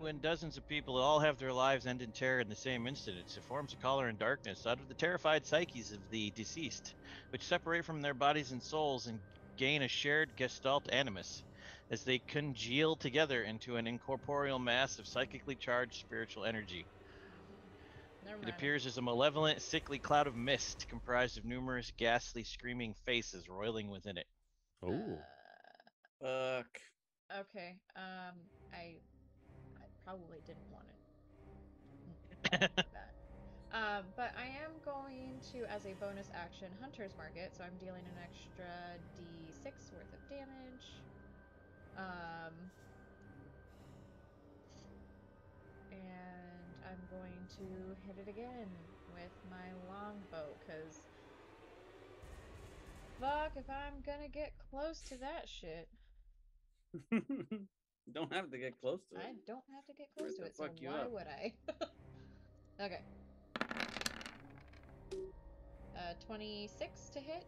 When dozens of people all have their lives end in terror in the same instant, it forms a color in darkness out of the terrified psyches of the deceased, which separate from their bodies and souls and gain a shared gestalt animus, as they congeal together into an incorporeal mass of psychically charged spiritual energy. It appears as a malevolent, sickly cloud of mist comprised of numerous ghastly, screaming faces roiling within it. Oh. Uh, Fuck. okay. Um, I I probably didn't want it. *laughs* that. Um, but I am going to, as a bonus action, Hunter's Market. So I'm dealing an extra D6 worth of damage. Um, and I'm going to hit it again with my longbow, because fuck if I'm gonna get close to that shit. *laughs* Don't have to get close to it. I don't have to get close to it, so fuck you why up? would I? *laughs* okay. Uh, 26 to hit.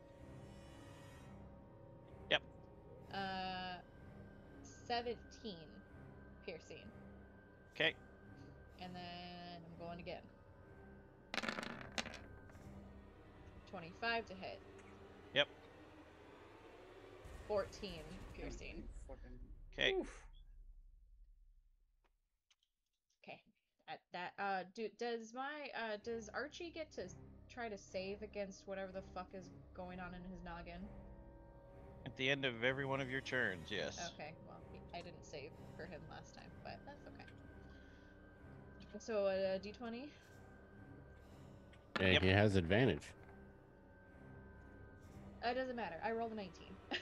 Yep. Uh, 17 piercing. Okay. And then I'm going again. 25 to hit. Yep. 14 piercing. Okay. Okay. At that uh do does my uh does Archie get to s- try to save against whatever the fuck is going on in his noggin? At the end of every one of your turns, yes. Okay, well he- I didn't save for him last time, but that's okay. So uh, d20. Yeah, Yep. he has advantage. It doesn't matter. I rolled a 19. *laughs*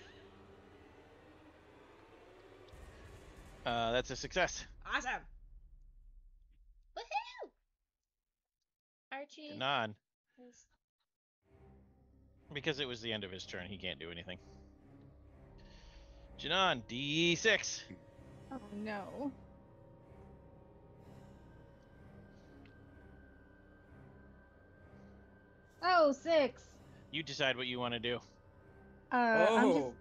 Uh, that's a success. awesome. Woohoo! Archie Non, is because it was the end of his turn, he can't do anything. Janan, D6. Oh no. Oh, six. You decide what you want to do. Uh, I'm just oh,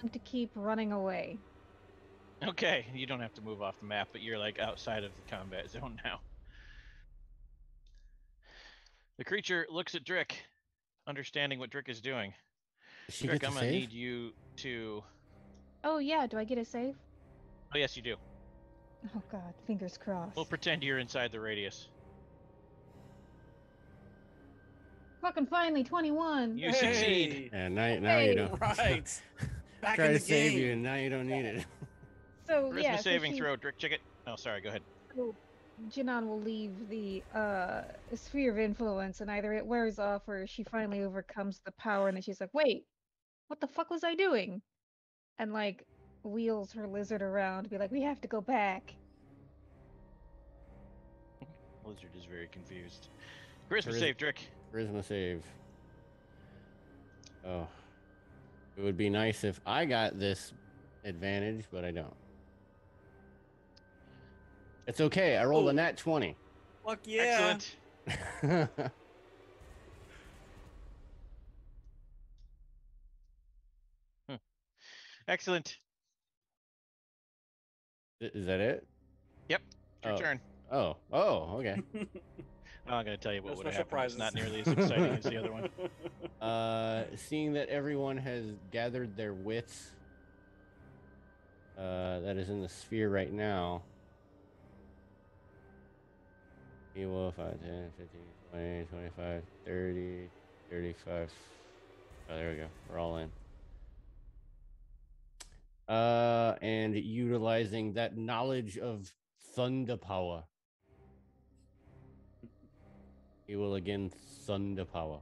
going to keep running away. Okay, you don't have to move off the map, but you're like outside of the combat zone *laughs* now. The creature looks at Drick, understanding what Drick is doing. Does she Drick, I'm gonna save? need you to. Oh yeah, do I get a save? Oh yes, you do. Oh god, fingers crossed. We'll pretend you're inside the radius. Fucking finally, 21. You succeed. And now, now you don't. Right. *laughs* Back Try in to the save game. you, and now you don't need it. So Charisma yeah, so saving she- throw, Drick check Chicket. Oh, sorry. Go ahead. so Janan will leave the uh sphere of influence, and either it wears off or she finally overcomes the power, and then she's like, "Wait, what the fuck was I doing?" And like wheels her lizard around, to be like, "We have to go back." Lizard is very confused. Charisma Charis- save, Drick. Charisma save. Oh. It would be nice if I got this advantage, but I don't. It's okay. I rolled Ooh. a nat 20. Fuck yeah. Excellent. *laughs* Hmm. Hmm. Excellent. Is that it? Yep. Your oh. turn. Oh. Oh, okay. *laughs* I'm not going to tell you what would happen. Prizes. It's not nearly as exciting as the other one. *laughs* Uh, seeing that everyone has gathered their wits uh, that is in the sphere right now, Equal 5, 10, 15, 20, 25, 30, 35. Oh, there we go. We're all in. Uh, and utilizing that knowledge of thunder power. He will again thunder power.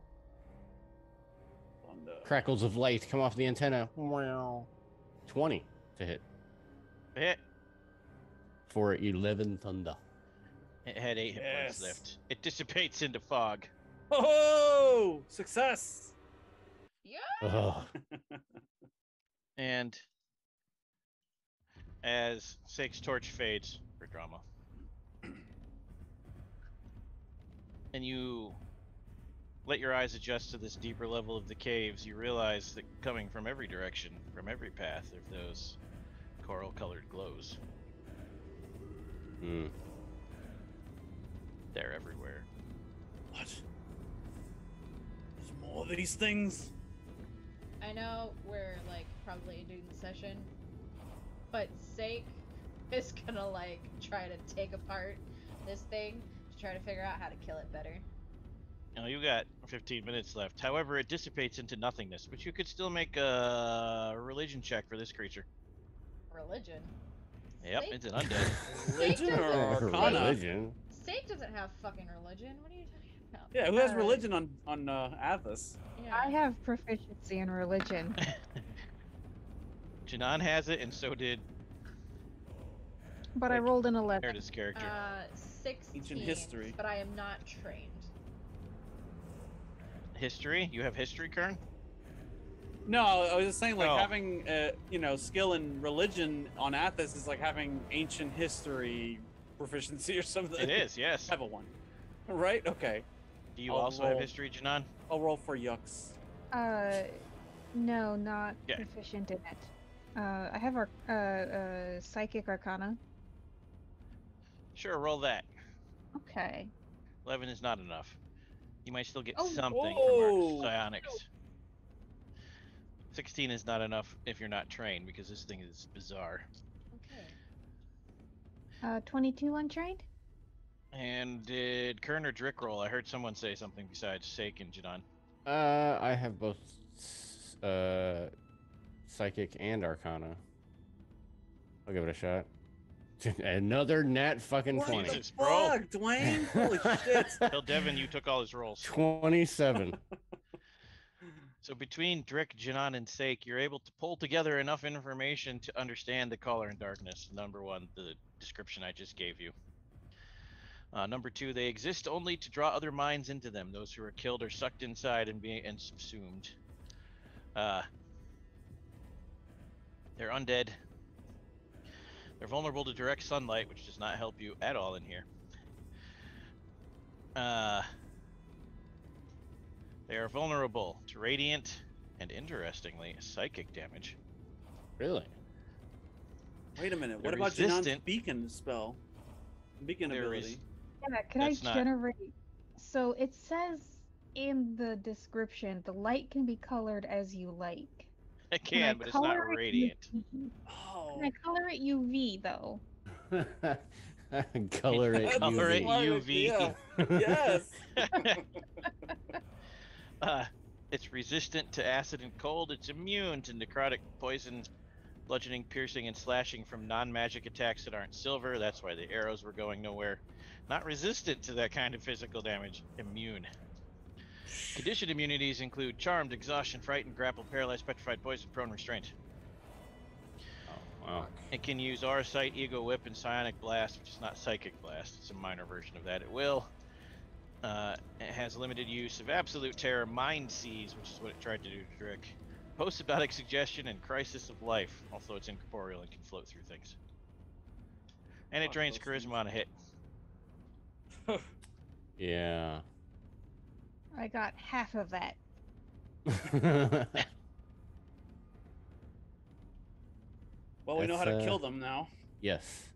Thunder. Crackles of light come off the antenna. Wow. 20 to hit Hit. for 11 thunder. It had eight hit points left. It dissipates into fog. Oh, success! Yeah. Ugh. *laughs* And as Sake's torch fades for drama, and you let your eyes adjust to this deeper level of the caves, you realize that coming from every direction, from every path, of those coral colored glows. Hmm. They're everywhere. What? There's more of these things? I know we're like probably doing the session, but Sake *laughs* is gonna like try to take apart this thing to try to figure out how to kill it better. Now you got 15 minutes left. However, it dissipates into nothingness, but you could still make a religion check for this creature. Religion. Yep, Sake, it's an undead. *laughs* Religion or doesn't- arcana? Religion. Sake doesn't have fucking religion. What are you talking about? Yeah, who has Uh, religion on on uh, Athas? Yeah. I have proficiency in religion. *laughs* Janan has it, and so did But I Like, rolled an 11. Meredith's character. Uh, 16. history. But I am not trained. history? You have history, Kern? No, I was just saying, like Oh. having uh, you know skill in religion on Athas is like having ancient history proficiency or something. It is, yes. *laughs* I have a one. Right? Okay. Do you I'll also have history, Janan? I'll roll for yucks. Uh, no, not Yeah. proficient in it. Uh, I have our uh, uh, psychic arcana. Sure, roll that. Okay. 11 is not enough. You might still get Oh, something whoa. from our psionics. 16 is not enough if you're not trained, because this thing is bizarre. Okay. Uh, 22 untrained? And did Kern or Drick roll? I heard someone say something besides Sake and Janan. Uh, I have both uh, psychic and arcana. I'll give it a shot. *laughs* Another nat fucking What 20. Jesus, bro. fuck, Duane? Holy *laughs* shit! Bill Devin, you took all his rolls. 27. So between Drick, Janan, and Sake, you're able to pull together enough information to understand the color in darkness. Number one, the description I just gave you. Uh, number two, they exist only to draw other minds into them. Those who are killed are sucked inside and being and subsumed. Uh, they're undead. They're vulnerable to direct sunlight, which does not help you at all in here. Uh, they are vulnerable to radiant and, interestingly, psychic damage. really? Wait a minute. They're What about Janan's resistant. beacon spell? Beacon They're res- ability. Yeah, can That's I not- generate? So it says in the description, the light can be colored as you like. It Can I can, but it's not color it radiant. UV? Oh. Can I color it UV though? *laughs* Color it. Color it UV. UV. Yeah. Yes. *laughs* uh, it's resistant to acid and cold. It's immune to necrotic poison, bludgeoning, piercing, and slashing from non-magic attacks that aren't silver. That's why the arrows were going nowhere. Not resistant to that kind of physical damage. Immune. Conditioned immunities include charmed, exhaustion, frightened, grappled, paralyzed, petrified, poisoned, prone, restraint. Oh, wow. It can use Aura Sight, Ego Whip, and Psionic Blast, which is not Psychic Blast. It's a minor version of that. It will. Uh, it has limited use of Absolute Terror, Mind Seize, which is what it tried to do to Drick. Post-Hypnotic Suggestion, and Crisis of Life. Also, it's incorporeal and can float through things. And it drains. Charisma on a hit. *laughs* Yeah. I got half of that. *laughs* Well, we know how to uh, kill them now. Yes.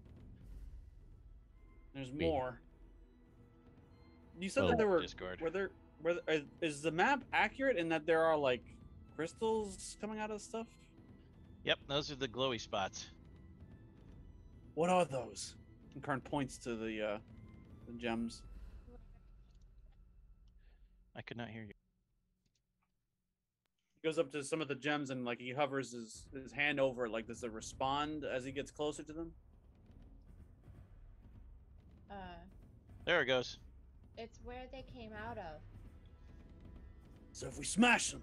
There's we- more. You said Well- that there were Discord. were there were there, is- is the map accurate in that there are like crystals coming out of stuff? Yep, those are the glowy spots. What are those? And Kern points to the uh the gems. I could not hear you. He goes up to some of the gems and like he hovers his his hand over it. Like does it respond as he gets closer to them? Uh, There it goes. it's where they came out of. So if we smash them,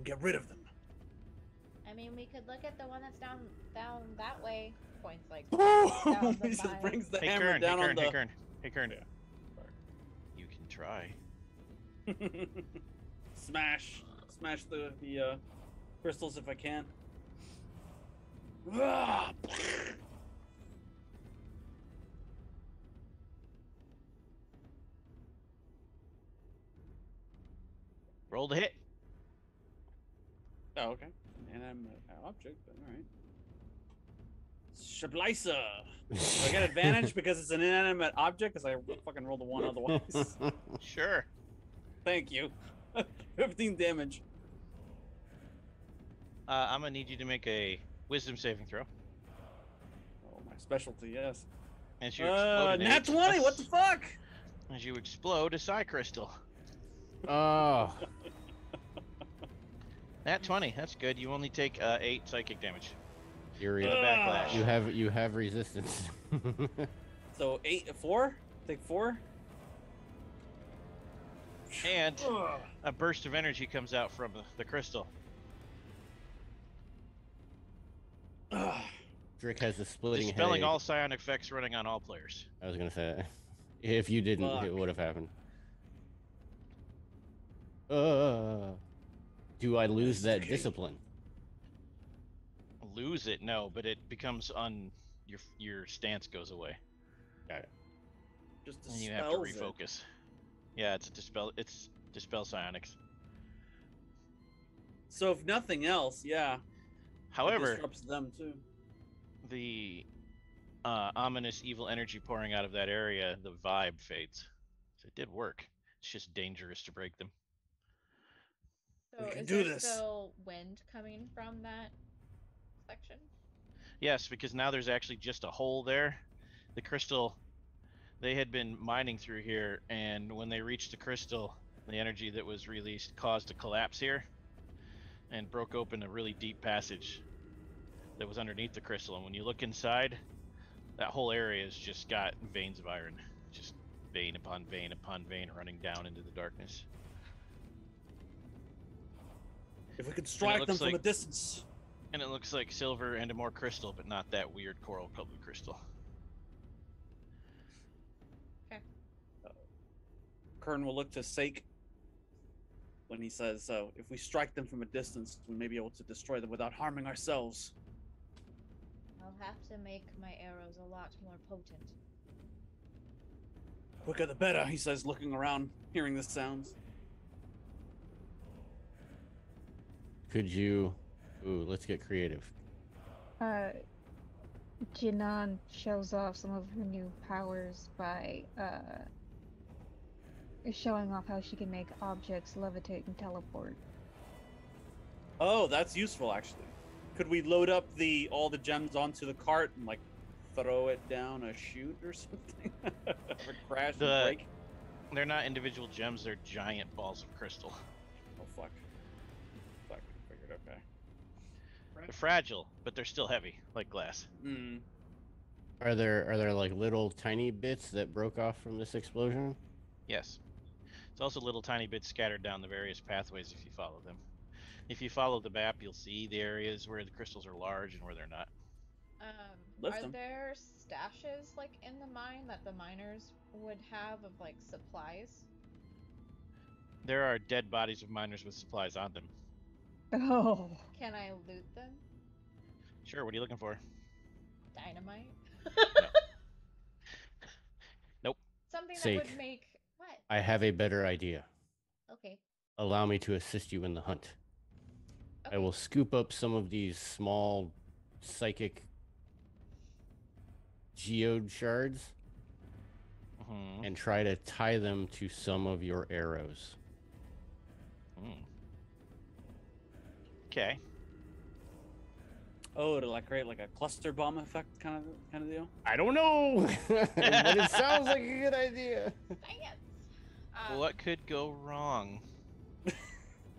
and get rid of them. I mean, we could look at the one that's down down that way. Points like *laughs* he just mine. brings the Hey hammer Kern, hey down Kern, on hey the. Kern, hey Kern. Yeah. You can try. *laughs* smash, smash the the uh, crystals if I can. Roll the hit. Oh, okay. Inanimate object. All right. Shablisa. Do I get advantage *laughs* because it's an inanimate object? Because I fucking rolled a one otherwise. *laughs* Sure. Thank you. *laughs* 15 damage. Uh, I'm gonna need you to make a wisdom saving throw. Oh, my specialty, yes. As you Uh, explode an nat 20. What the fuck? As you explode a psi crystal. oh, Nat 20. That's good. You only take uh, eight psychic damage. you're For the backlash. you have you have resistance. *laughs* So eight, four. Take four. And a burst of energy comes out from the, the crystal. Ugh. Drick has a splitting Dispelling headache. all psionic effects running on all players. I was gonna say, if you didn't, Fuck. it would have happened. Uh, do I lose that discipline? Lose it, no, but it becomes un. Your your stance goes away, Just and you have to dispels it. refocus. Yeah, it's a dispel. It's dispel psionics. So if nothing else, yeah. it However, disrupts them too. the uh, ominous evil energy pouring out of that area, the vibe fades. So it did work. It's just dangerous to break them. So We can is do there this. still wind coming from that section? Yes, because now there's actually just a hole there. The crystal, they had been mining through here, and when they reached the crystal, the energy that was released caused a collapse here and broke open a really deep passage that was underneath the crystal. And when you look inside, that whole area has just got veins of iron, just vein upon vein upon vein running down into the darkness. If we could strike them looks from a distance. And it looks like silver and a more crystal, but not that weird coral colored crystal. Okay. Kern will look to Sake when he says, "So if we strike them from a distance, we may be able to destroy them without harming ourselves." I'll have to make my arrows a lot more potent. Quicker the better, he says, looking around, hearing the sounds. Could you? Ooh, let's get creative. Uh, Janan shows off some of her new powers by uh, showing off how she can make objects levitate and teleport. Oh, that's useful actually. Could we load up the all the gems onto the cart and like throw it down a chute or *laughs* something? or crash The- and break? They're not individual gems, they're giant balls of crystal. Oh fuck. Fuck. They're fragile, but they're still heavy, like glass. Hmm. Are there are there like little tiny bits that broke off from this explosion? Yes. It's also little tiny bits scattered down the various pathways if you follow them. If you follow the map, you'll see the areas where the crystals are large and where they're not. Um, Lift are 'em. there stashes like in the mine that the miners would have of like supplies? There are dead bodies of miners with supplies on them. *laughs* Oh, Can I loot them? Sure, what are you looking for? Dynamite? *laughs* Nope. Something that Sake. would make what? I have a better idea. Okay. Allow me to assist you in the hunt. okay. I will scoop up some of these small psychic geode shards Mhm. and try to tie them to some of your arrows. Mm. Okay. Oh, to like create like a cluster bomb effect kind of kind of deal. I don't know, *laughs* but it sounds like a good idea. Science. Um, what could go wrong? *laughs*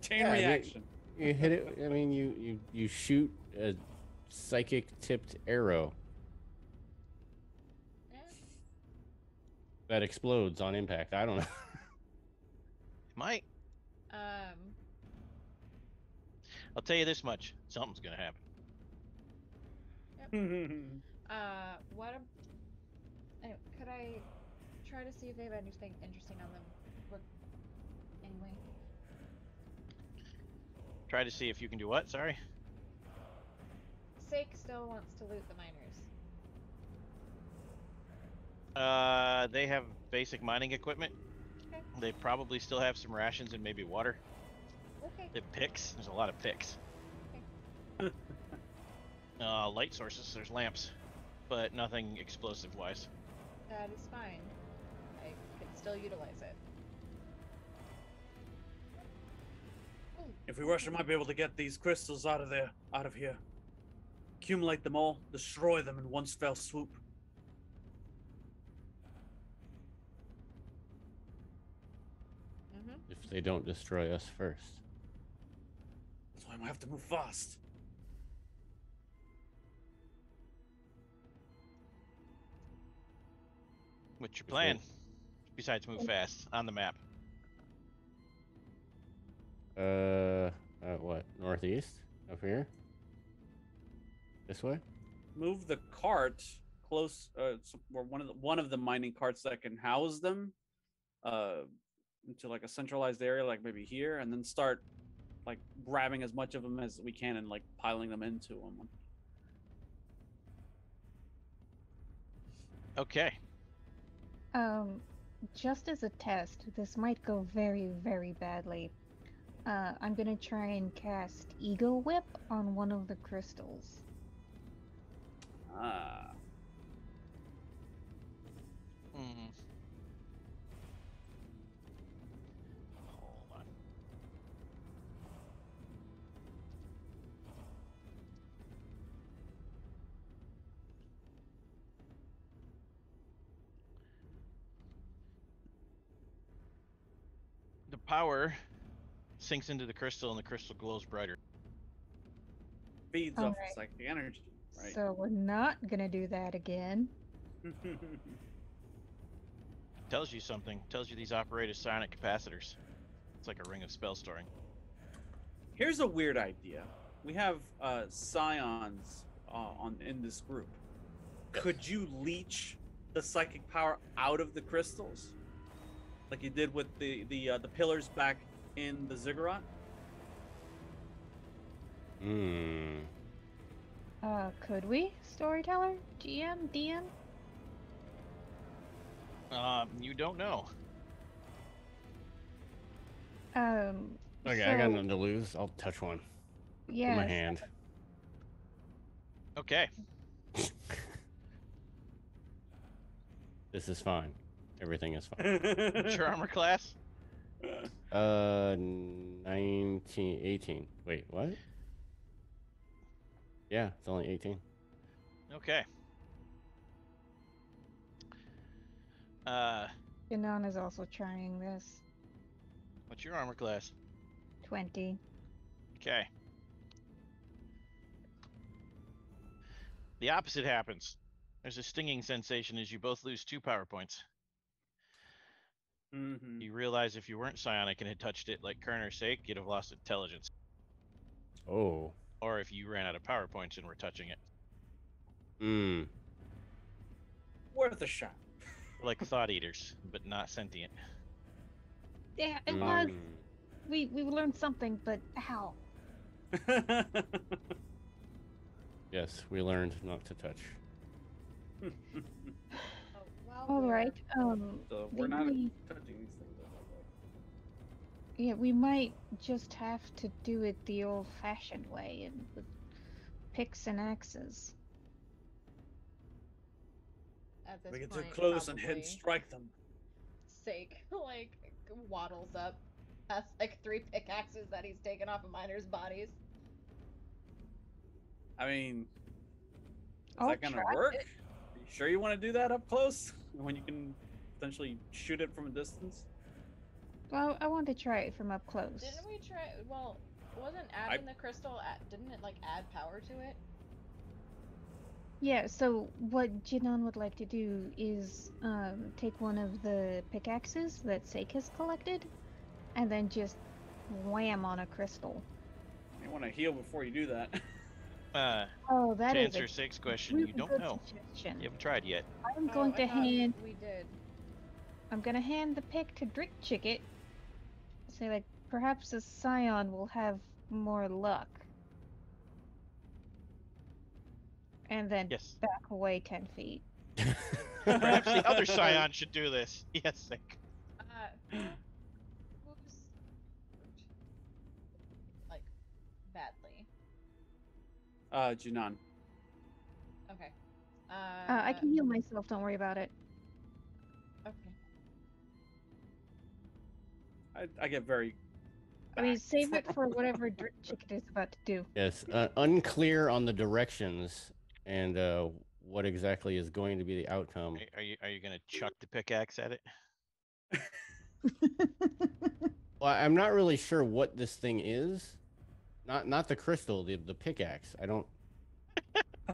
Chain Yeah, reaction. You hit it. I mean, you you you shoot a psychic tipped arrow that explodes on impact. I don't know. It *laughs* Might. Um. I'll tell you this much: something's gonna happen. *laughs* Uh. What? ab- Anyway, could I try to see if they have anything interesting on them? What? Anyway. Try to see if you can do what? Sorry. Sake still wants to loot the miners. Uh, they have basic mining equipment. Okay. They probably still have some rations and maybe water. Okay. They have picks. There's a lot of picks. *laughs* uh, light sources. There's lamps, but nothing explosive wise. That is fine. I can still utilize it. If we rush, we might be able to get these crystals out of there, out of here. Accumulate them all, destroy them in one fell swoop. Mm-hmm. if they don't destroy us first. That's why we have to move fast. What's your plan? Besides move fast on the map. Uh, uh, what? Northeast? Up here? This way? Move the cart close, uh, or one of the one of the mining carts that can house them, uh, into like a centralized area, like maybe here, and then start like grabbing as much of them as we can and like piling them into them. Okay. Um, just as a test, this might go very, very badly. Uh, I'm gonna try and cast Ego Whip on one of the crystals. Ah. Power sinks into the crystal and the crystal glows brighter. Feeds All off right. psychic energy, right? So we're not gonna do that again. *laughs* Tells you something. Tells you these operate as psionic capacitors. It's like a ring of spell storing. Here's a weird idea. We have uh, psions uh, on in this group. Could you leech the psychic power out of the crystals, like you did with the the uh, the pillars back in the ziggurat? Hmm. Uh, could we? Storyteller? GM? DM? Um, you don't know. Um, Okay, I got nothing to lose. I'll touch one with my hand. Okay. *laughs* This is fine. Everything is fine. What's your armor class? *laughs* Uh, 19, 18. Wait, what? Yeah, it's only 18. Okay. Uh, Janan is also trying this. what's your armor class? 20. Okay. The opposite happens. There's a stinging sensation as you both lose two power points. Mhm. You realize if you weren't psionic and had touched it like Kerner's sake, you'd have lost intelligence. Oh. Or if you ran out of power points and were touching it. Hmm. Worth a shot. Like thought eaters, but not sentient. Yeah, it was. Mm. We, we learned something, but how? *laughs* Yes, we learned not to touch. *laughs* Well, All we're- Um, so we're not might- touching these things. I yeah, we might just have to do it the old-fashioned way and with picks and axes. At this we get too close and hit and strike them. Sake *laughs* like waddles up, has like three pickaxes that he's taken off of miners' bodies. I mean, is I'll that gonna work? it. Are you sure you want to do that up close when you can potentially shoot it from a distance? Well, I want to try it from up close. Didn't we try? Well, wasn't adding the crystal? Add, didn't it like add power to it? Yeah, so what Janan would like to do is um, take one of the pickaxes that Sake has collected and then just wham on a crystal. You want to heal before you do that. *laughs* Uh, Oh, that to is answer a Sig's question, really you don't good know. suggestion. You haven't tried yet. I'm Oh, going I to hand We did. I'm gonna hand the pick to Drick Chicket. Say like perhaps a psion will have more luck. And then Yes. back away ten feet. Perhaps the other *laughs* Psion should do this. *laughs* Yes, Sig. Uh, Uh, Janan. Okay. Uh, Uh, I can heal myself. Don't worry about it. Okay. I, I get very. I mean, save it *laughs* for whatever Drick Chicket is about to do. yes, uh, unclear on the directions and uh, what exactly is going to be the outcome. Are, are you are you gonna chuck the pickaxe at it? Well, I'm not really sure what this thing is. Not not the crystal, the the pickaxe. I don't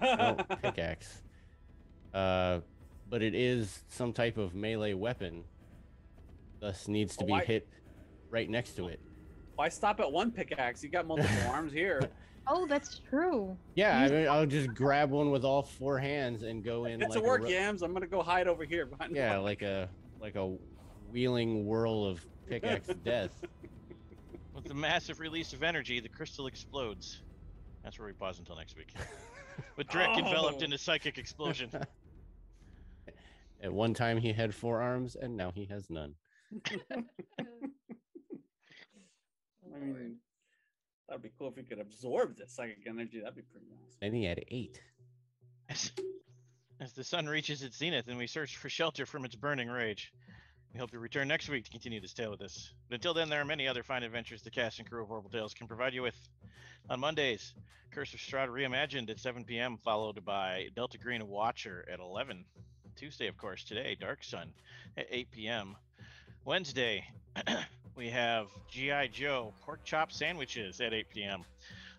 I don't *laughs* pickaxe. Uh, but it is some type of melee weapon. Thus needs to Oh, be why- hit right next to it. Why stop at one pickaxe? You got multiple *laughs* arms here. oh, that's true. Yeah, I mean, I'll just grab one with all four hands and go in. It's like a work, ro- Yams. I'm gonna go hide over here Yeah, like a like a wheeling whirl of pickaxe *laughs* death. With the massive release of energy, the crystal explodes. That's where we pause until next week. *laughs* With Drek enveloped Oh. in a psychic explosion. *laughs* At one time he had four arms, and now he has none. *laughs* I mean, that'd be cool if we could absorb this psychic energy. That'd be pretty awesome. And he had eight. As, as the sun reaches its zenith and we search for shelter from its burning rage. We hope you return next week to continue this tale with us. But until then, there are many other fine adventures the cast and crew of Vorpal Tales can provide you with. On Mondays, Curse of Strahd Reimagined at 7 p.m., followed by Delta Green Watcher at 11. Tuesday, of course, today, Dark Sun at 8 p.m. Wednesday, *clears throat* we have G.I. Joe pork chop sandwiches at 8 p.m.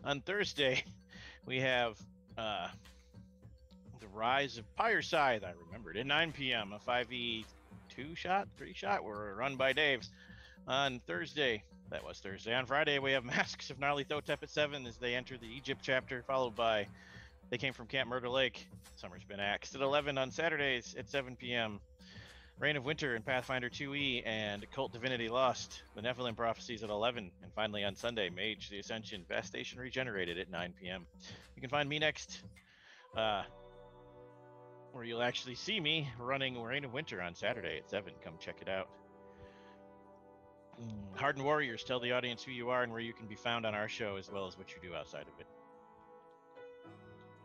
On Thursday, *laughs* we have uh, The Rise of Pyre Scythe, I remembered, at 9 p.m. A 5e two shot, three shot, were run by Dave's. On Thursday, that was Thursday. On Friday, we have *laughs* Masks of Nyarlathotep at 7 as they enter the Egypt chapter, followed by They Came from Camp Murder Lake. Summer's been axed at 11 on Saturdays at 7 p.m. Reign of Winter and Pathfinder 2e and Kult Divinity Lost, Nephilim Prophecies at 11, and finally on Sunday, Mage the Ascension, Vast Station Regenerated at 9 p.m. You can find me next, uh, where you'll actually see me running Reign of Winter on Saturday at 7. Come check it out. Mm, Hardened Warriors, tell the audience who you are and where you can be found on our show, as well as what you do outside of it.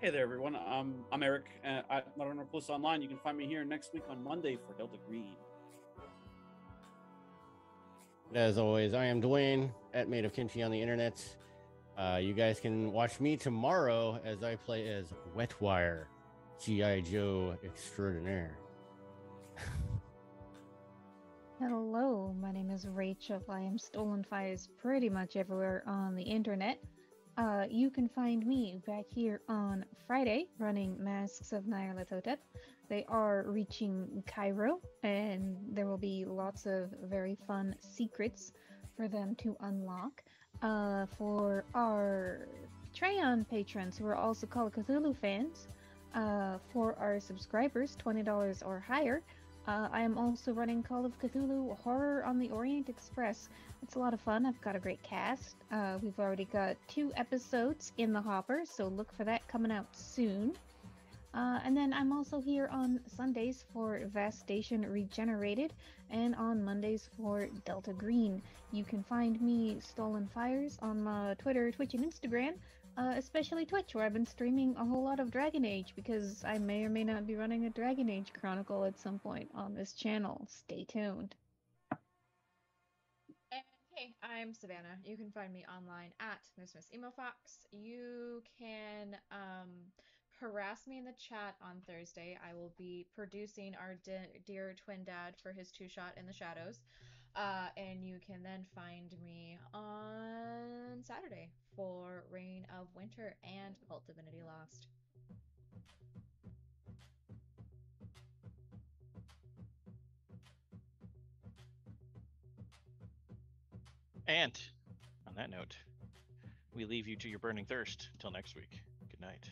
Hey there, everyone. Um, I'm Eric uh, at Modern Plus Online. You can find me here next week on Monday for Delta Green. As always, I am Duane at Made of Kimchi on the internet. Uh, you guys can watch me tomorrow as I play as Wetwire, G.I. Joe extraordinaire. Hello, my name is Rachel. I am Stolen Fires pretty much everywhere on the internet. Uh, you can find me back here on Friday running Masks of Nyarlathotep. They are reaching Cairo, and there will be lots of very fun secrets for them to unlock. Uh, for our Patreon patrons who are also Call of Cthulhu fans, uh, for our subscribers, $20 or higher, uh, I am also running Call of Cthulhu Horror on the Orient Express. It's a lot of fun. I've got a great cast. Uh, we've already got two episodes in the hopper, so look for that coming out soon. Uh, and then I'm also here on Sundays for Vast Station Regenerated and on Mondays for Delta Green. You can find me, Stolen Fires, on my Twitter, Twitch, and Instagram. Uh, especially Twitch, where I've been streaming a whole lot of Dragon Age because I may or may not be running a Dragon Age Chronicle at some point on this channel. Stay tuned. Hey, I'm Savannah. You can find me online at Miss Miss Emo Fox. You can um, harass me in the chat on Thursday. I will be producing our de- dear twin dad for his two shot in the shadows. Uh, and you can then find me on Saturday for Reign of Winter and Kult Divinity Lost. And on that note, we leave you to your burning thirst. Till next week. Good night.